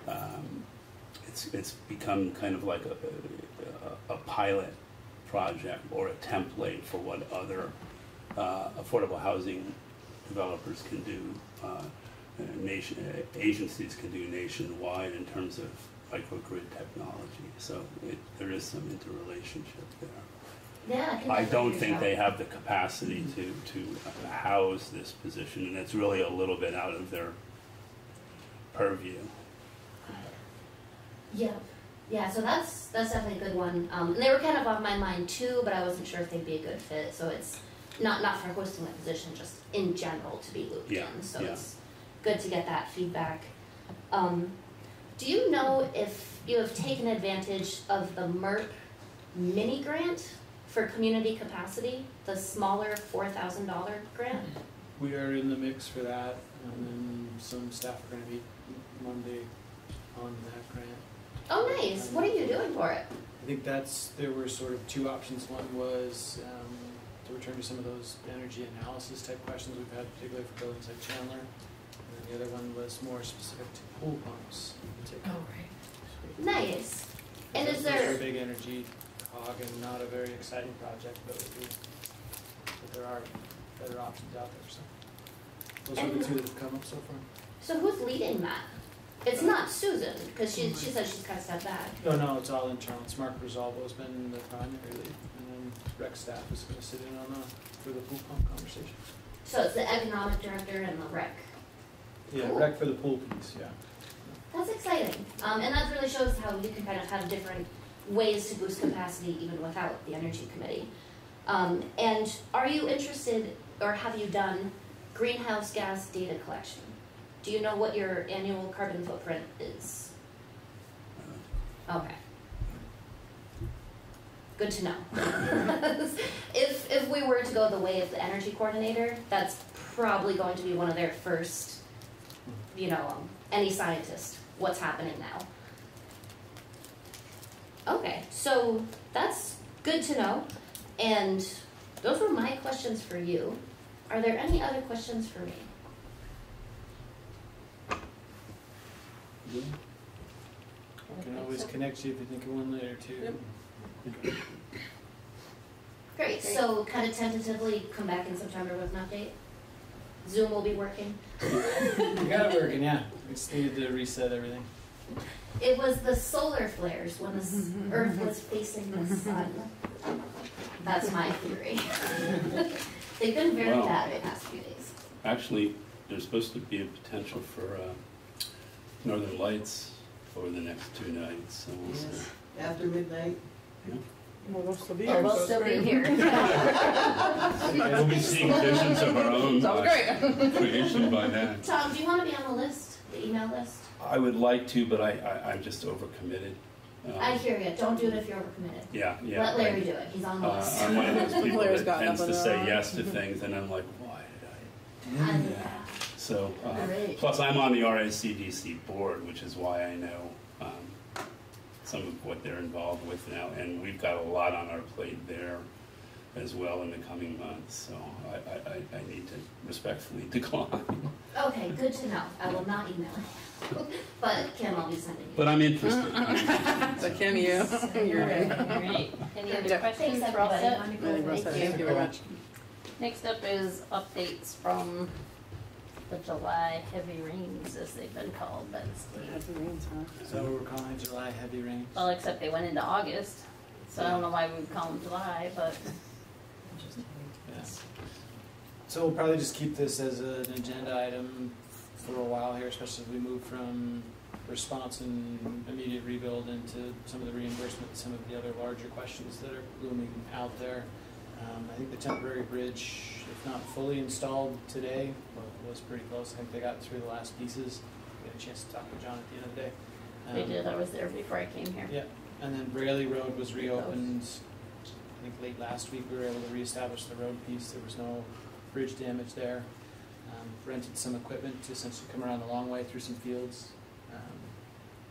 um, it's, it's become kind of like a, a, a pilot project or a template for what other uh, affordable housing developers can do, uh, nation, agencies can do nationwide in terms of microgrid technology. So it, there is some interrelationship there. Yeah, can I don't think they have the capacity to, to house this position, and it's really a little bit out of their purview. Yeah, yeah. So that's that's definitely a good one. Um, and they were kind of on my mind too, but I wasn't sure if they'd be a good fit. So it's not not for hosting that position, just in general to be looped Yeah, in. So yeah. it's good to get that feedback. Um, do you know if you have taken advantage of the MERP mini grant for community capacity, the smaller four thousand dollar grant? We are in the mix for that, and then some staff are gonna meet Monday on that grant. Oh, nice. What are you doing for it? I think that's, there were sort of two options. One was um, to return to some of those energy analysis type questions we've had, particularly for buildings like Chandler. And then the other one was more specific to pool pumps particular. Oh, Nice. And is Those- Those there a big energy hog and not a very exciting project, but would be, but there are better options out there, so. Those are the two that have come up so far. so who's leading that? It's not Susan because she she said she's kind of stepped back. No, no, it's all internal. It's Mark Rosalvo has been the primary lead, and then rec staff is gonna sit in on the, for the pool pump conversation. So it's the economic director and the rec. Yeah, Cool. rec for the pool piece, yeah. That's exciting. Um, and that really shows how you can kind of have different ways to boost capacity even without the energy committee. Um, and are you interested or have you done greenhouse gas data collection? Do you know what your annual carbon footprint is? Okay. Good to know. (laughs) if if we were to go the way of the energy coordinator, that's probably going to be one of their first, you know, um, any scientist, what's happening now. Okay, so that's good to know. And those were my questions for you. Are there any other questions for me? Yeah. I can always connect you if you think of one later too. Great, so kind of tentatively come back in September with an update? Zoom will be working? You got it working, yeah. We just needed to reset everything. It was the solar flares when the (laughs) Earth was facing the sun. That's my theory. (laughs) They've been very Wow. bad the past few days. Actually, there's supposed to be a potential for uh, northern lights over the next two nights, so we'll see. Yes, after midnight. Well, we'll still be Oh, we'll still be here. (laughs) We'll be seeing visions of our own Sounds uh, great. creation by then. Tom, do you want to be on the list, the email list? I would like to, but I, I, I'm just overcommitted. Um, I hear you, don't do it if you're overcommitted. Yeah, yeah. Let Larry right. do it, he's on the Uh, list. I'm one of those people Larry's that tends to say around. yes to things, and I'm like, why did I I- do that? So, uh, Great. plus I'm on the RACDC board, which is why I know some of what they're involved with now, and we've got a lot on our plate there as well in the coming months, so I, I, I- I need to respectfully (laughs) decline. Okay, good to know, I will not email him, but Kim, I'll be sending you. But I'm interested. (laughs) So Kim, you, you're in. Great. Any other Yeah. questions? Thanks, We're all everybody. I think we're all set. Thank you very much. Next up is updates from the July heavy rains, as they've been called, but it's the, So we're calling July heavy rains? well, except they went into August, so I don't know why we would call them July, but Yeah. So we'll probably just keep this as an agenda item for a while here, especially as we move from response and immediate rebuild into some of the reimbursement, some of the other larger questions that are looming out there. Um, I think the temporary bridge, if not fully installed today, well, it was pretty close. I think they got through the last pieces. We had a chance to talk to John at the end of the day. they Um, did, I was there before I came here. yeah, and then Brayley Road was reopened, I think late last week, we were able to reestablish the road piece, there was no bridge damage there. Um, rented some equipment to essentially come around the long way through some fields um,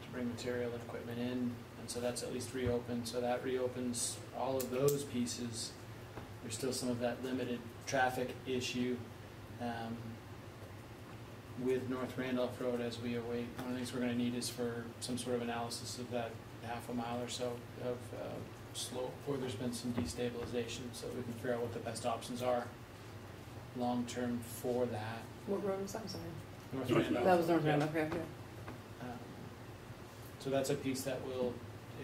to bring material and equipment in, and so that's at least reopened. So that reopens all of those pieces. There's still some of that limited traffic issue um, with North Randolph Road as we await. One of the things we're going to need is for some sort of analysis of that half a mile or so of uh, slope where there's been some destabilization, so we can figure out what the best options are long-term for that. What road was that, I'm sorry? North North Randolph. That was North Yeah. Randolph, okay, okay. Um, So that's a piece that will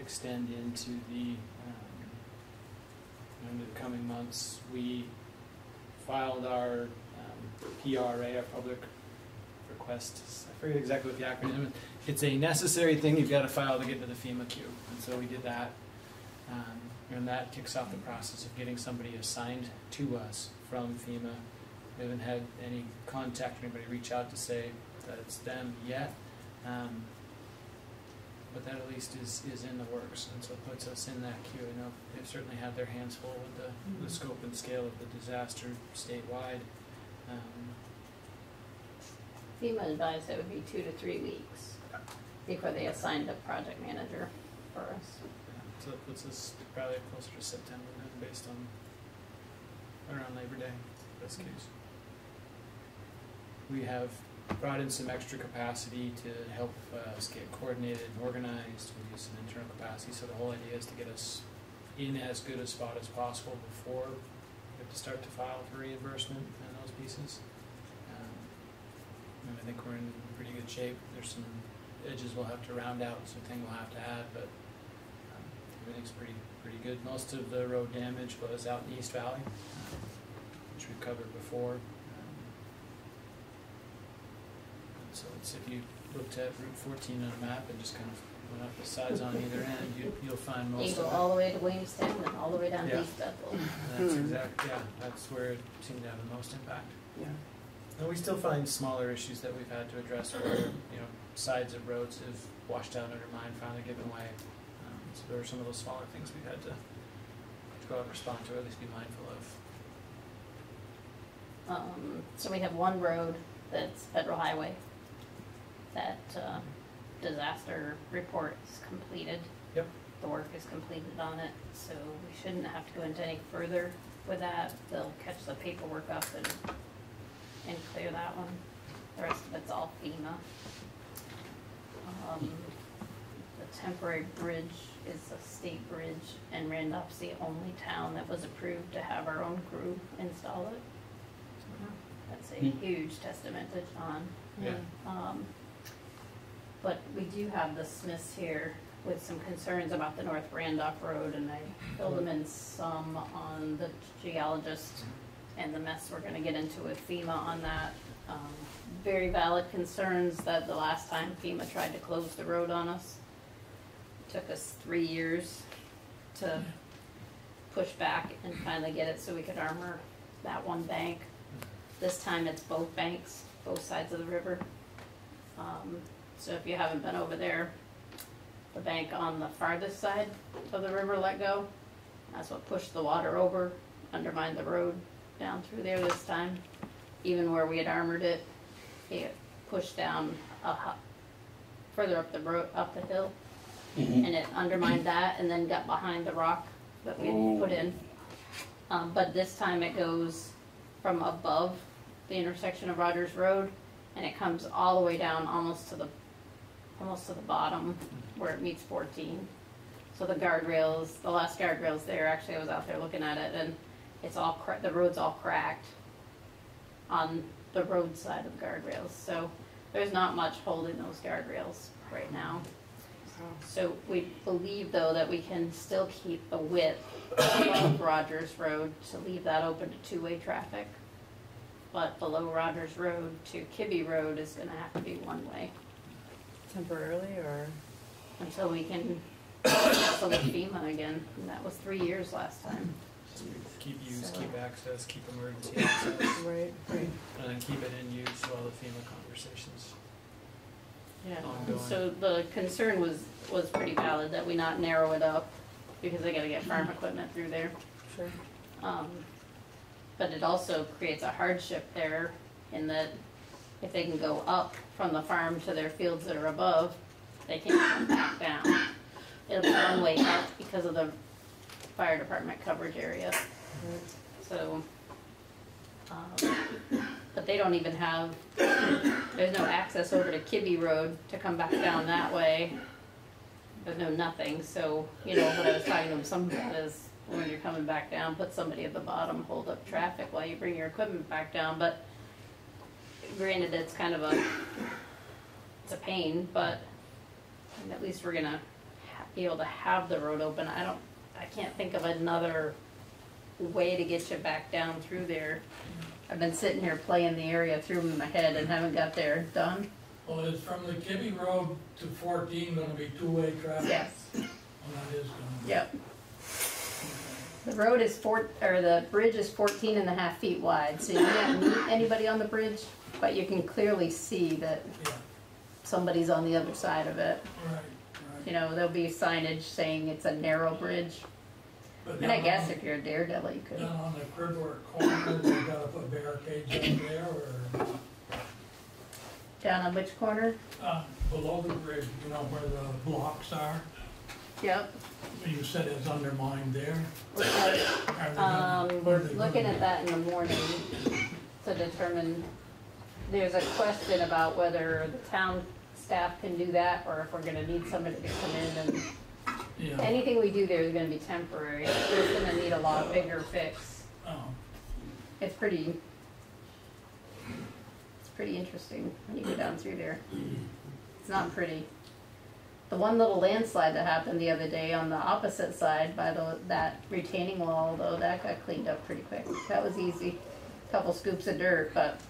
extend into the, um, into the coming months. We filed our um, PRA, our public request, I forget exactly what the acronym is. It's a necessary thing you've got to file to get to the FEMA queue, and so we did that. Um, And that kicks off the process of getting somebody assigned to us from FEMA. We haven't had any contact, anybody reach out to say that it's them yet. Um, but that at least is, is in the works, and so it puts us in that queue. I know they've certainly had their hands full with the, the scope and scale of the disaster statewide. Um, FEMA advised it would be two to three weeks before they assigned a project manager for us. So it puts us probably closer to September then, based on around Labor Day, best case. We have brought in some extra capacity to help uh, us get coordinated and organized. We use some internal capacity, so the whole idea is to get us in as good a spot as possible before we have to start to file for reimbursement and those pieces. And I think we're in pretty good shape. There's some edges we'll have to round out, something we'll have to add, but um, everything's pretty, pretty good. Most of the road damage was out in East Valley, um, which we've covered before. Um, and So it's, if you looked at Route fourteen on a map and just kind of went up the sides on either end, you, you'll find You most go of it. all the way to Williamstown and all the way down to Yeah. East Bethel. That's Hmm. exact, yeah, that's where it seemed to have the most impact. Yeah. And we still find smaller issues that we've had to address where, you know, sides of roads have washed out, undermined, finally given way. Um, so there are some of those smaller things we've had to, to go out and respond to, or at least be mindful of. Um, so we have one road that's federal highway that, uh, disaster report is completed. Yep. The work is completed on it, so we shouldn't have to go into any further with that. They'll catch the paperwork up and, and clear that one. The rest of it's all FEMA. Um, the temporary bridge is a state bridge and Randolph's the only town that was approved to have our own crew install it. That's a Hmm. huge testament to John. Yeah. Um, but we do have the Smiths here with some concerns about the North Randolph Road, and I filled them in some on the geologist and the mess we're gonna get into with FEMA on that. Um, very valid concerns that the last time FEMA tried to close the road on us, took us three years to push back and finally get it so we could armor that one bank. This time it's both banks, both sides of the river. Um, so if you haven't been over there, the bank on the farthest side of the river let go. That's what pushed the water over, undermined the road down through there this time. Even where we had armored it, it pushed down a hu- further up the road, up the hill. And it undermined that and then got behind the rock that we had put in. Um, but this time it goes from above the intersection of Rogers Road and it comes all the way down almost to the, almost to the bottom where it meets fourteen. So the guardrails, the last guardrails there, actually I was out there looking at it and it's all cra- the road's all cracked on the road side of the guardrails, so there's not much holding those guardrails right now. So we believe though that we can still keep the width of Rogers Road to leave that open to two-way traffic. But below Rogers Road to Kibbe Road is gonna have to be one-way Temporarily or? until we can with FEMA again, and that was three years last time. Keep use, So- keep access, keep emergency (coughs) access. Right, right. And then keep it in use while the FEMA conversations. Yeah, Ongoing. so the concern was, was pretty valid, that we not narrow it up, because they gotta get farm equipment through there. Sure. Um, but it also creates a hardship there in that if they can go up from the farm to their fields that are above, they can't come back down. It'll be one way up because of the fire department coverage area. So, um, but they don't even have, there's no access over to Kibbe Road to come back down that way. There's no nothing, so, you know, what I was talking to them some is when you're coming back down, put somebody at the bottom, hold up traffic while you bring your equipment back down, but granted, it's kind of a, it's a pain, but at least we're gonna be able to have the road open. I don't, I can't think of another way to get you back down through there. I've been sitting here playing the area through in my head and haven't got there done. Well, it's from the Kibbe Road to fourteen gonna be two-way traffic? Yes, Well, that is gonna be. yep. The road is four, or the bridge is 14 and a half feet wide, so you can't meet anybody on the bridge, but you can clearly see that Yeah, somebody's on the other side of it. right. You know, there'll be signage saying it's a narrow bridge. But And I down guess on- if you're a daredevil, you could. Down on the Cribwork corner, they gotta put barricades in there or, Down on which corner? uh, below the bridge, you know, where the blocks are? Yep. You said it's undermined there. Okay. Are they gonna- Um, what are we're they looking at that in the morning to determine, there's a question about whether the town staff can do that or if we're gonna need somebody to come in and. Yeah, anything we do there is gonna be temporary. It's gonna need a lot bigger fix. oh, It's pretty, it's pretty interesting when you go down through there. It's not pretty. The one little landslide that happened the other day on the opposite side by the, that retaining wall, though, that got cleaned up pretty quick. That was easy. A couple scoops of dirt, but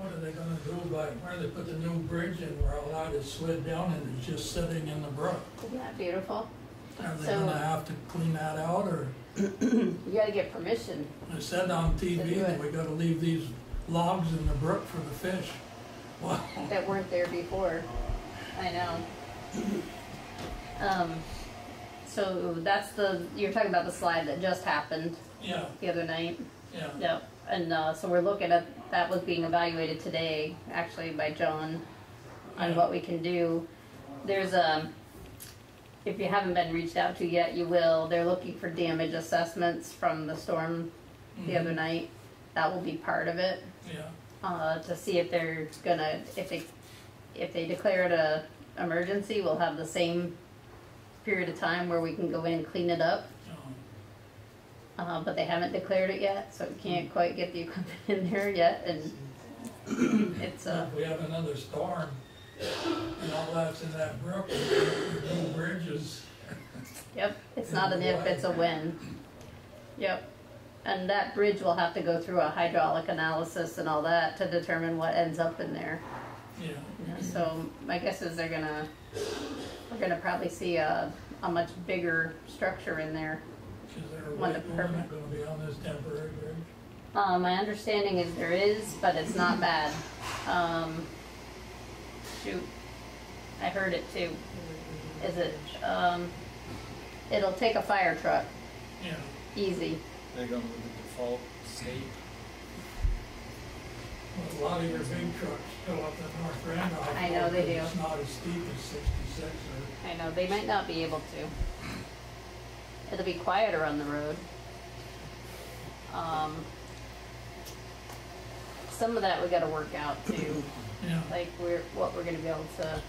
what are they gonna do by, where they put the new bridge in where all that is slid down and it's just sitting in the brook? isn't that beautiful? Are they So- gonna have to clean that out or? (clears throat) You gotta get permission. I said on TV that we gotta leave these logs in the brook for the fish. Wow, that weren't there before. I know. (clears throat) Um, so that's the, you're talking about the slide that just happened yeah, the other night? yeah, Yep, and, uh, so we're looking at, that was being evaluated today, actually by John, on what we can do. There's a, if you haven't been reached out to yet, you will, they're looking for damage assessments from the storm the other night. That will be part of it, yeah, uh, to see if they're gonna, if they, if they declare it a emergency, we'll have the same period of time where we can go in and clean it up. Uh, but they haven't declared it yet, so we can't quite get the equipment (laughs) in there yet, and (clears throat) it's, uh, if we have another storm, and all that's in that brook, new bridges, (laughs) yep, it's not an if, it's a when. Yep, and that bridge will have to go through a hydraulic analysis and all that to determine what ends up in there. yeah, So my guess is they're gonna, we're gonna probably see a, a much bigger structure in there. Is there a When weight the limit permit- gonna be on this temporary bridge? Uh, my understanding is there is, but it's not bad. Um, shoot, I heard it too. Is it, um, it'll take a fire truck, Yeah, easy. They're going with the default state. well, a lot of your big trucks go up the North Randolph. I know they Road, do. It's not as steep as sixty-six or. I know, they might not be able to. It'll be quieter on the road. Um, some of that we gotta work out too, (coughs) Yeah. like we're, what we're gonna be able to,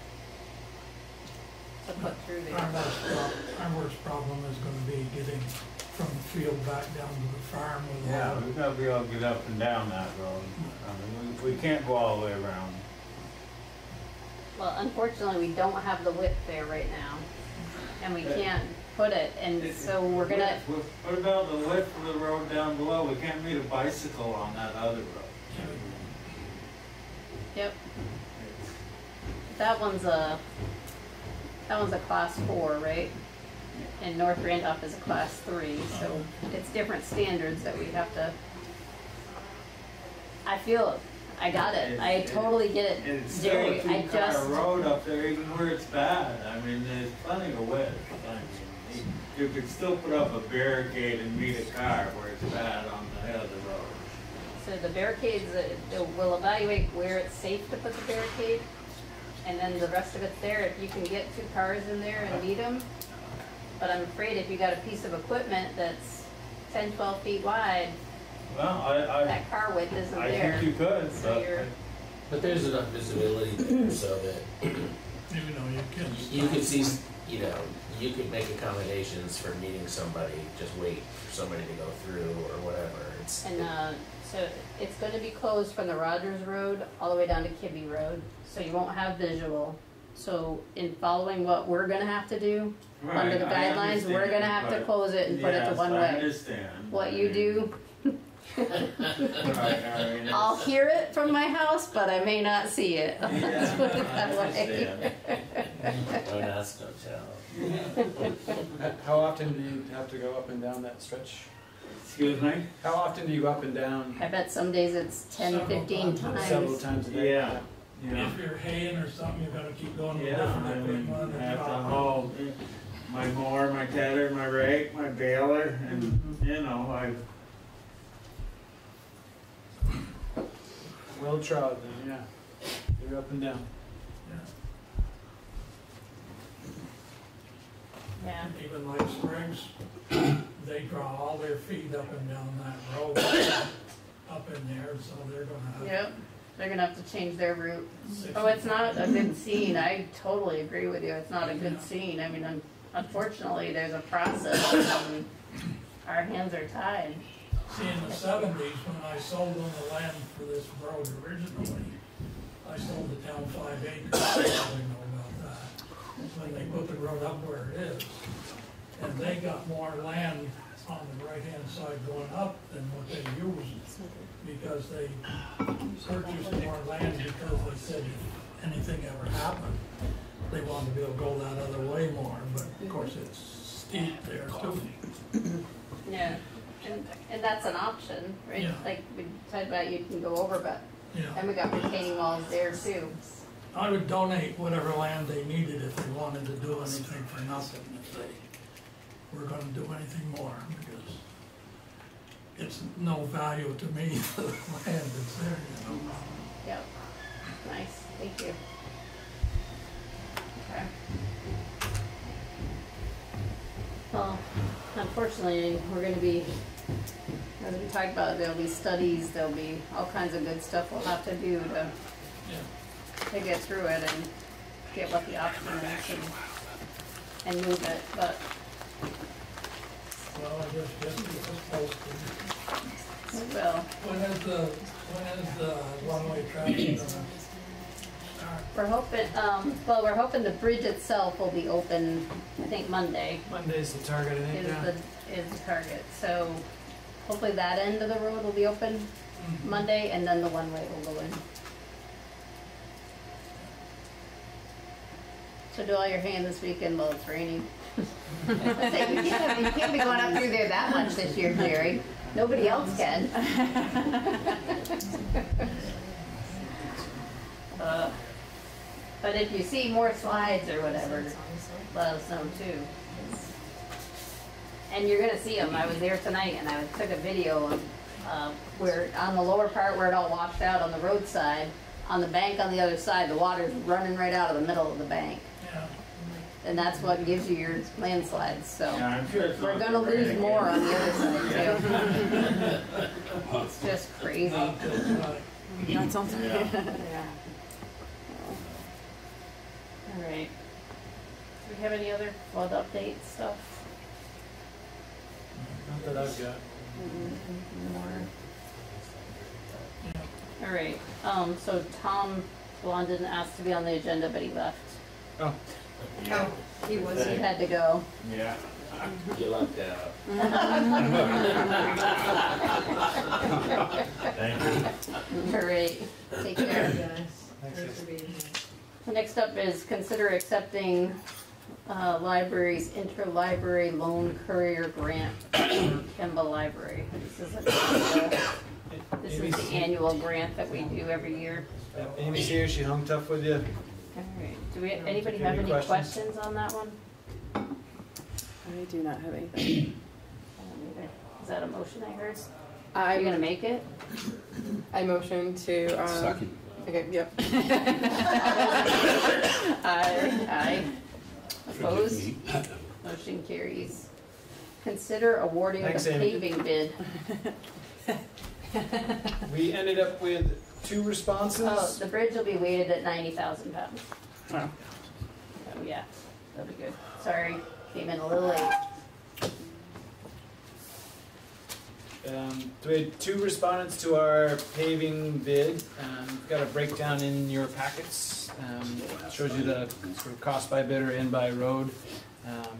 to put through there. Our worst, prob- our worst problem is gonna be getting from the field back down to the farm with all Yeah, the we gotta be able to get up and down that road. I mean, we, we can't go all the way around. Well, unfortunately, we don't have the width there right now, and we can't put it, and so we're gonna, What what about the width of the road down below? We can't meet a bicycle on that other road. yep. That one's a, that one's a class four, right? And North Randolph is a class three, so it's different standards that we have to. I feel, I got it. I totally get it, it's still Jerry. a I two-car just, road up there, even where it's bad. I mean, there's plenty of width. I mean, you could still put up a barricade and meet a car where it's bad on the head of the road. so the barricades, uh, we'll evaluate where it's safe to put the barricade. And then the rest of it's there, if you can get two cars in there and meet them. But I'm afraid if you got a piece of equipment that's 10, 12 feet wide, Well, I, I, that car width isn't I there. think you could, So but you're, But there's enough visibility there so that You know, you can. you could see, you know, you could make accommodations for meeting somebody, just wait for somebody to go through or whatever. It's, and, uh, so it's gonna be closed from the Rogers Road all the way down to Kibbe Road, so you won't have visual. So in following what we're gonna have to do, under the Right, I guidelines, we're gonna have to but- close it and put it to Yes, one I way. understand. What I you mean, do, (laughs) Right, I mean, I'll it's- hear it from my house, but I may not see it. (laughs) Let's Yeah, put it I that way. understand. (laughs) don't ask, don't tell. (laughs) How often do you have to go up and down that stretch? Excuse me? How often do you go up and down? I bet some days it's 10, Several 15 times. Several times. times a day? Yeah. Yeah. If you're haying or something, you've gotta keep going with Yeah, different I mean. I have to haul my mower, my tedder, my rake, my baler, and, Mm-hmm. you know, I, Well trod then, yeah. You're up and down. Yeah. Even like Springs, (clears throat) they draw all their feed up and down that road, (coughs) up in there, so they're gonna have. Yep, they're gonna have to change their route. Oh, it's not a good scene. I totally agree with you. It's not a good scene. I mean, un- unfortunately, there's a process and our hands are tied. See, in the seventies, when I sold on the land for this road originally, I sold the town five acres, I probably know about that. When they put the road up where it is, and they got more land on the right-hand side going up than what they used, because they purchased more land because they said if anything ever happened, they wanted to be able to go that other way more, but of course it's steep there too. Yeah, and, and that's an option, right? Yeah. Like we talked about, you can go over, but, Yeah. and we got retaining walls there too. I would donate whatever land they needed if they wanted to do anything for nothing, if they were gonna do anything more, because it's no value to me, (laughs) the land that's there, you know. Yep, nice, thank you. Okay. Well, unfortunately, we're gonna be, as we talked about, there'll be studies, there'll be all kinds of good stuff we'll have to do to, to get through it and get what the option is and, and move it, but Well, I guess, guess it's posted. we will. When is the, when is the one-way traffic gonna start? We're hoping, um, well, we're hoping the bridge itself will be open, I think Monday. Monday's the target, I think, is yeah. the, is the target, so hopefully that end of the road will be open Monday, and then the one-way will go in. So do all your hand this weekend while it's raining. (laughs) You can't, you can't be going up through there that much this year, Jerry, nobody else can. (laughs) Uh, But if you see more slides or whatever, let us know too. And you're gonna see them. I was there tonight and I took a video of, uh, where, on the lower part where it all washed out on the roadside, on the bank on the other side, the water's running right out of the middle of the bank. Yeah. And that's what gives you your landslides, so. Yeah, I'm sure it's We're not gonna gonna rain lose more on the other side too. (laughs) It's just crazy. Not till tonight. That's. Yeah. (laughs) Yeah. All right. Do we have any other flood update stuff? Not that I've got. More. All right, um, so Tom Blond didn't ask to be on the agenda, but he left. Oh. Oh, he was, he had to go. Yeah. You lucked out. (laughs) Thank you. All right, take care. guys. Thanks, guys. Next up is consider accepting, uh, library's interlibrary loan courier grant for Kimball Library. This is a, This is the annual grant that we do every year. Yeah, Amy's here, she hung tough with you. All right, do we, anybody have any questions? questions on that one? I do not have anything. I don't either. Is that a motion I heard? I Are you gonna make it? I motion to, um. Second. Okay, yep. (laughs) Aye. Aye. Forgive Opposed? Motion carries. Consider awarding the Thanks, Amy. paving bid. We ended up with two responses. Oh, the bridge will be weighted at ninety thousand pounds. Wow. Oh, yeah, that'll be good. Sorry, came in a little late. Um, so we had two respondents to our paving bid. Um, we've got a breakdown in your packets. Um, shows you the sort of cost by bidder and by road. Um,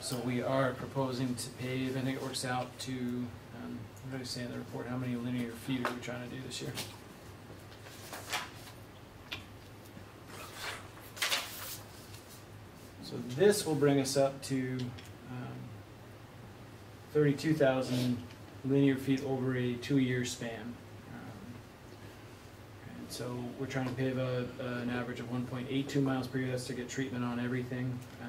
so we are proposing to pave, I think it works out to, um, what did I say in the report, how many linear feet are we trying to do this year? So this will bring us up to, um, thirty-two thousand linear feet over a two-year span. Um, And so we're trying to pave a, an average of one point eight two miles per year, that's to get treatment on everything, um,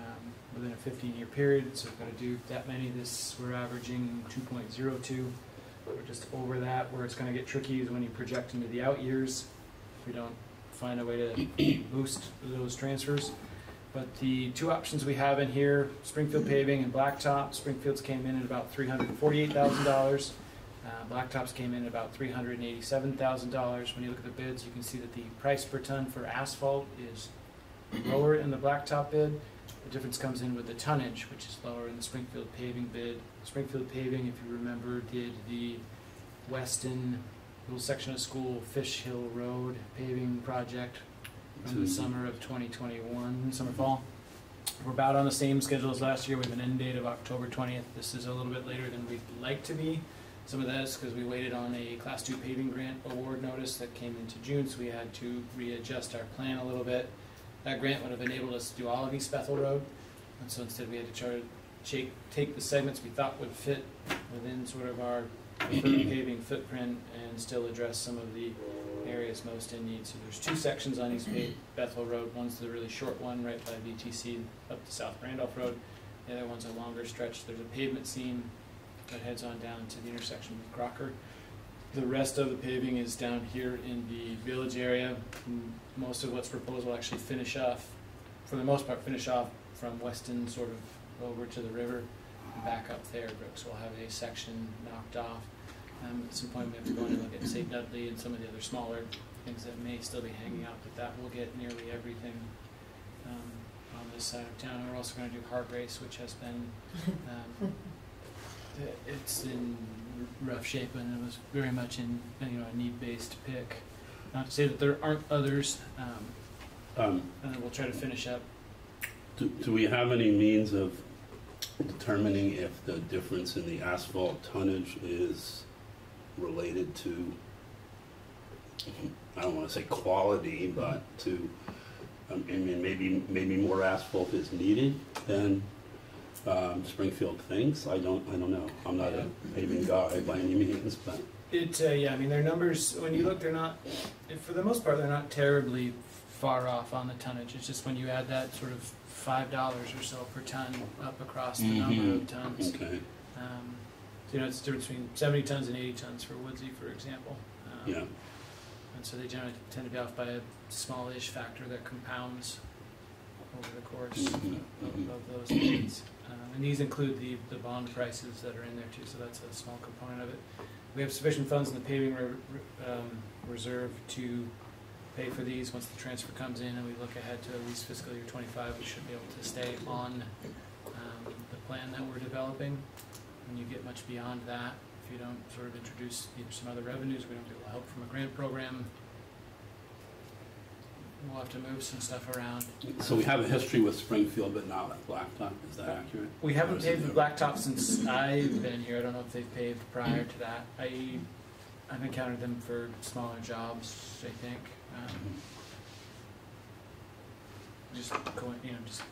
within a fifteen-year period, so we've gotta do that many, this, we're averaging two point zero two. We're just over that, where it's gonna get tricky is when you project into the out years, if we don't find a way to (clears throat) boost those transfers. But the two options we have in here, Springfield paving and Blacktop, Springfield's came in at about three hundred and forty-eight thousand dollars. Uh, Blacktop's came in at about three hundred and eighty-seven thousand dollars. When you look at the bids, you can see that the price per ton for asphalt is lower in the Blacktop bid. The difference comes in with the tonnage, which is lower in the Springfield paving bid. Springfield paving, if you remember, did the Weston little section of school, Fish Hill Road paving project from the summer of 2021, summer fall. We're about on the same schedule as last year with an end date of October 20th. This is a little bit later than we'd like to be. Some of that is because we waited on a Class 2 paving grant award notice that came into June, so we had to readjust our plan a little bit. That grant would have enabled us to do all of East Bethel Road, and so instead we had to try to take, take the segments we thought would fit within sort of our (clears throat) paving footprint and still address some of the areas most in need. So there's two sections on East (clears throat) Bethel Road. One's the really short one right by VTC up to South Randolph Road. The other one's a longer stretch. There's a pavement seam that heads on down to the intersection with Crocker. The rest of the paving is down here in the village area. Most of what's proposed will actually finish off, for the most part, finish off from Weston sort of over to the river and back up there. Brooks will have a section knocked off. Um, at some point, we have to go and look at St. Dudley and some of the other smaller things that may still be hanging out, but that will get nearly everything um, on this side of town. And we're also gonna do Heart Race, which has been, um, (laughs) it's in rough shape and it was very much in, you know, a need-based pick. Not to say that there aren't others, um, Um, and then we'll try to finish up. Do, do we have any means of determining if the difference in the asphalt tonnage is related to, I don't wanna say quality, but to, um, I mean, maybe, maybe more asphalt is needed than, um, Springfield thinks? I don't, I don't know. I'm not a paving guy by any means, but. It, uh, yeah, I mean, their numbers, when you look, they're not, for the most part, they're not terribly far off on the tonnage. It's just when you add that sort of five dollars or so per ton up across the number of Mhm. tons. Okay, Um, you know, it's the difference between seventy tons and eighty tons for Woodsy, for example. Um, yeah. And so they generally tend to be off by a smallish factor that compounds over the course of, Mhm, mhm. of those bids. Um, and these include the, the bond prices that are in there too, so that's a small component of it. We have sufficient funds in the paving re- re- um, reserve to pay for these once the transfer comes in and we look ahead to at least fiscal year twenty-five, we should be able to stay on, um, the plan that we're developing. When you get much beyond that, if you don't sort of introduce either some other revenues, we don't get a lot of help from a grant program, we'll have to move some stuff around. So we have a history with Springfield, but not with Blacktop, is that accurate? We haven't is it paved the never- blacktop since I've been here, I don't know if they've paved prior to that. I, I've encountered them for smaller jobs, I think. Um, Just going, you know, just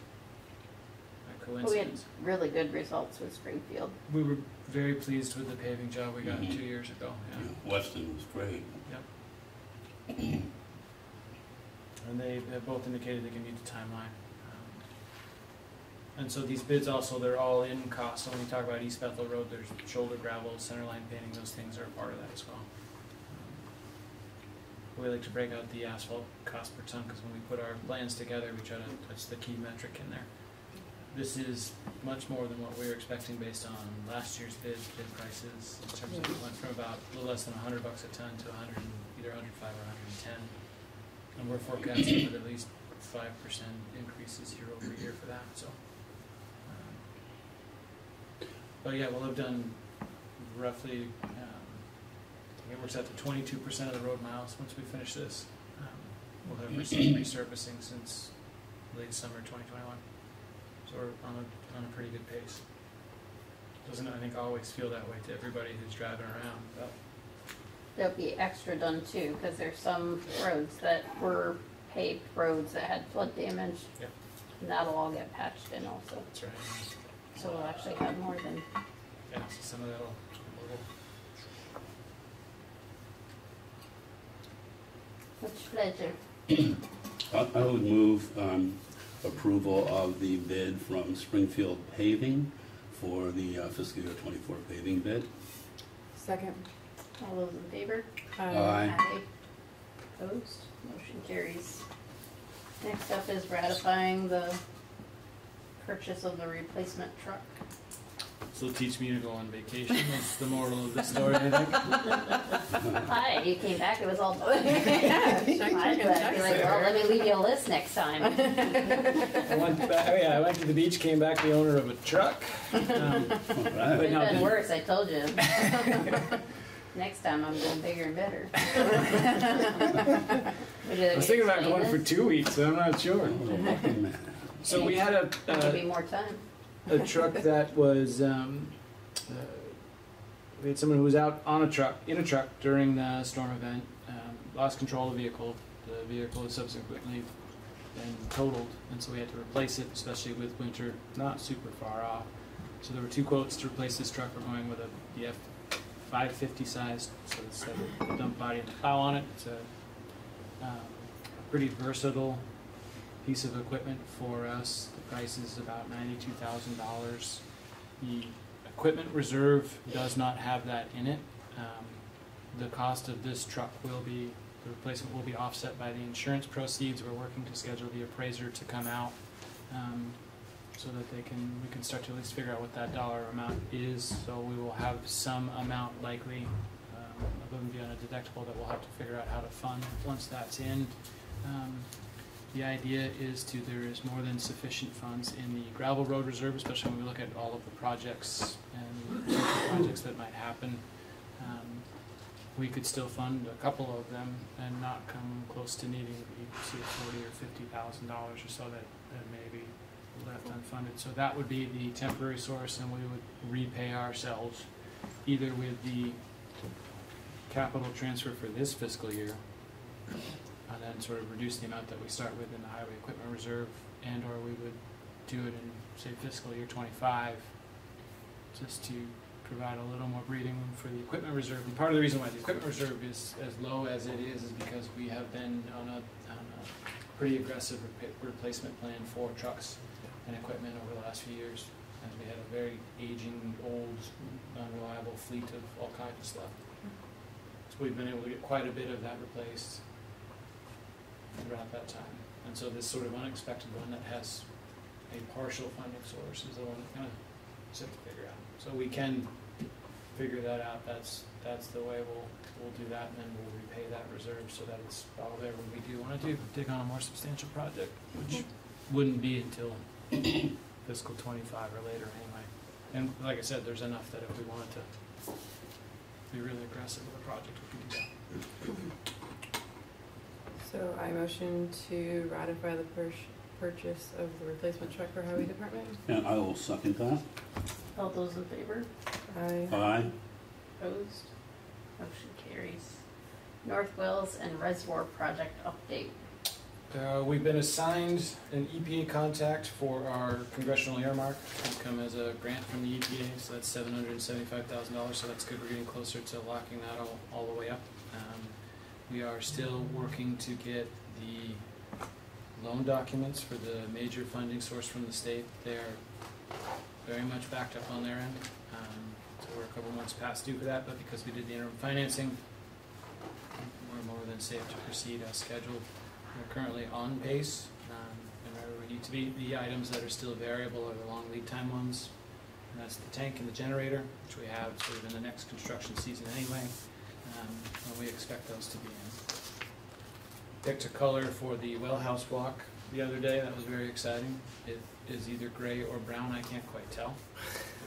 We had coincidence. really good results with Springfield. We were very pleased with the paving job we got Mhm. two years ago, yeah. Yeah, Weston was great. Yep. (clears throat) And they, they both indicated they can meet the timeline. Um, And so these bids also, they're all in cost, so when we talk about East Bethel Road, there's shoulder gravel, center line painting, those things are a part of that as well. Um, We like to break out the asphalt cost per ton, because when we put our plans together, we try to, that's the key metric in there. This is much more than what we were expecting based on last year's bid, bid prices, in terms of, it went from about a little less than hundred bucks a ton to hundred either hundred five or hundred and ten. And we're forecasting with at least five percent increases year over year for that, so. um, But yeah, we'll have done roughly, um, it works out to twenty-two percent of the road miles once we finish this. Um, We'll have received resurfacing since late summer twenty twenty-one, so we're on a, on a pretty good pace. Doesn't, I think, always feel that way to everybody who's driving around, but There'll be extra done too, because there's some roads that were paved roads that had flood damage. Yep. And that'll all get patched in also. that's right. So we'll actually have more than, Yeah, so some of that'll, we'll- which pleasure. I I would move um, approval of the bid from Springfield Paving for the uh, fiscal year twenty-four paving bid. Second. All those in favor? Aye. Opposed? Motion carries. Next up is ratifying the purchase of the replacement truck. This will teach me to go on vacation, that's the moral of the story, I think. (laughs) Hi, you came back, it was all (laughs) (laughs) done. Yeah, I'd check, check, be like, sir. well, let me leave you a list next time. I went back, oh yeah, I went to the beach, came back the owner of a truck. Um, All Could've right. no, been worse, I told you. Next time I'm going bigger and better. I was thinking about going for two weeks, so I'm not sure. Oh. So we had a, Give me uh, more time. A truck that was, um, uh, we had someone who was out on a truck, in a truck during the storm event, um, lost control of the vehicle. The vehicle was subsequently then totaled, and so we had to replace it, especially with winter not super far off. So there were two quotes to replace this truck. We're going with a the F five fifty size, so it's got a dump body and a plow on it. It's a um, pretty versatile piece of equipment for us. Price is about ninety-two thousand dollars. The equipment reserve does not have that in it. Um, the cost of this truck will be, the replacement will be offset by the insurance proceeds. We're working to schedule the appraiser to come out, um, so that they can, we can start to at least figure out what that dollar amount is. So we will have some amount likely, um, above and beyond a deductible that we'll have to figure out how to fund once that's in. Um, the idea is to, there is more than sufficient funds in the gravel road reserve, especially when we look at all of the projects and future projects that might happen. Um, We could still fund a couple of them and not come close to needing, you see forty or fifty thousand dollars or so that, that may be left unfunded. So that would be the temporary source and we would repay ourselves either with the capital transfer for this fiscal year and then sort of reduce the amount that we start with in the highway equipment reserve, and or we would do it in, say, fiscal year twenty-five, just to provide a little more breathing room for the equipment reserve. And part of the reason why the equipment reserve is as low as it is, is because we have been on a, on a pretty aggressive repa- replacement plan for trucks and equipment over the last few years. And we had a very aging, old, unreliable fleet of all kinds of stuff. So we've been able to get quite a bit of that replaced throughout that time. And so this sort of unexpected one that has a partial funding source is the one that kind of just have to figure out. So we can figure that out, that's, that's the way we'll, we'll do that, and then we'll repay that reserve so that it's all there when we do wanna do, take on a more substantial project, which wouldn't be until fiscal twenty-five or later anyway. And like I said, there's enough that if we wanted to be really aggressive with a project, we could do that. So I motion to ratify the pur- purchase of the replacement truck for highway department. And I will second that. All those in favor? Aye. Aye. Opposed? Motion carries. North Wells and Reservoir Project update. Uh, we've been assigned an EPA contact for our congressional earmark. It's come as a grant from the EPA, so that's seven hundred and seventy-five thousand dollars, so that's good. We're getting closer to locking that all, all the way up. Um, we are still working to get the loan documents for the major funding source from the state. They're very much backed up on their end. Um, so we're a couple months past due for that, but because we did the interim financing, we're more than safe to proceed as scheduled. We're currently on pace, um, and where we need to be. The items that are still variable are the long lead time ones. And that's the tank and the generator, which we have sort of in the next construction season anyway. Um, and we expect those to be in. Picked a color for the well house block the other day. That was very exciting. It is either gray or brown. I can't quite tell.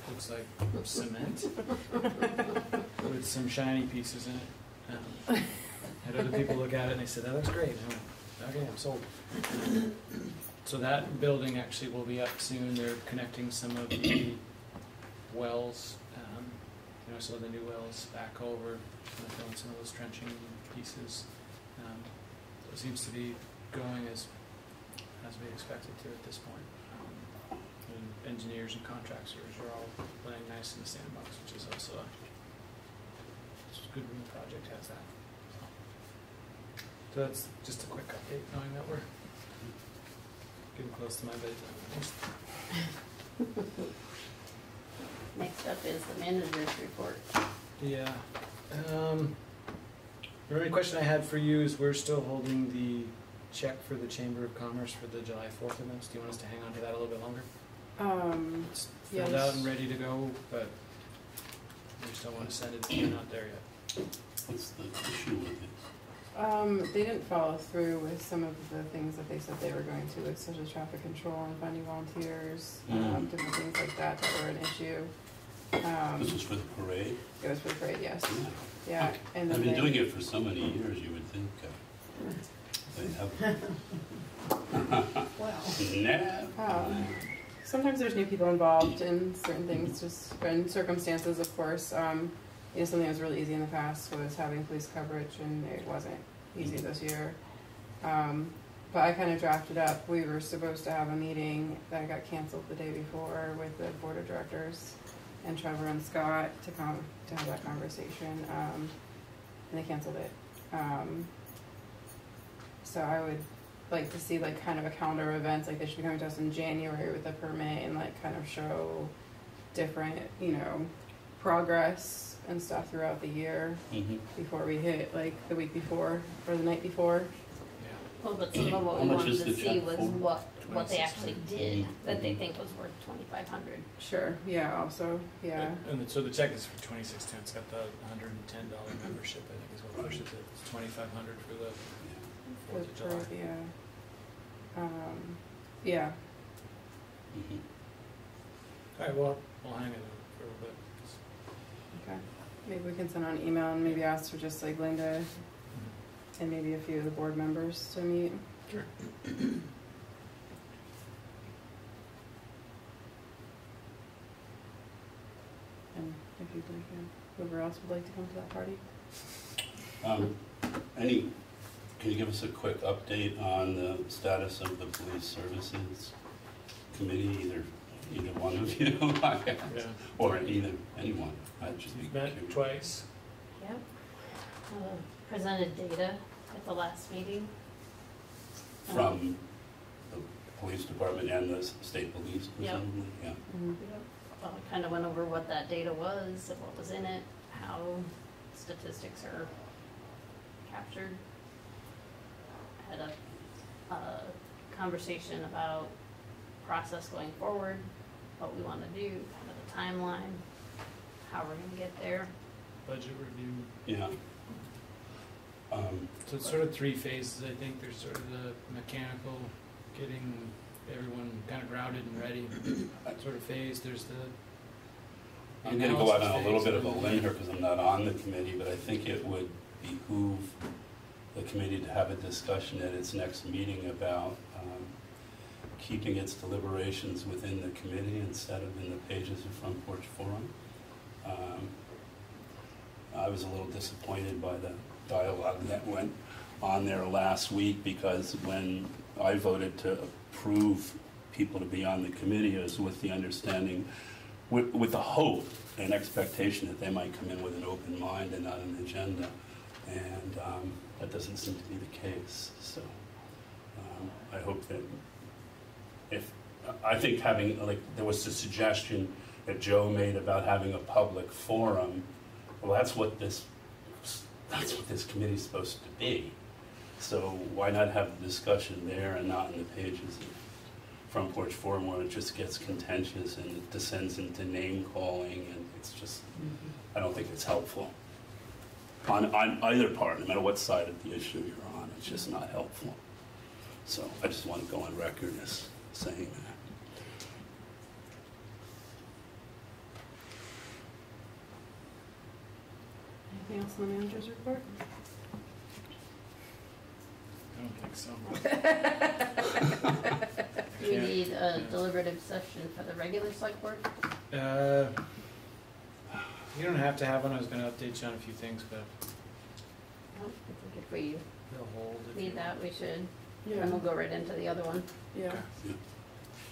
It looks like cement with some shiny pieces in it. Um, had other people look at it and they said, "That looks great." I went, Okay, I'm sold. So that building actually will be up soon. They're connecting some of the wells, um, you know, of the new wells back over, filling some of those trenching pieces. So seems to be going as as we expected to at this point. Um, and engineers and contractors are all playing nice in the sandbox, which is also a, it's good when the project has that. So that's just a quick update, knowing that we're getting close to my bedtime. (laughs) Next up is the manager's report. Yeah. Um, the only question I had for you is we're still holding the check for the Chamber of Commerce for the July fourth events. Do you want us to hang on to that a little bit longer? Um, It's filled yes. out and ready to go, but we just don't want to send it, we're not there yet. What's the issue with it? Um, they didn't follow through with some of the things that they said they were going to, like such as traffic control and finding volunteers, um, Mm. different things like that that were an issue. Um, This was for the parade? it was for the parade, yes. Yeah. Yeah, and then I've been they- doing it for so many years, you would think, uh, they'd have. (laughs) (laughs) Nah. Um, sometimes there's new people involved in certain things, just and circumstances, of course. Um, you know, something that was really easy in the past was having police coverage, and it wasn't easy this year. Um, but I kind of drafted up. We were supposed to have a meeting that got canceled the day before with the board of directors and Trevor and Scott to come to have that conversation, um, and they canceled it. Um, so I would like to see like kind of a calendar of events, like they should be coming to us in January with a permit and like kind of show different, you know, progress and stuff throughout the year Mhm. before we hit like the week before or the night before. Well, but some of what How we much wanted is to the see check was for? what, what they actually did, that they think was worth twenty-five hundred. Sure, yeah, also, yeah. And the- so the check is for twenty-six ten, it's got the hundred and ten dollar membership, I think is what pushes it, it's twenty-five hundred for the Fourth of For- July. for- Yeah. Um, yeah, Mhm. All right, well, we'll hang it for a little bit. okay. Maybe we can send out an email and maybe ask for just like Linda and maybe a few of the board members to meet. Sure. (clears throat) And if you'd like, uh, whoever else would like to come to that party. Um, any, can you give us a quick update on the status of the police services committee, either, either one of you, (laughs) I guess, Yeah. or either, anyone? I'd just be We've met curious. twice. Yep. Uh, Presented data at the last meeting. Um, From the police department and the s- state police, Yep. presumably, yeah. Well, we kind of went over what that data was, and what was in it, how statistics are captured. I Had a, a conversation about process going forward, what we want to do, kind of the timeline, how we're gonna get there. Budget review. Yeah. Um, So it's sort of three phases, I think. There's sort of the mechanical, getting everyone kind of grounded and ready (clears throat) sort of phase. There's the. the I'm gonna go out on a little bit of a limb here because I'm not on the committee, but I think it would behoove the committee to have a discussion at its next meeting about um, keeping its deliberations within the committee instead of in the pages of Front Porch Forum. Um, I was a little disappointed by the dialogue that went on there last week because when I voted to approve people to be on the committee, it was with the understanding, with, with the hope and expectation that they might come in with an open mind and not an agenda. And um, that doesn't seem to be the case, so um, I hope that if, I think having, like, there was a suggestion that Joe made about having a public forum. Well, that's what this, that's what this committee's supposed to be. So why not have the discussion there and not in the pages of Front Porch Forum where it just gets contentious and it descends into name calling and it's just, I don't think it's helpful. On, on either part, no matter what side of the issue you're on, it's just not helpful. So I just want to go on record as saying that. Anything else in the manager's report? I don't think so. (laughs) Do we need a deliberative session for the regular select board? Uh, you don't have to have one, I was gonna update you on a few things, but No, I think if we they'll hold if need you that, we should, Yeah. and we'll go right into the other one. Yeah.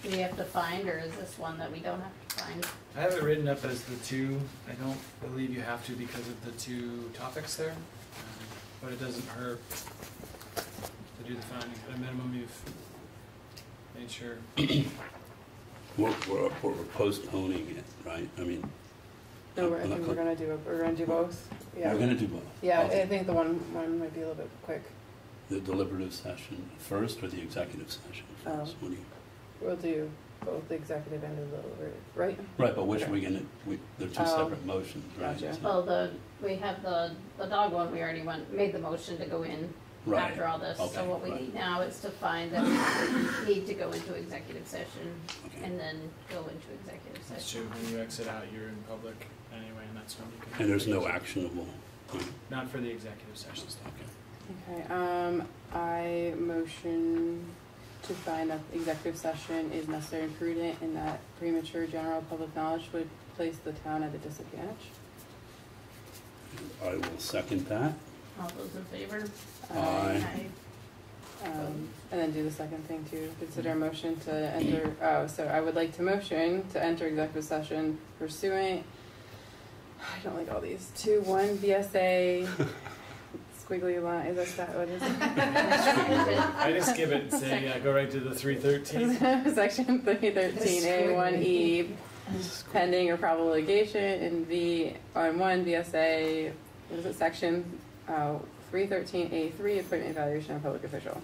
Do we have to find, or is this one that we don't have to find? I have it written up as the two, I don't believe you have to because of the two topics there, um, but it doesn't hurt to do the finding, at a minimum you've made sure. We're, we're, we're postponing it, right? I mean, No, we're- I I'm not think we're gonna do, a- we're gonna do both, yeah. we're gonna do both. Yeah, Okay. I think the one, one might be a little bit quick. The deliberative session first or the executive session Oh. first? What do you? We'll do both the executive and the deliberative, right? Right, but which Okay. are we gonna, we, they're two Oh, separate motions, right? gotcha. So- Well, the, we have the, the dog one, we already went, made the motion to go in Right. after all this. So Okay, what we right. need now is to find that we (laughs) need to go into executive session and then go into executive That's session. true, when you exit out, you're in public anyway, and that's when you can. And there's no actionable, Not for the executive session stuff. Okay, um, I motion to find that executive session is necessary and prudent and that premature general public knowledge would place the town at a disadvantage. I will second that. All those in favor? Aye. Um, and then do the second thing too, consider a motion to enter, (clears throat) oh, so I would like to motion to enter executive session pursuant, I don't like all these, two, one VSA, squiggly line, is that that, what is it? I just skip it and say, yeah, go right to the three thirteen. (laughs) Section three thirteen A one E, pending or probable litigation, and V on one VSA, what is it, section, uh, three thirteen A three, appointment evaluation of public official.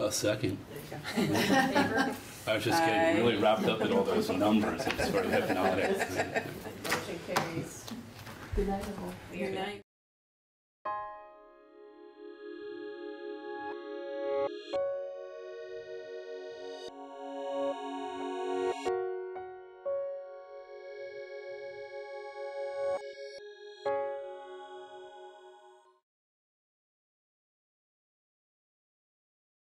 A second. There you go. I was just getting really wrapped up in all those numbers, it's sort of hypnotic. (laughs) Motion carries. Good night, everyone. Good night.